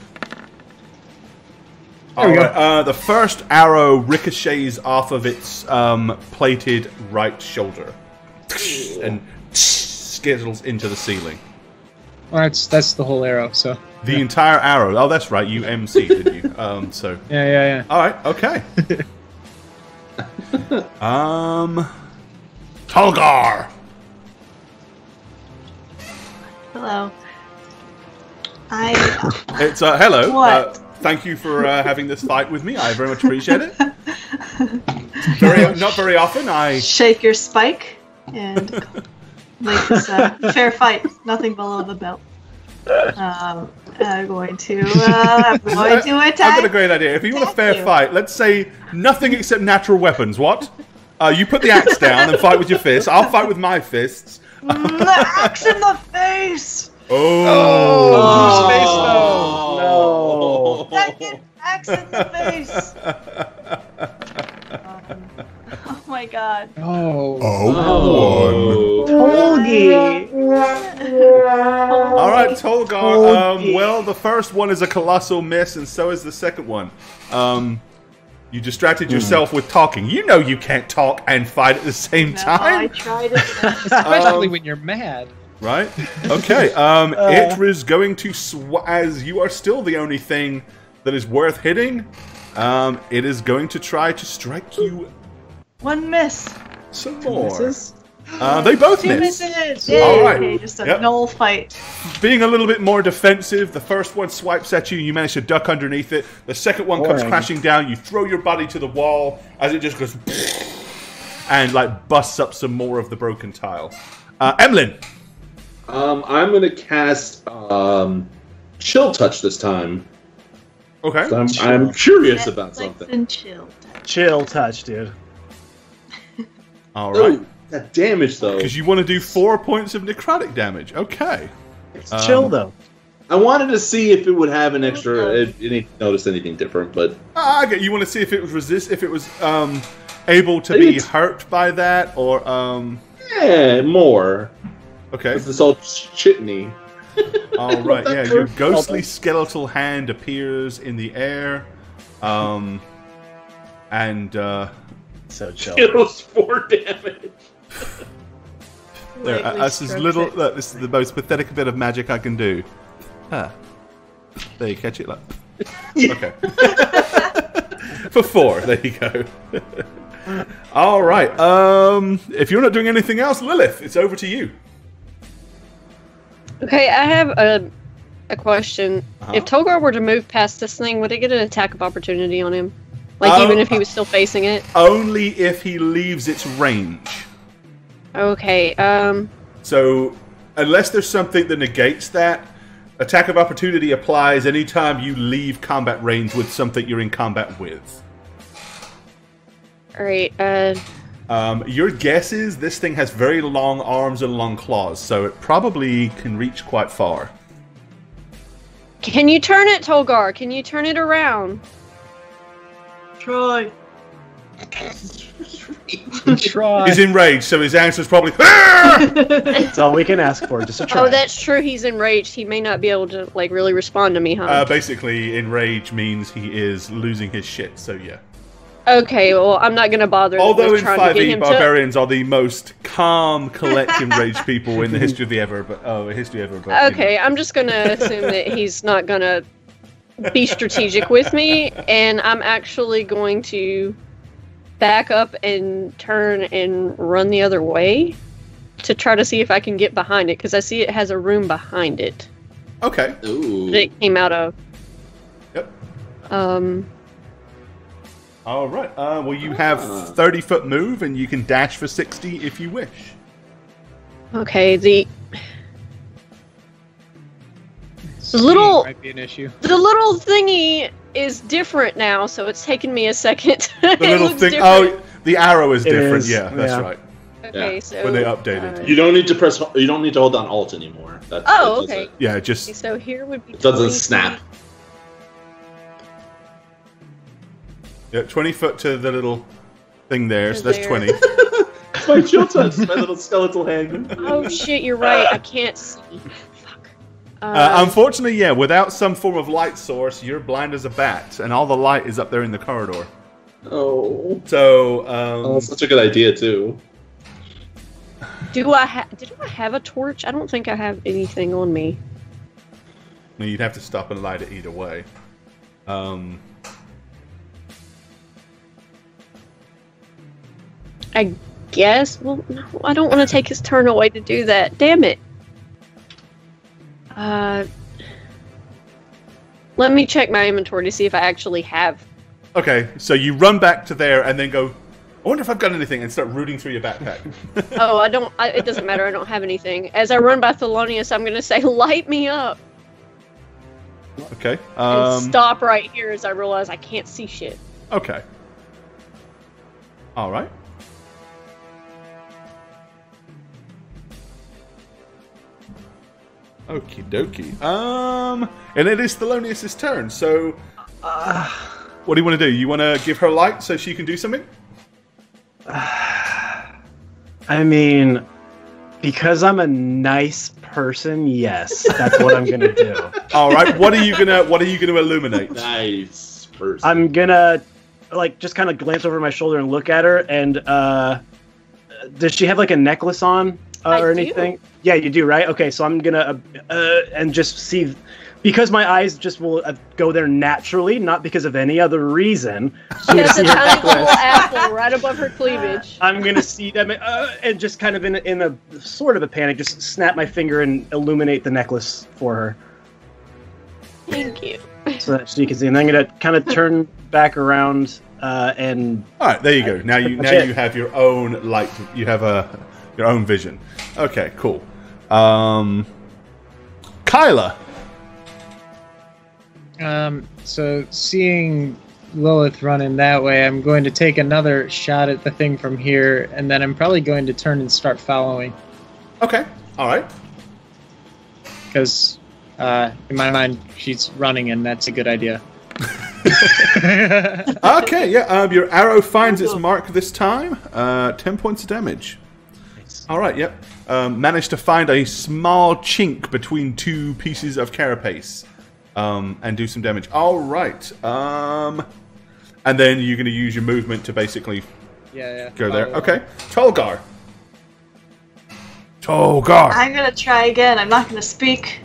All go. Uh, the first arrow ricochets off of its um, plated right shoulder and skittles into the ceiling. Well, that's that's the whole arrow. So The entire arrow. Oh, that's right. You MC, didn't you? Um, so. yeah, yeah, yeah. All right. Okay. um. Tolgar. Hello. I It's uh, hello. What? Uh, thank you for uh, having this fight with me. I very much appreciate it. Very not very often. I shake your spike and make this a fair fight. Nothing below the belt. Um, I'm going to. Uh, I'm going to attack. I've got a great idea. If you want a fair you. fight, let's say nothing except natural weapons. What? Uh, you put the axe down and fight with your fists. I'll fight with my fists. Mm, the axe in the face. Oh. No. Second axe in the face. Um, oh my god. Oh. Oh, Tolgi. All right, Tolgar. Um, well, the first one is a colossal miss, and so is the second one. Um, you distracted yourself with talking. You know you can't talk and fight at the same No, I time, tried it. Especially Um, when you're mad. right? Okay. Um, it is going to sw- as you are still the only thing that is worth hitting. Um, it is going to try to strike you One miss. some more. Misses? Uh, they both Two miss. misses. Yay. All right. Okay, just a Yep. null fight. Being a little bit more defensive, the first one swipes at you, you manage to duck underneath it. The second one comes crashing down, you throw your body to the wall as it just goes and like busts up some more of the broken tile. Uh, Emlyn, Um, I'm gonna cast um, chill touch this time. okay. I'm, I'm curious about Netflix something. and chill. Chill touch, dude. All right. Ooh, that damage though. Because you want to do four points of necrotic damage. Okay. It's Um, chill though. I wanted to see if it would have an extra. If any notice anything different, but Ah, I get you want to see if it was resist, if it was um able to I be it's- hurt by that, or um. yeah, more. Okay. It's this all chitney. All right. Yeah. Your ghostly done. skeletal hand appears in the air, um, and uh, So chill. It was four damage. there, uh, Lightly this is little. Look, this is the most pathetic bit of magic I can do. Ah. There you catch it. Look. Okay. For four. There you go. All right. Um, if you're not doing anything else, Lilith, it's over to you. Okay, I have a a question. Uh-huh. If Tolgar were to move past this thing, would it get an attack of opportunity on him? Like Oh, even if he was still facing it? Only if he leaves its range. Okay, um So, unless there's something that negates that, attack of opportunity applies anytime you leave combat range with something you're in combat with. alright, uh Um, your guess is this thing has very long arms and long claws, so it probably can reach quite far. can you turn it, Tolgar? Can you turn it around? Try. Try. He's enraged, so his answer is probably. "Ah!" That's all we can ask for. Just a try. Oh, that's true. He's enraged. He may not be able to like really respond to me, huh? uh, basically, enrage means he is losing his shit. So yeah. okay, well, I'm not gonna bother. Although with in trying to get 5e, him to. barbarians are the most calm, collect, enraged people in the history of the ever. But oh, history ever. But, you know. Okay, I'm just gonna assume that he's not gonna be strategic with me, and I'm actually going to back up and turn and run the other way to try to see if I can get behind it because I see it has a room behind it Okay. Ooh. that it came out of. Yep. Um. All right. Uh, well, you have 30 foot move, and you can dash for 60 if you wish. Okay. The Speed little- might be an issue. the little thingy is different now, so it's taken me a second. The little thing. Oh, the arrow is It different. is, Yeah, that's yeah. right. okay. yeah. So When they updated. uh, You don't need to press. You don't need to hold down Alt anymore. That's, Oh, that okay. it. Yeah, just So here would be. It doesn't snap. yeah, 20 foot to the little thing there. So To that's there. 20. My chill touch. My little skeletal hand. Oh shit! You're right. I can't see. Fuck. Uh, Um, unfortunately, yeah, without some form of light source, you're blind as a bat, and all the light is up there in the corridor. Oh. So, Oh, um, such a good idea too. do I have? Did I have a torch? I don't think I have anything on me. you'd have to stop and light it either way. Um, I guess. Well, no, I don't want to take his turn away to do that. Damn it. Uh, let me check my inventory to see if I actually have. okay, so you run back to there and then go. I wonder if I've got anything, and start rooting through your backpack. Oh, I don't. I, it doesn't matter. I don't have anything. As I run by Thelonious, I'm gonna say, "Light me up," okay. and Um, stop right here as I realize I can't see shit. Okay. All right. Okie dokie. Um, and it is Thelonious' turn. So, what do you want to do? You want to give her light so she can do something? I mean, because I'm a nice person, yes, that's what I'm gonna do. All right. What are you gonna What are you gonna illuminate? Nice person. I'm gonna like just kind of glance over my shoulder and look at her. And uh, does she have like a necklace on uh, I or do. anything? Yeah, you do, right? Okay, so I'm gonna uh, uh, and just see because my eyes just will uh, go there naturally, not because of any other reason. I'm She has a see tiny little apple right above her cleavage. I'm gonna see them uh, and just kind of in a, in a sort of a panic, just snap my finger and illuminate the necklace for her Thank you. so that she can see. And I'm gonna kind of turn back around uh, and All right, there you go. Now you now it. you have your own light. You have a your own vision. Okay, cool. Um, Kyla. Um, so seeing Lilith running that way, I'm going to take another shot at the thing from here, and then I'm probably going to turn and start following Okay. All right. because, uh, in my mind, she's running, and that's a good idea. Okay. Yeah. Um, your arrow finds its mark this time. Uh, ten points of damage. All right. Yep. Um, managed to find a small chink between two pieces of carapace, um, and do some damage. All right. Um, and then you're going to use your movement to basically yeah, yeah. go there. Follow. Okay. Tolgar. Tolgar. I'm gonna try again. I'm not gonna speak.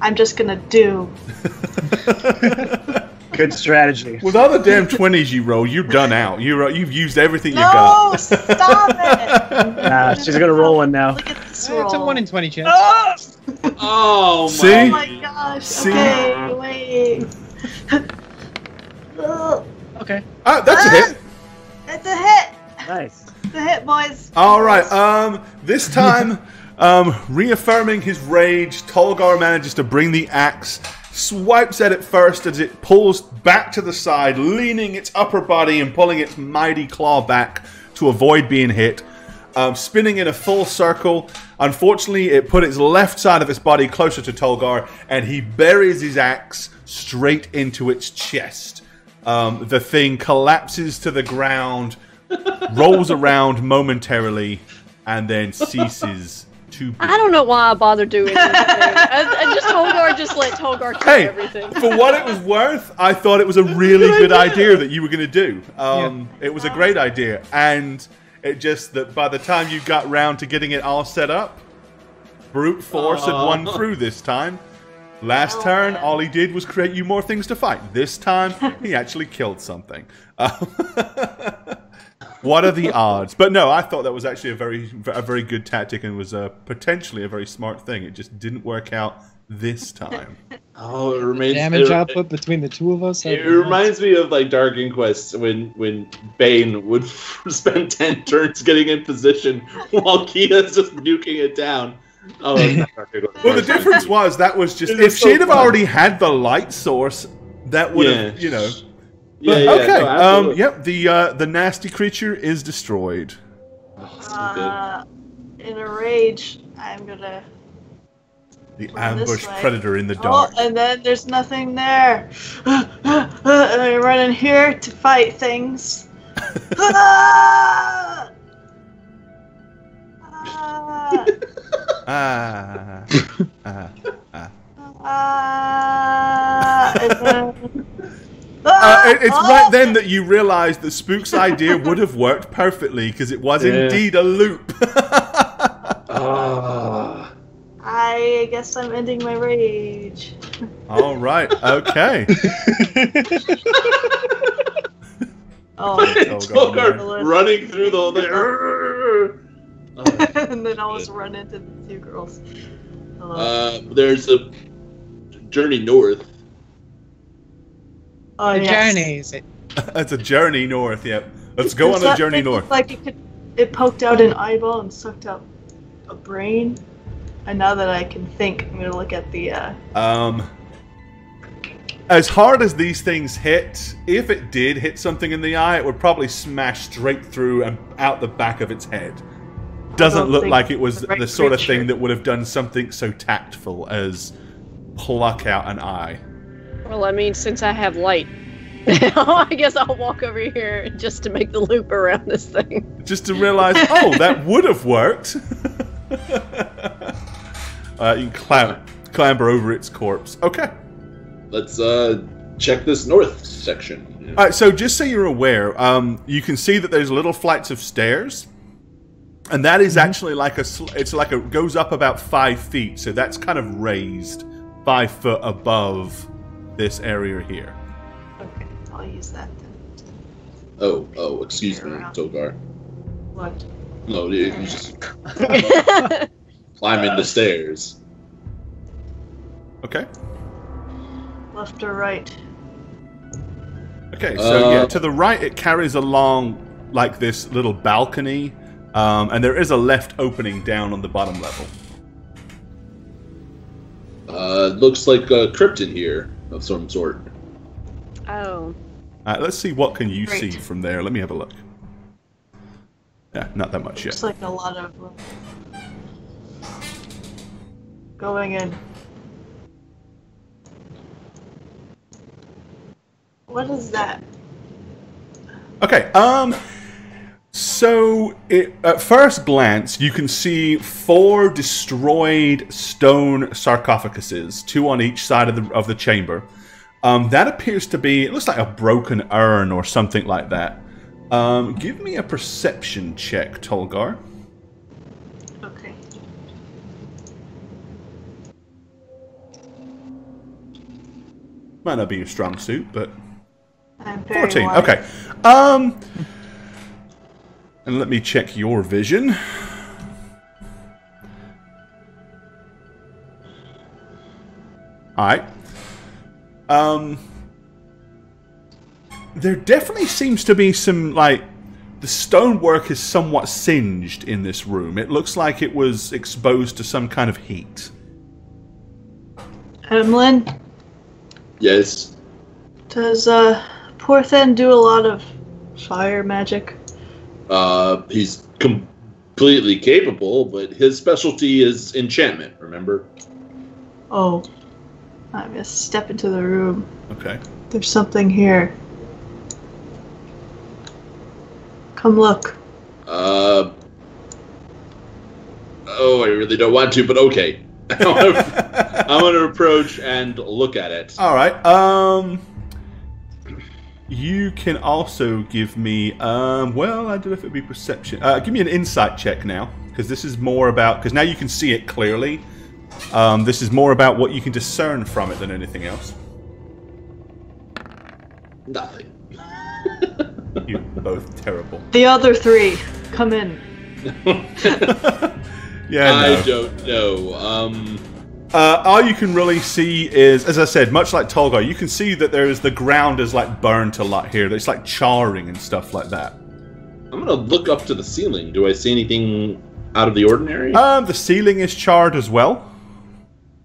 I'm just gonna do. good strategy. With all the damn twenties you roll, you're done out. You're you've used everything you No, got. Oh, stop it! Nah, she's gonna roll one now. Look at this Eh, It's a one in twenty chance. Oh my! See? Oh my gosh. See? Okay, wait. Okay. Ah, that's a hit. it's a hit. Nice. It's a hit, boys. All right. Um, this time, um, reaffirming his rage, Tolgar manages to bring the axe, swipes at it first as it pulls back to the side, leaning its upper body and pulling its mighty claw back to avoid being hit. Um, spinning in a full circle. Unfortunately, it put its left side of its body closer to Tolgar, and he buries his axe straight into its chest. Um, the thing collapses to the ground, rolls around momentarily, and then ceases to be. I don't know why I bothered doing anything. I, I just Tolgar just let Tolgar kill Hey, everything. for what it was worth, I thought it was a really good idea that you were going to do. Um, It was a great idea, and it just that by the time you got round to getting it all set up, brute force had won through this time. Last Oh, turn, man. all he did was create you more things to fight. This time, he actually killed something. Um, what are the odds? But no, I thought that was actually a very, a very good tactic and was uh, potentially a very smart thing. It just didn't work out this time. Oh, it remains. Damage it, output between the two of us. It that'd nice. reminds me of like Dark Inquest when when Bane would spend ten turns getting in position while Kia's just nuking it down. Oh, that's not Dark Inquest. Well, the difference was that was just if so she'd have fun. already had the light source, that would have, Yeah. you know. Yeah, yeah, okay. no, um. Yep. The uh, the nasty creature is destroyed. Oh, so Uh, in a rage, I'm gonna. The ambush predator in the Oh, dark. and then there's nothing there. and I run in here to fight things. Ah! Ah! Ah. ah. Ah! And then- Uh, it- it's Oh! right then that you realise that Spook's idea would have worked perfectly because it was Yeah. indeed a loop. Ah. I guess I'm ending my rage. All right. Okay. Oh, Tolgar God. running through the whole thing. Oh. and then I'll just run into the two girls. Uh, there's a journey north. Oh, the yes. journey is it? That's a journey north. Yep. Let's go Does on a journey thing north. Like it could, it poked out an eyeball and sucked out a brain. And now that I can think, I'm gonna look at the. uh... Um, as hard as these things hit, if it did hit something in the eye, it would probably smash straight through and out the back of its head. Doesn't look like it was the right the sort of thing that would have done something so tactful as pluck out an eye. Well, I mean, since I have light, I guess I'll walk over here just to make the loop around this thing. Just to realize, oh, that would have worked. uh, you can clam- clamber over its corpse. Okay. Let's uh check this north section. All right, so just so you're aware, um, you can see that there's little flights of stairs, and that is actually like a. It's like a goes up about five feet, so that's kind of raised five foot above this area here. Okay, I'll use that then. Oh, oh, excuse me, Tolgar. What? No, you you just climbing the stairs. Okay. Left or right? Okay, so Uh, yeah, to the right it carries along like this little balcony, um, and there is a left opening down on the bottom level. Uh, looks like a crypt in here of some sort. Oh. Alright, let's see what can you Great. see from there. Let me have a look. Yeah, not that much yet. Looks like a lot of going in. What is that? Okay. Um. So, it, at first glance, you can see four destroyed stone sarcophaguses, two on each side of the of the chamber. Um, that appears to be. It looks like a broken urn or something like that. Um, give me a perception check, Tolgar. Okay. Might not be your strong suit, but I'm 14. wide. Okay. Um. And let me check your vision. Alright. Um. There definitely seems to be some, like. The stonework is somewhat singed in this room. It looks like it was exposed to some kind of heat. Emlyn, Yes. does uh Porthen do a lot of fire magic? Uh, he's completely capable, but his specialty is enchantment. Remember? Oh, I'm gonna step into the room. Okay. There's something here. Come look. Uh. Oh, I really don't want to, but okay. I'm gonna, I'm gonna approach and look at it. All right. Um, you can also give me. Um, well, I don't know if it'd be perception. Uh, give me an insight check now, because this is more about. Because now you can see it clearly. Um, this is more about what you can discern from it than anything else. Nothing. You're both terrible. The other three, come in. Yeah. I don't know. Um. Uh, all you can really see is, as I said, much like Tolgar, you can see that there is the ground is like burned a lot here. It's like charring and stuff like that. I'm gonna look up to the ceiling. Do I see anything out of the ordinary? Um, the ceiling is charred as well.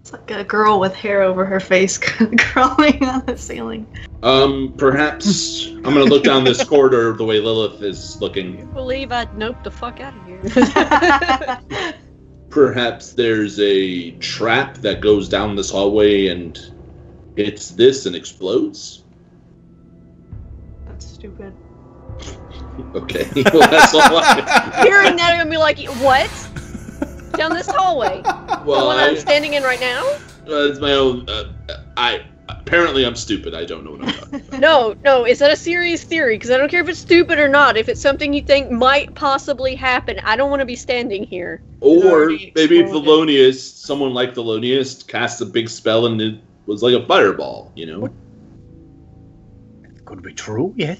It's like a girl with hair over her face crawling on the ceiling. Um, perhaps I'm gonna look down this corridor the way Lilith is looking. I believe I'd nope the fuck out of here. Perhaps there's a trap that goes down this hallway and hits this and explodes. That's stupid. Okay, well that's all. I, Hearing that, I'm gonna be like, what? Down this hallway? The one I, I'm standing in right now? uh, it's my own. Uh, I apparently I'm stupid. I don't know what I'm talking about. No, no. Is that a serious theory? Because I don't care if it's stupid or not. If it's something you think might possibly happen, I don't want to be standing here. Or maybe exploded. Thelonious, someone like Thelonious, cast a big spell and it was like a fireball. You know. Could be true, yes.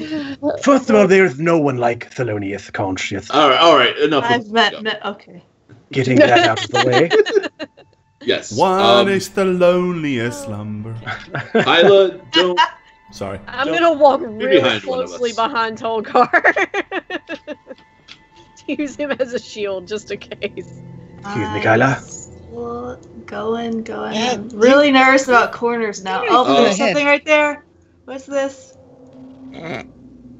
First of all, there's no one like Thelonious Conscious. All right, all right. Enough. I've met, met. Okay. Getting that out of the way. Yes. One um, is the loneliest slumber. Isla, don't. Sorry. I'm Don't gonna walk really behind closely us. behind Tolgar. Use him as a shield just in case. Excuse me, Kyla. Well, going, going. Yeah, I'm really nervous about corners now. Oh, Go there's something right there. What's this?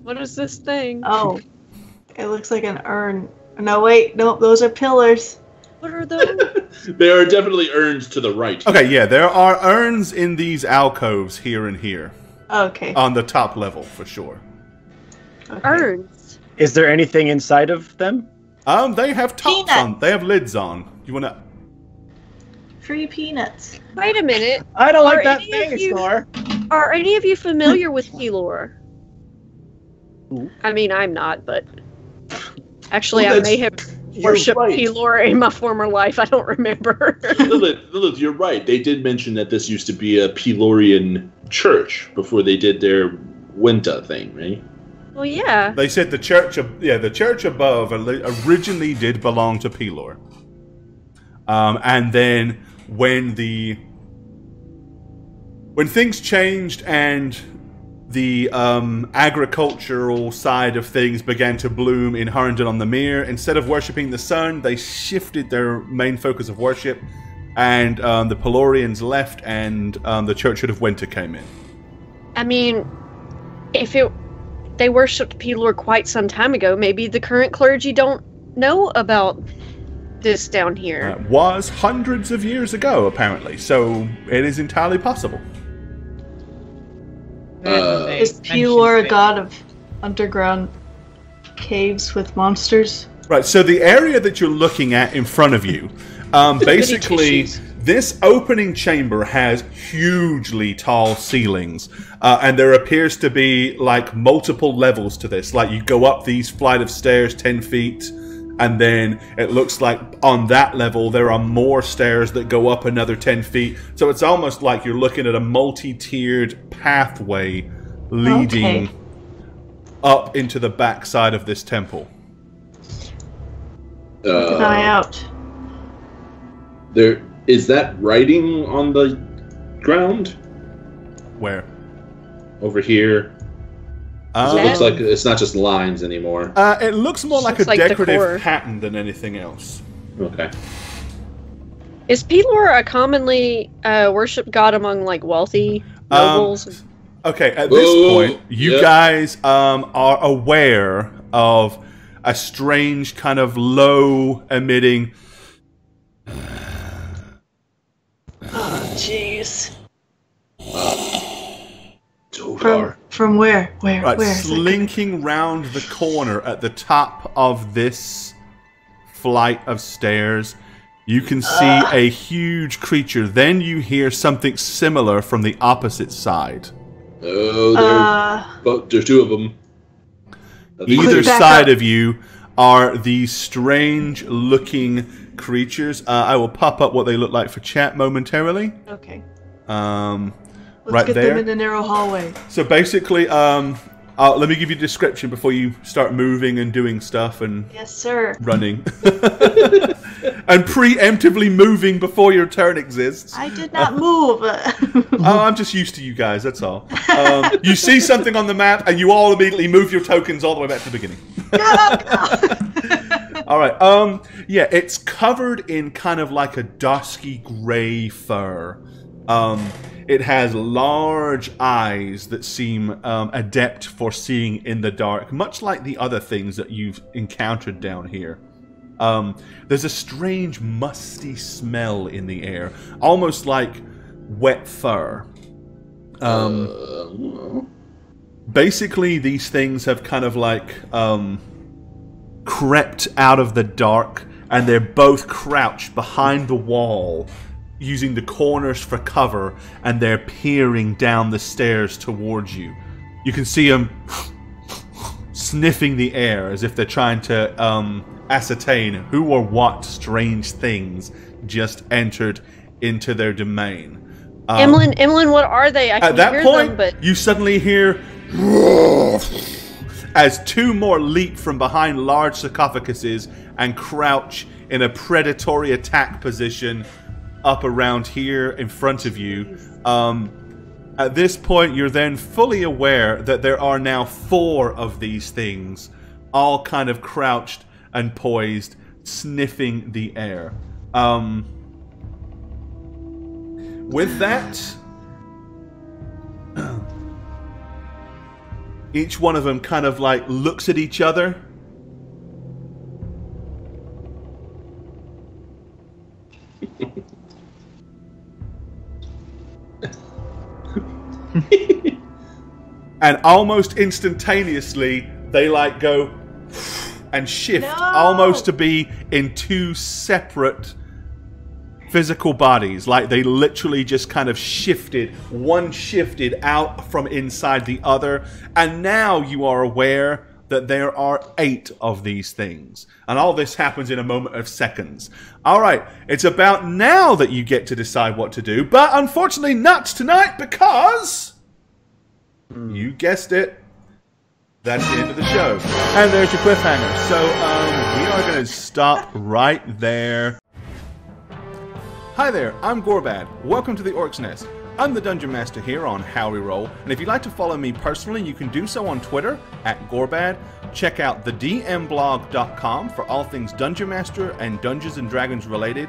What is this thing? Oh, it looks like an urn. No, wait, no, those are pillars. What are those? There are definitely urns to the right. Okay, yeah, there are urns in these alcoves here and here Okay. on the top level for sure. okay. Urns. Is there anything inside of them? Um, they have tops Peanut. on. They have lids on. You wanna? Free peanuts. Wait a minute. I don't Are like that any of thing, you- Scar. Are any of you familiar with Pelor? Who? I mean, I'm not, but actually, Well, I may have You're worshipped right. Pelor in my former life. I don't remember. Lilith, Lilith, you're right. They did mention that this used to be a Pelorian church before they did their Winta thing, right? well, yeah. They said the church, ab- yeah, the church above originally did belong to Pelor. Um, and then when the when things changed and the um, agricultural side of things began to bloom in Harrington on the Mere, instead of worshipping the sun, they shifted their main focus of worship, and um, the Pelorians left, and um, the Churchhood of Winter came in. I mean, if it they worshipped Pelor quite some time ago, maybe the current clergy don't know about this down here. Uh, was hundreds of years ago, apparently, so it is entirely possible. Uh, Is mentioned Pelor a god of underground caves with monsters? Right, so the area that you're looking at in front of you, um, basically, this opening chamber has hugely tall ceilings, uh, and there appears to be like multiple levels to this. Like you go up these flight of stairs 10 feet, and then it looks like on that level there are more stairs that go up another 10 feet. So it's almost like you're looking at a multi tiered pathway leading Okay. up into the backside of this temple. Keep an eye Uh, out. there is that writing on the ground Where? over here. 'Cause Um, it looks like it's not just lines anymore. Uh, it looks more like Looks a like decorative decor. pattern than anything else. Okay. Is Pelor a commonly uh, worshipped god among like wealthy Um, nobles? Okay, at this Whoa, point, you yeah. guys um, are aware of a strange kind of low emitting. Jeez. Tolgar. From from where? Where? Right, where? is it coming- slinking round the corner at the top of this flight of stairs. You can see a huge creature. Then you hear something similar from the opposite side. Oh, there, Uh, but there's two of them. Either side up. of you are these strange looking creatures. Uh, I will pop up what they look like for chat momentarily. okay. Um, Let's Right get there? them in a narrow hallway. so basically, um, let me give you a description before you start moving and doing stuff and Yes, sir. running. and preemptively moving before your turn exists. I did not move. Oh, I'm just used to you guys, that's all. Um, you see something on the map and you all immediately move your tokens all the way back to the beginning. All right. Um. Yeah, it's covered in kind of like a dusky gray fur. Um. It has large eyes that seem um, adept for seeing in the dark, much like the other things that you've encountered down here. Um, there's a strange musty smell in the air, almost like wet fur. Um, basically these things have kind of like um, crept out of the dark and they're both crouched behind the wall using the corners for cover and they're peering down the stairs towards you you can see them sniffing the air as if they're trying to um, ascertain who or what strange things just entered into their domain um, Emlyn, Emlyn, what are they? At that hear point, them, but you suddenly hear as two more leap from behind large sarcophaguses and crouch in a predatory attack position up around here in front of you. Um, at this point, you're then fully aware that there are now four of these things, all kind of crouched and poised, sniffing the air. Um, with that, each one of them kind of like looks at each other. and almost instantaneously, they like go and shift No! almost to be in two separate physical bodies. Like they literally just kind of shifted, one shifted out from inside the other, and now you are aware that there are eight of these things. And all this happens in a moment of seconds. All right, it's about now that you get to decide what to do, but unfortunately not tonight because. You guessed it. That's the end of the show. And there's your cliffhanger. So um, we are going to stop right there. Hi there, I'm Gorebad. Welcome to the Orc's Nest. I'm the Dungeon Master here on How Reroll, and if you'd like to follow me personally, you can do so on Twitter at Gorebad. Check out thedmblog.com for all things Dungeon Master and Dungeons and Dragons related.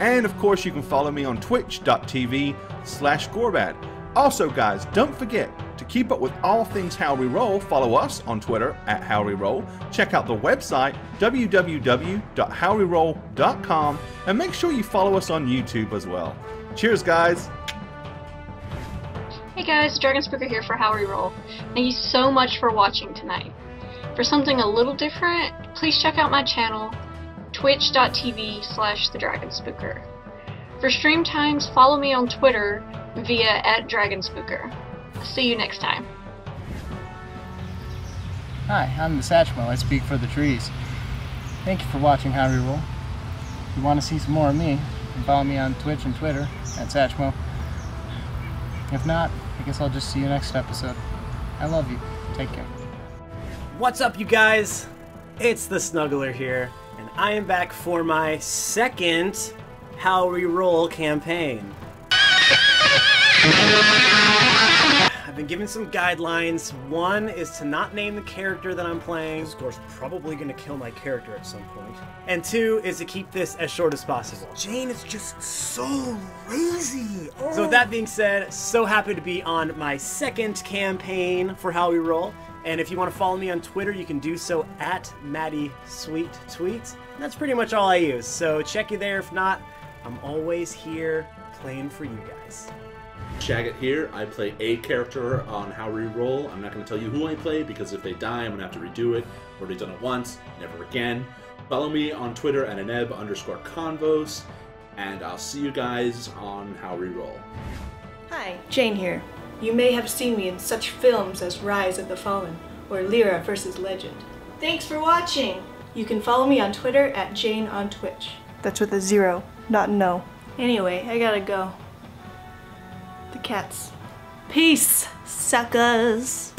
And of course, you can follow me on twitch.tv slash Gorebad. Also, guys, don't forget to keep up with all things How Reroll, follow us on Twitter at How Reroll. Check out the website www.howreroll.com and make sure you follow us on YouTube as well. Cheers, guys. Hey guys, Dragon Spooker here for How Reroll. Thank you so much for watching tonight. For something a little different, please check out my channel, twitch.tv slash the Dragon Spooker. For stream times, follow me on Twitter via at Dragon Spooker. See you next time. Hi, I'm the Satchmo. I speak for the trees. Thank you for watching How Reroll. If you want to see some more of me, follow me on Twitch and Twitter at Satchmo. If not, I guess I'll just see you next episode. I love you. Take care. What's up, you guys? It's the Snuggler here, and I am back for my second How Reroll campaign. I've been given some guidelines. One is to not name the character that I'm playing. Of course, probably gonna kill my character at some point. And two is to keep this as short as possible. Jayne is just so lazy. Oh. So with that being said, so happy to be on my second campaign for How Reroll. And if you want to follow me on Twitter, you can do so at Matty Sweet Tweet. That's pretty much all I use. So check you there. If not, I'm always here playing for you guys. Shaggit here. I play a character on How Reroll. I'm not going to tell you who I play because if they die, I'm going to have to redo it. I've Already done it once, never again. Follow me on Twitter at aneb underscore convos, and I'll see you guys on How Reroll. Hi, Jayne here. You may have seen me in such films as Rise of the Fallen or Lyra vs. Legend. Thanks for watching! You can follow me on Twitter at Jayne on Twitch. That's with a zero, not no. Anyway, I gotta go. The cats. Peace, suckers!